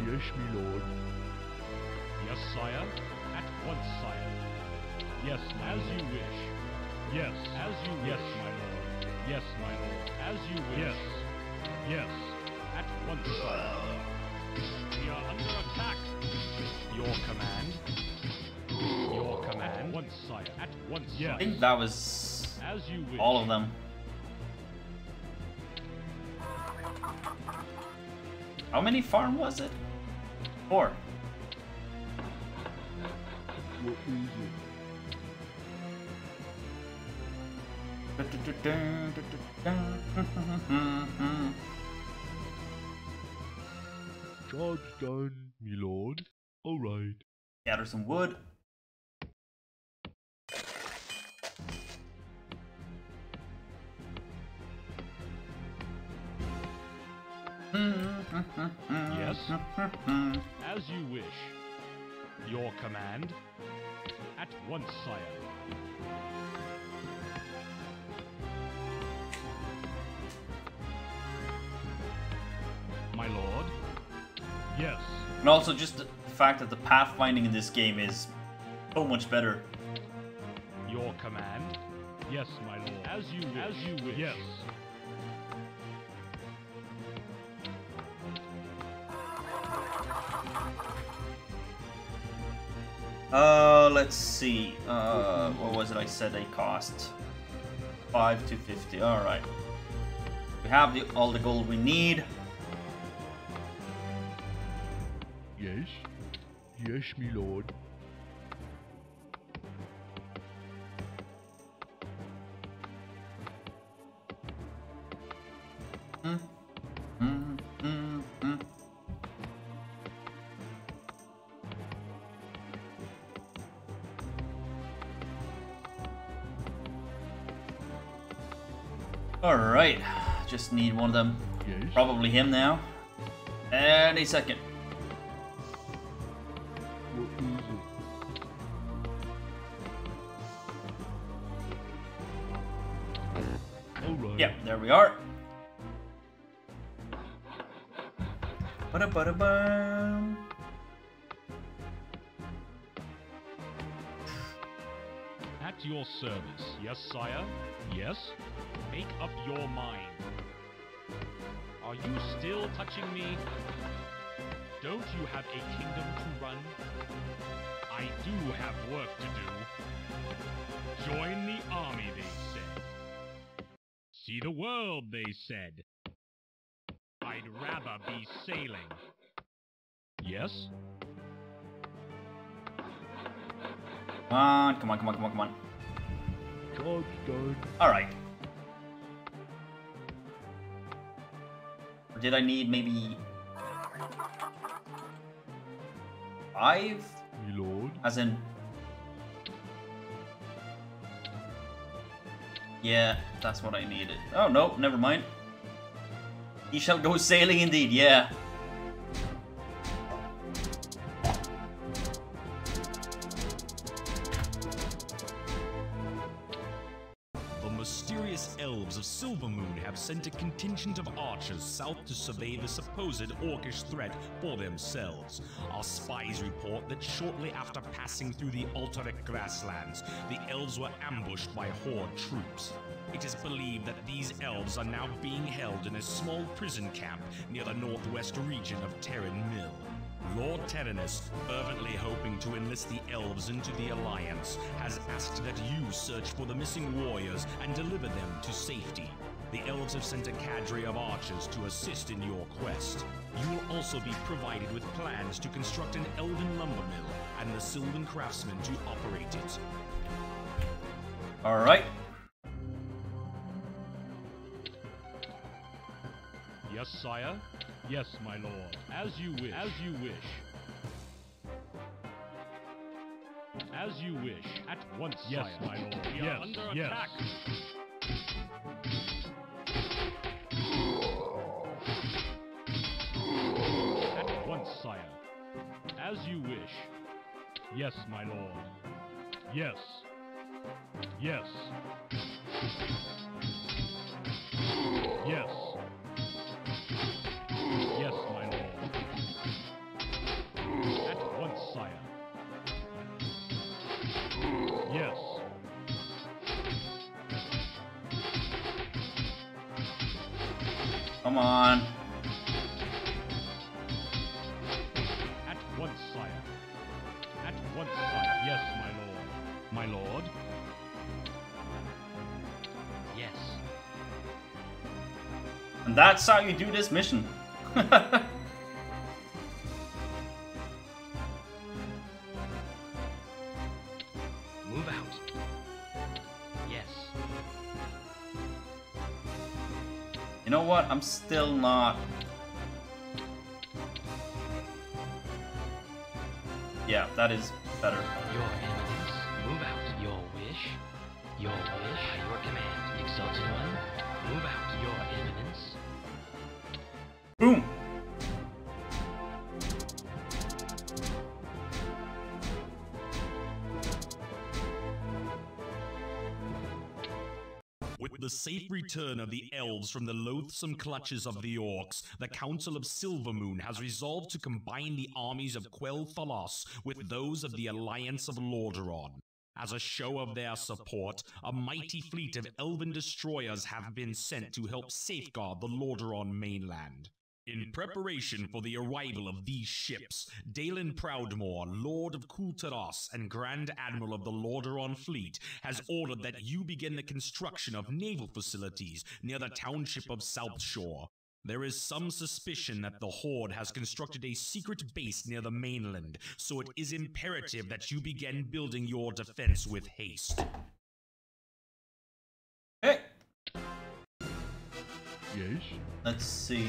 Yes, my lord. Yes, sire. At once, sire. Yes, my As lord. you wish. Yes. As you Yes, wish. my lord. Yes, my lord. As you wish. Yes. Yes. At once, sire. We are under attack. Your command. Your command. At Once, sire. At once, Yes. I sire. think that was As you wish. all of them. How many farm was it? Four. What is it? Job's done, my lord. All right. Gather some wood. Yes. As you wish. Your command. At once, sire. My lord. Yes. And also just the fact that the pathfinding in this game is so much better. Your command. Yes, my lord. As you wish. As you wish. Yes. Uh, let's see. Uh, what was it I said they cost? 5 to 50. Alright. We have the, all the gold we need. Yes. Yes, my lord. Alright. Just need one of them. Yes. Probably him now. Any second. What is it? All right. Yeah, there we are. Ba-da-ba-da-bum. At your service. Yes, sire. Yes. Make up your mind. Are you still touching me? Don't you have a kingdom to run? I do have work to do. Join the army, they said. See the world, they said. I'd rather be sailing. Yes? Come on, come on, come on, come on, come on. Job's done. Alright. Or did I need maybe... Five? My lord. As in... Yeah, that's what I needed. Oh, no, never mind. He shall go sailing indeed, yeah. Silvermoon have sent a contingent of archers south to survey the supposed orcish threat for themselves. Our spies report that shortly after passing through the Alterac grasslands, the elves were ambushed by Horde troops. It is believed that these elves are now being held in a small prison camp near the northwest region of Tarren Mill. Lord Terenas, fervently hoping to enlist the elves into the Alliance, has asked that you search for the missing warriors and deliver them to safety. The elves have sent a cadre of archers to assist in your quest. You will also be provided with plans to construct an elven lumber mill and the Sylvan craftsmen to operate it. Alright. Yes, sire. Yes, my lord. As you wish. As you wish. As you wish. At once, Yes, sire. my lord. We are Yes, under yes. attack. At once, sire. As you wish. Yes, my lord. Yes. Yes. Yes. Yes, my lord. At once, sire. Yes. Come on. At once, sire. At once, sire. Yes, my lord. My lord. Yes. And that's how you do this mission. Move out. Yes. you know what? I'm still not. Yeah, that is better. Your eminence. Move out. Your wish. Your wish. Boom! With the safe return of the elves from the loathsome clutches of the orcs, the Council of Silvermoon has resolved to combine the armies of Quel'Thalas with those of the Alliance of Lordaeron. As a show of their support, a mighty fleet of elven destroyers have been sent to help safeguard the Lordaeron mainland. In preparation for the arrival of these ships, Daelin Proudmoore, Lord of Kul Tiras and Grand Admiral of the Lordaeron Fleet, has ordered that you begin the construction of naval facilities near the township of South Shore. There is some suspicion that the Horde has constructed a secret base near the mainland, so it is imperative that you begin building your defense with haste. Hey, Yes. let's see.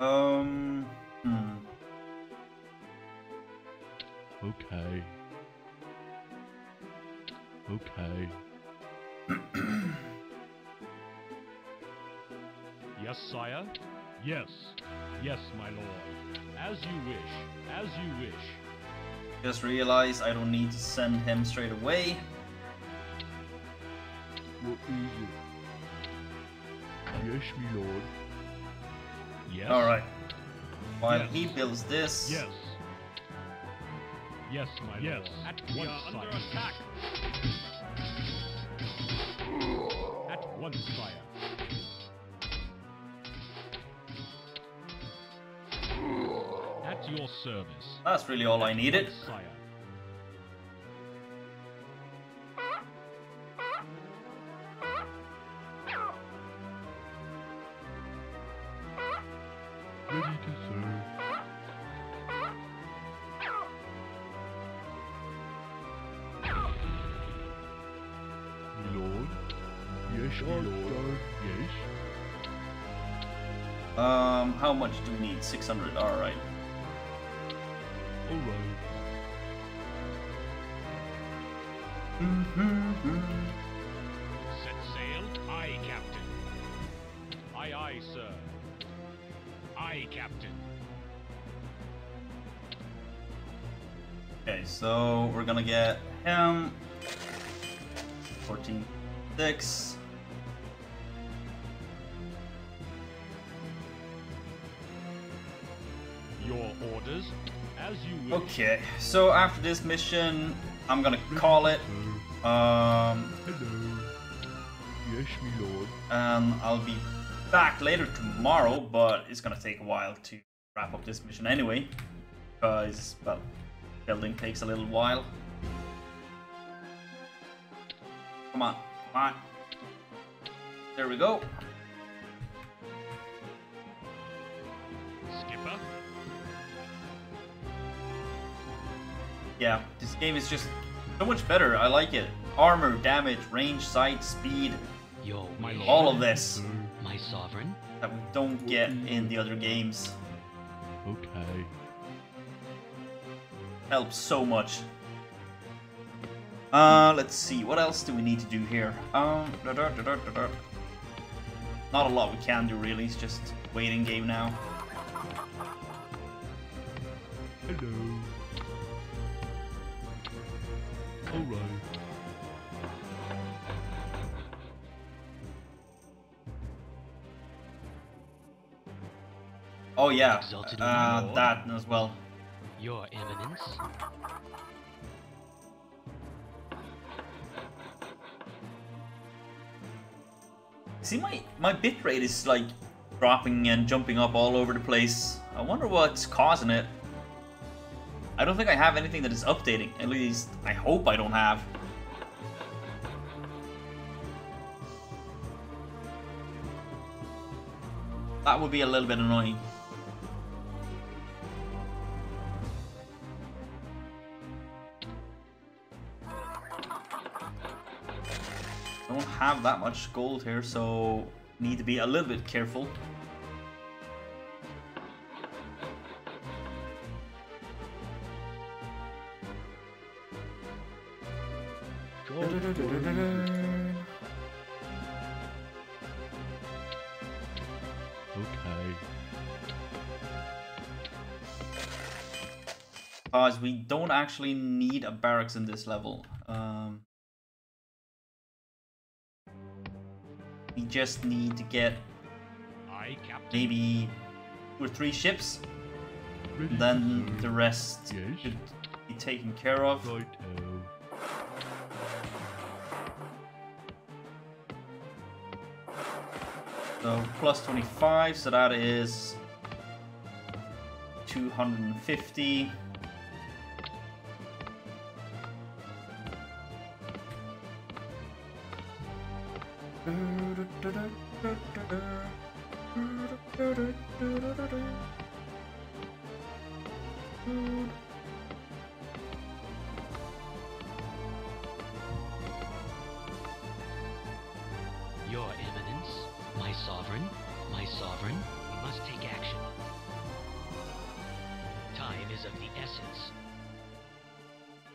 Um. Hmm. Okay. Okay. Yes, sire. Yes. Yes, my lord. As you wish. As you wish. Just realized I don't need to send him straight away. What is it? Yes, my lord. Yes. Alright. While Yes. he builds this. Yes. Yes, my Yes. lord. At We once, are sire. under attack. At once, sire. At your service. That's really all I needed. Once, 600. Alright. All right. Set sail. Aye, Captain. Aye, aye, sir. Aye, Captain. Okay, so we're gonna get him. 14, 6. Okay, so after this mission, I'm gonna call it. Um. Yes, me lord. and I'll be back later tomorrow, but it's gonna take a while to wrap up this mission anyway, because well, building takes a little while. Come on, come on. There we go. Yeah, this game is just so much better. I like it. Armor, damage, range, sight, speed, Yo, My wish, lord. all of this my sovereign. that we don't get in the other games. Okay. helps so much. Uh, let's see. What else do we need to do here? Um, da -da -da -da -da -da. not a lot we can do really. It's just waiting game now. Yeah, uh, that as well. Your eminence. See, my my bitrate is like dropping and jumping up all over the place. I wonder what's causing it. I don't think I have anything that is updating. At least I hope I don't have. That would be a little bit annoying. Have that much gold here, so need to be a little bit careful. Okay. Because we don't actually need a barracks in this level. Just need to get maybe two or three ships. Then the rest Yes. should be taken care of. Righto. So plus 25, so that is 250. Your eminence. My sovereign. My sovereign. We must take action. Time is of the essence.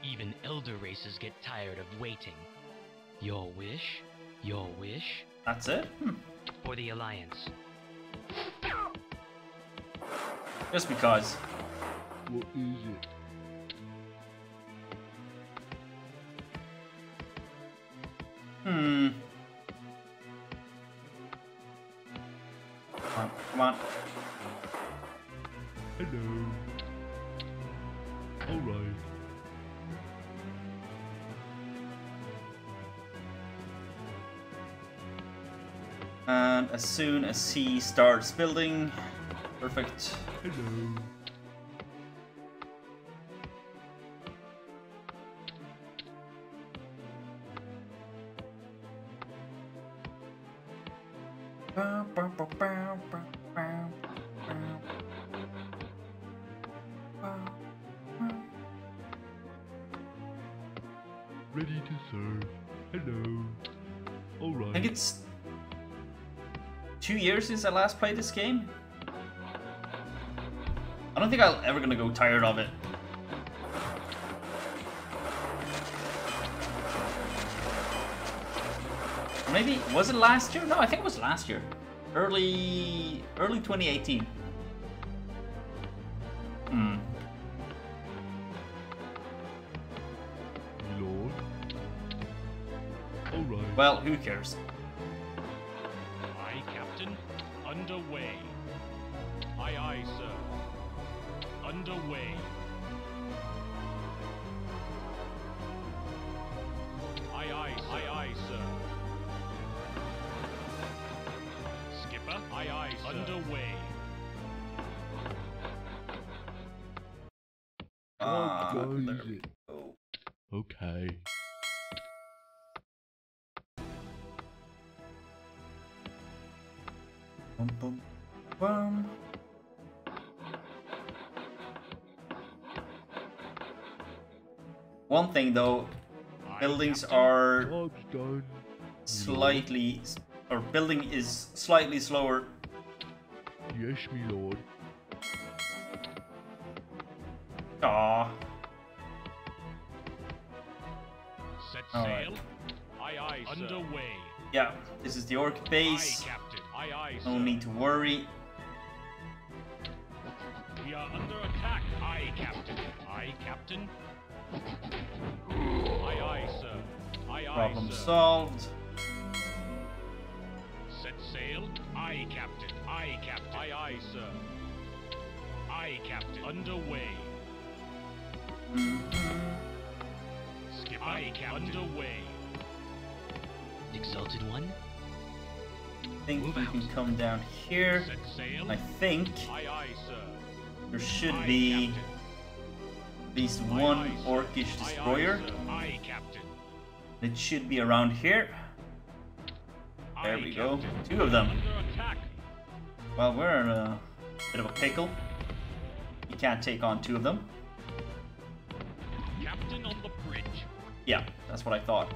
Even elder races get tired of waiting. Your wish? Your wish? That's it? Hmm. For the Alliance. Just because. What is it? As he starts building, perfect. Hello. Since I last played this game. I don't think I'm ever gonna go tired of it. Maybe was it last year? No, I think it was last year. Early early 2018. Hmm. Lord. Alright. Well, who cares? Thing though, buildings are slightly, or building is slightly slower. Yes, me lord. Ah, Set sail. right. Aye, aye. Underway. yeah, this is the orc base. Aye, think we can come down here. I think Aye, aye, sir. there should be at least one orcish destroyer. It should be around here. There we go. Two of them. Well, we're in a bit of a pickle. You can't take on two of them. Captain on the bridge. Yeah, that's what I thought.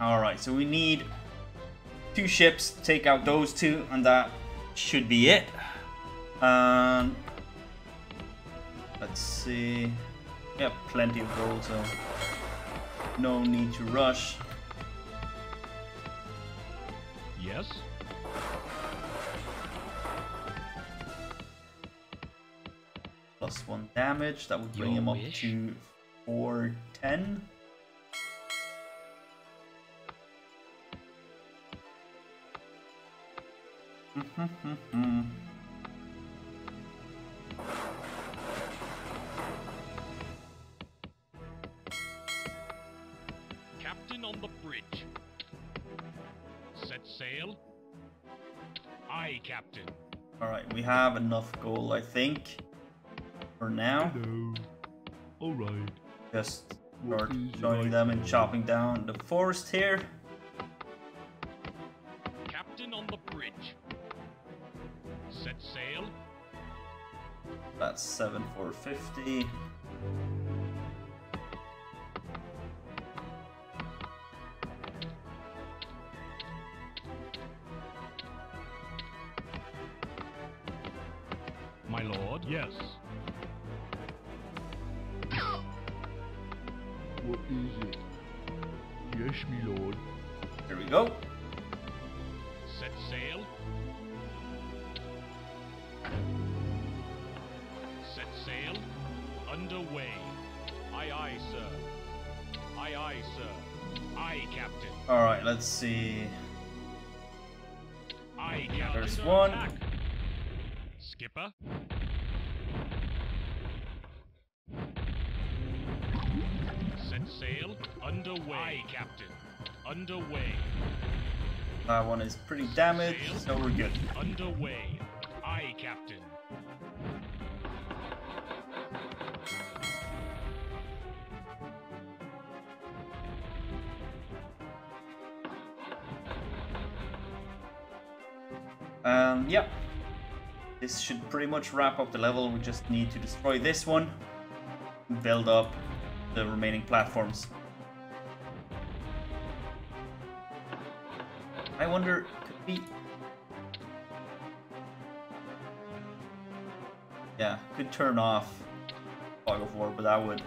Alright, so we need two ships to take out those two, and that should be it. Um, let's see. Yeah, plenty of gold, so no need to rush. Yes. Plus one damage, that would bring Your him up wish? to 410. Captain on the bridge. Set sail. Aye, Captain. Alright, we have enough gold, I think, for now. Hello. Alright. Just What start joining them and chopping down the forest here. seven four fifty. Is pretty damaged, so we're good. Underway. Aye, Captain. Um, yeah. This should pretty much wrap up the level. We just need to destroy this one. Build up the remaining platforms. I wonder, could we... Yeah, could turn off Fog of War, but that would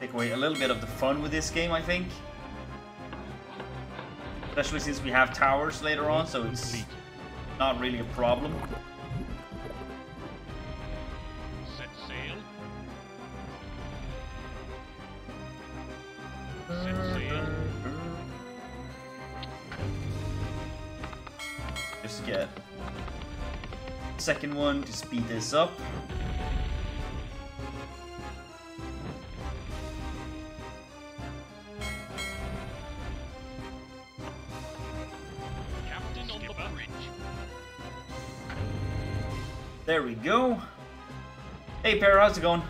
take away a little bit of the fun with this game, I think. Especially since we have towers later on, so it's not really a problem. One to speed this up. Captain on the bridge. There we go. Hey, Pear, how's it going?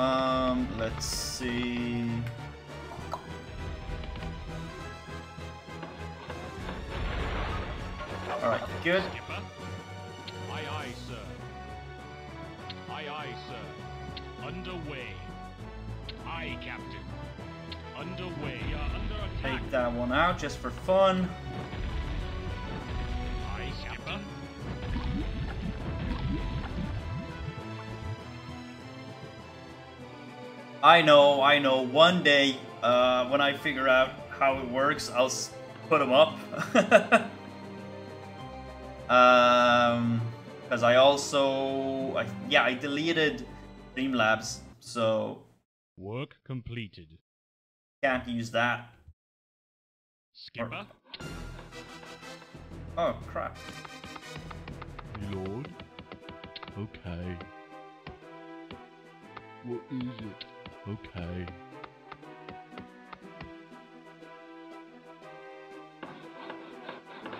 Um, let's see. Good. Skipper. Aye, aye, sir. Aye, aye, sir. Underway. Aye, Captain. Underway. Under. Take that one out just for fun. Aye, Skipper. I know, I know. One day, uh, when I figure out how it works, I'll put them up. um, because I also, I, yeah, I deleted Streamlabs, so Work completed. can't use that. Skipper. Oh crap! Lord? Okay. What is it? Okay.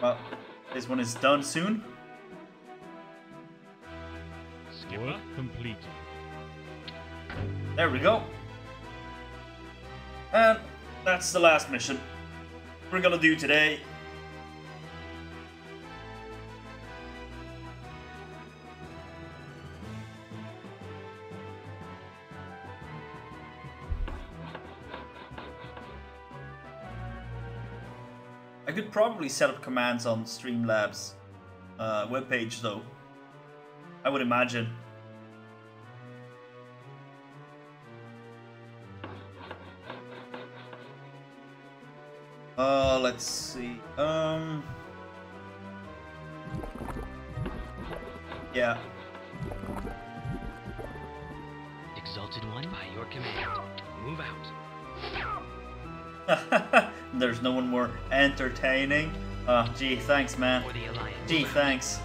Well, this one is done soon. Skipper. Work completed. There we go. And that's the last mission we're gonna do today. Probably set up commands on Streamlabs uh, webpage though. I would imagine. Uh, let's see. Um. Yeah. Exalted One, by your command. Move out. There's no one more entertaining. Oh, gee, thanks, man. For the Alliance. Gee, thanks.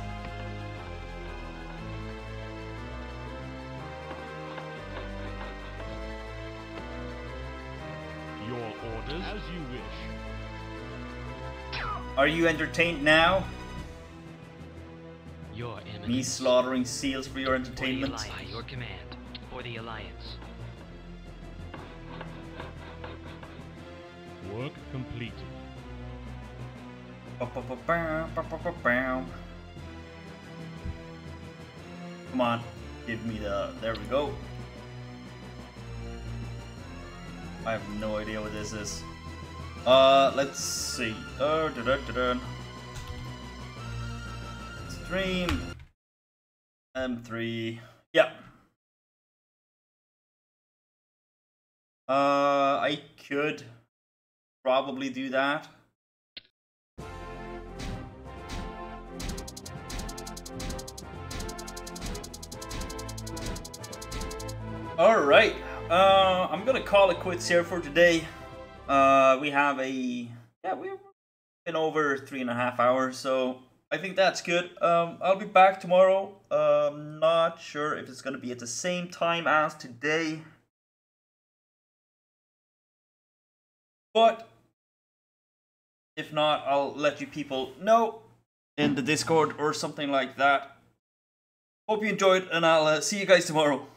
Your orders. As you wish. Are you entertained now? Your. Me slaughtering seals for your For the entertainment? Alliance. By your command. For the Alliance. Come on, give me the. There we go. I have no idea what this is. Uh, let's see. Uh, -da -da -da. Stream. M3. Yeah. Uh, I could probably do that. All right, uh, I'm gonna call it quits here for today. Uh, we have a yeah, we've been over three and a half hours, so I think that's good. Um, I'll be back tomorrow. Um, not sure if it's gonna be at the same time as today, but if not, I'll let you people know in the Discord or something like that. Hope you enjoyed, and I'll uh, see you guys tomorrow.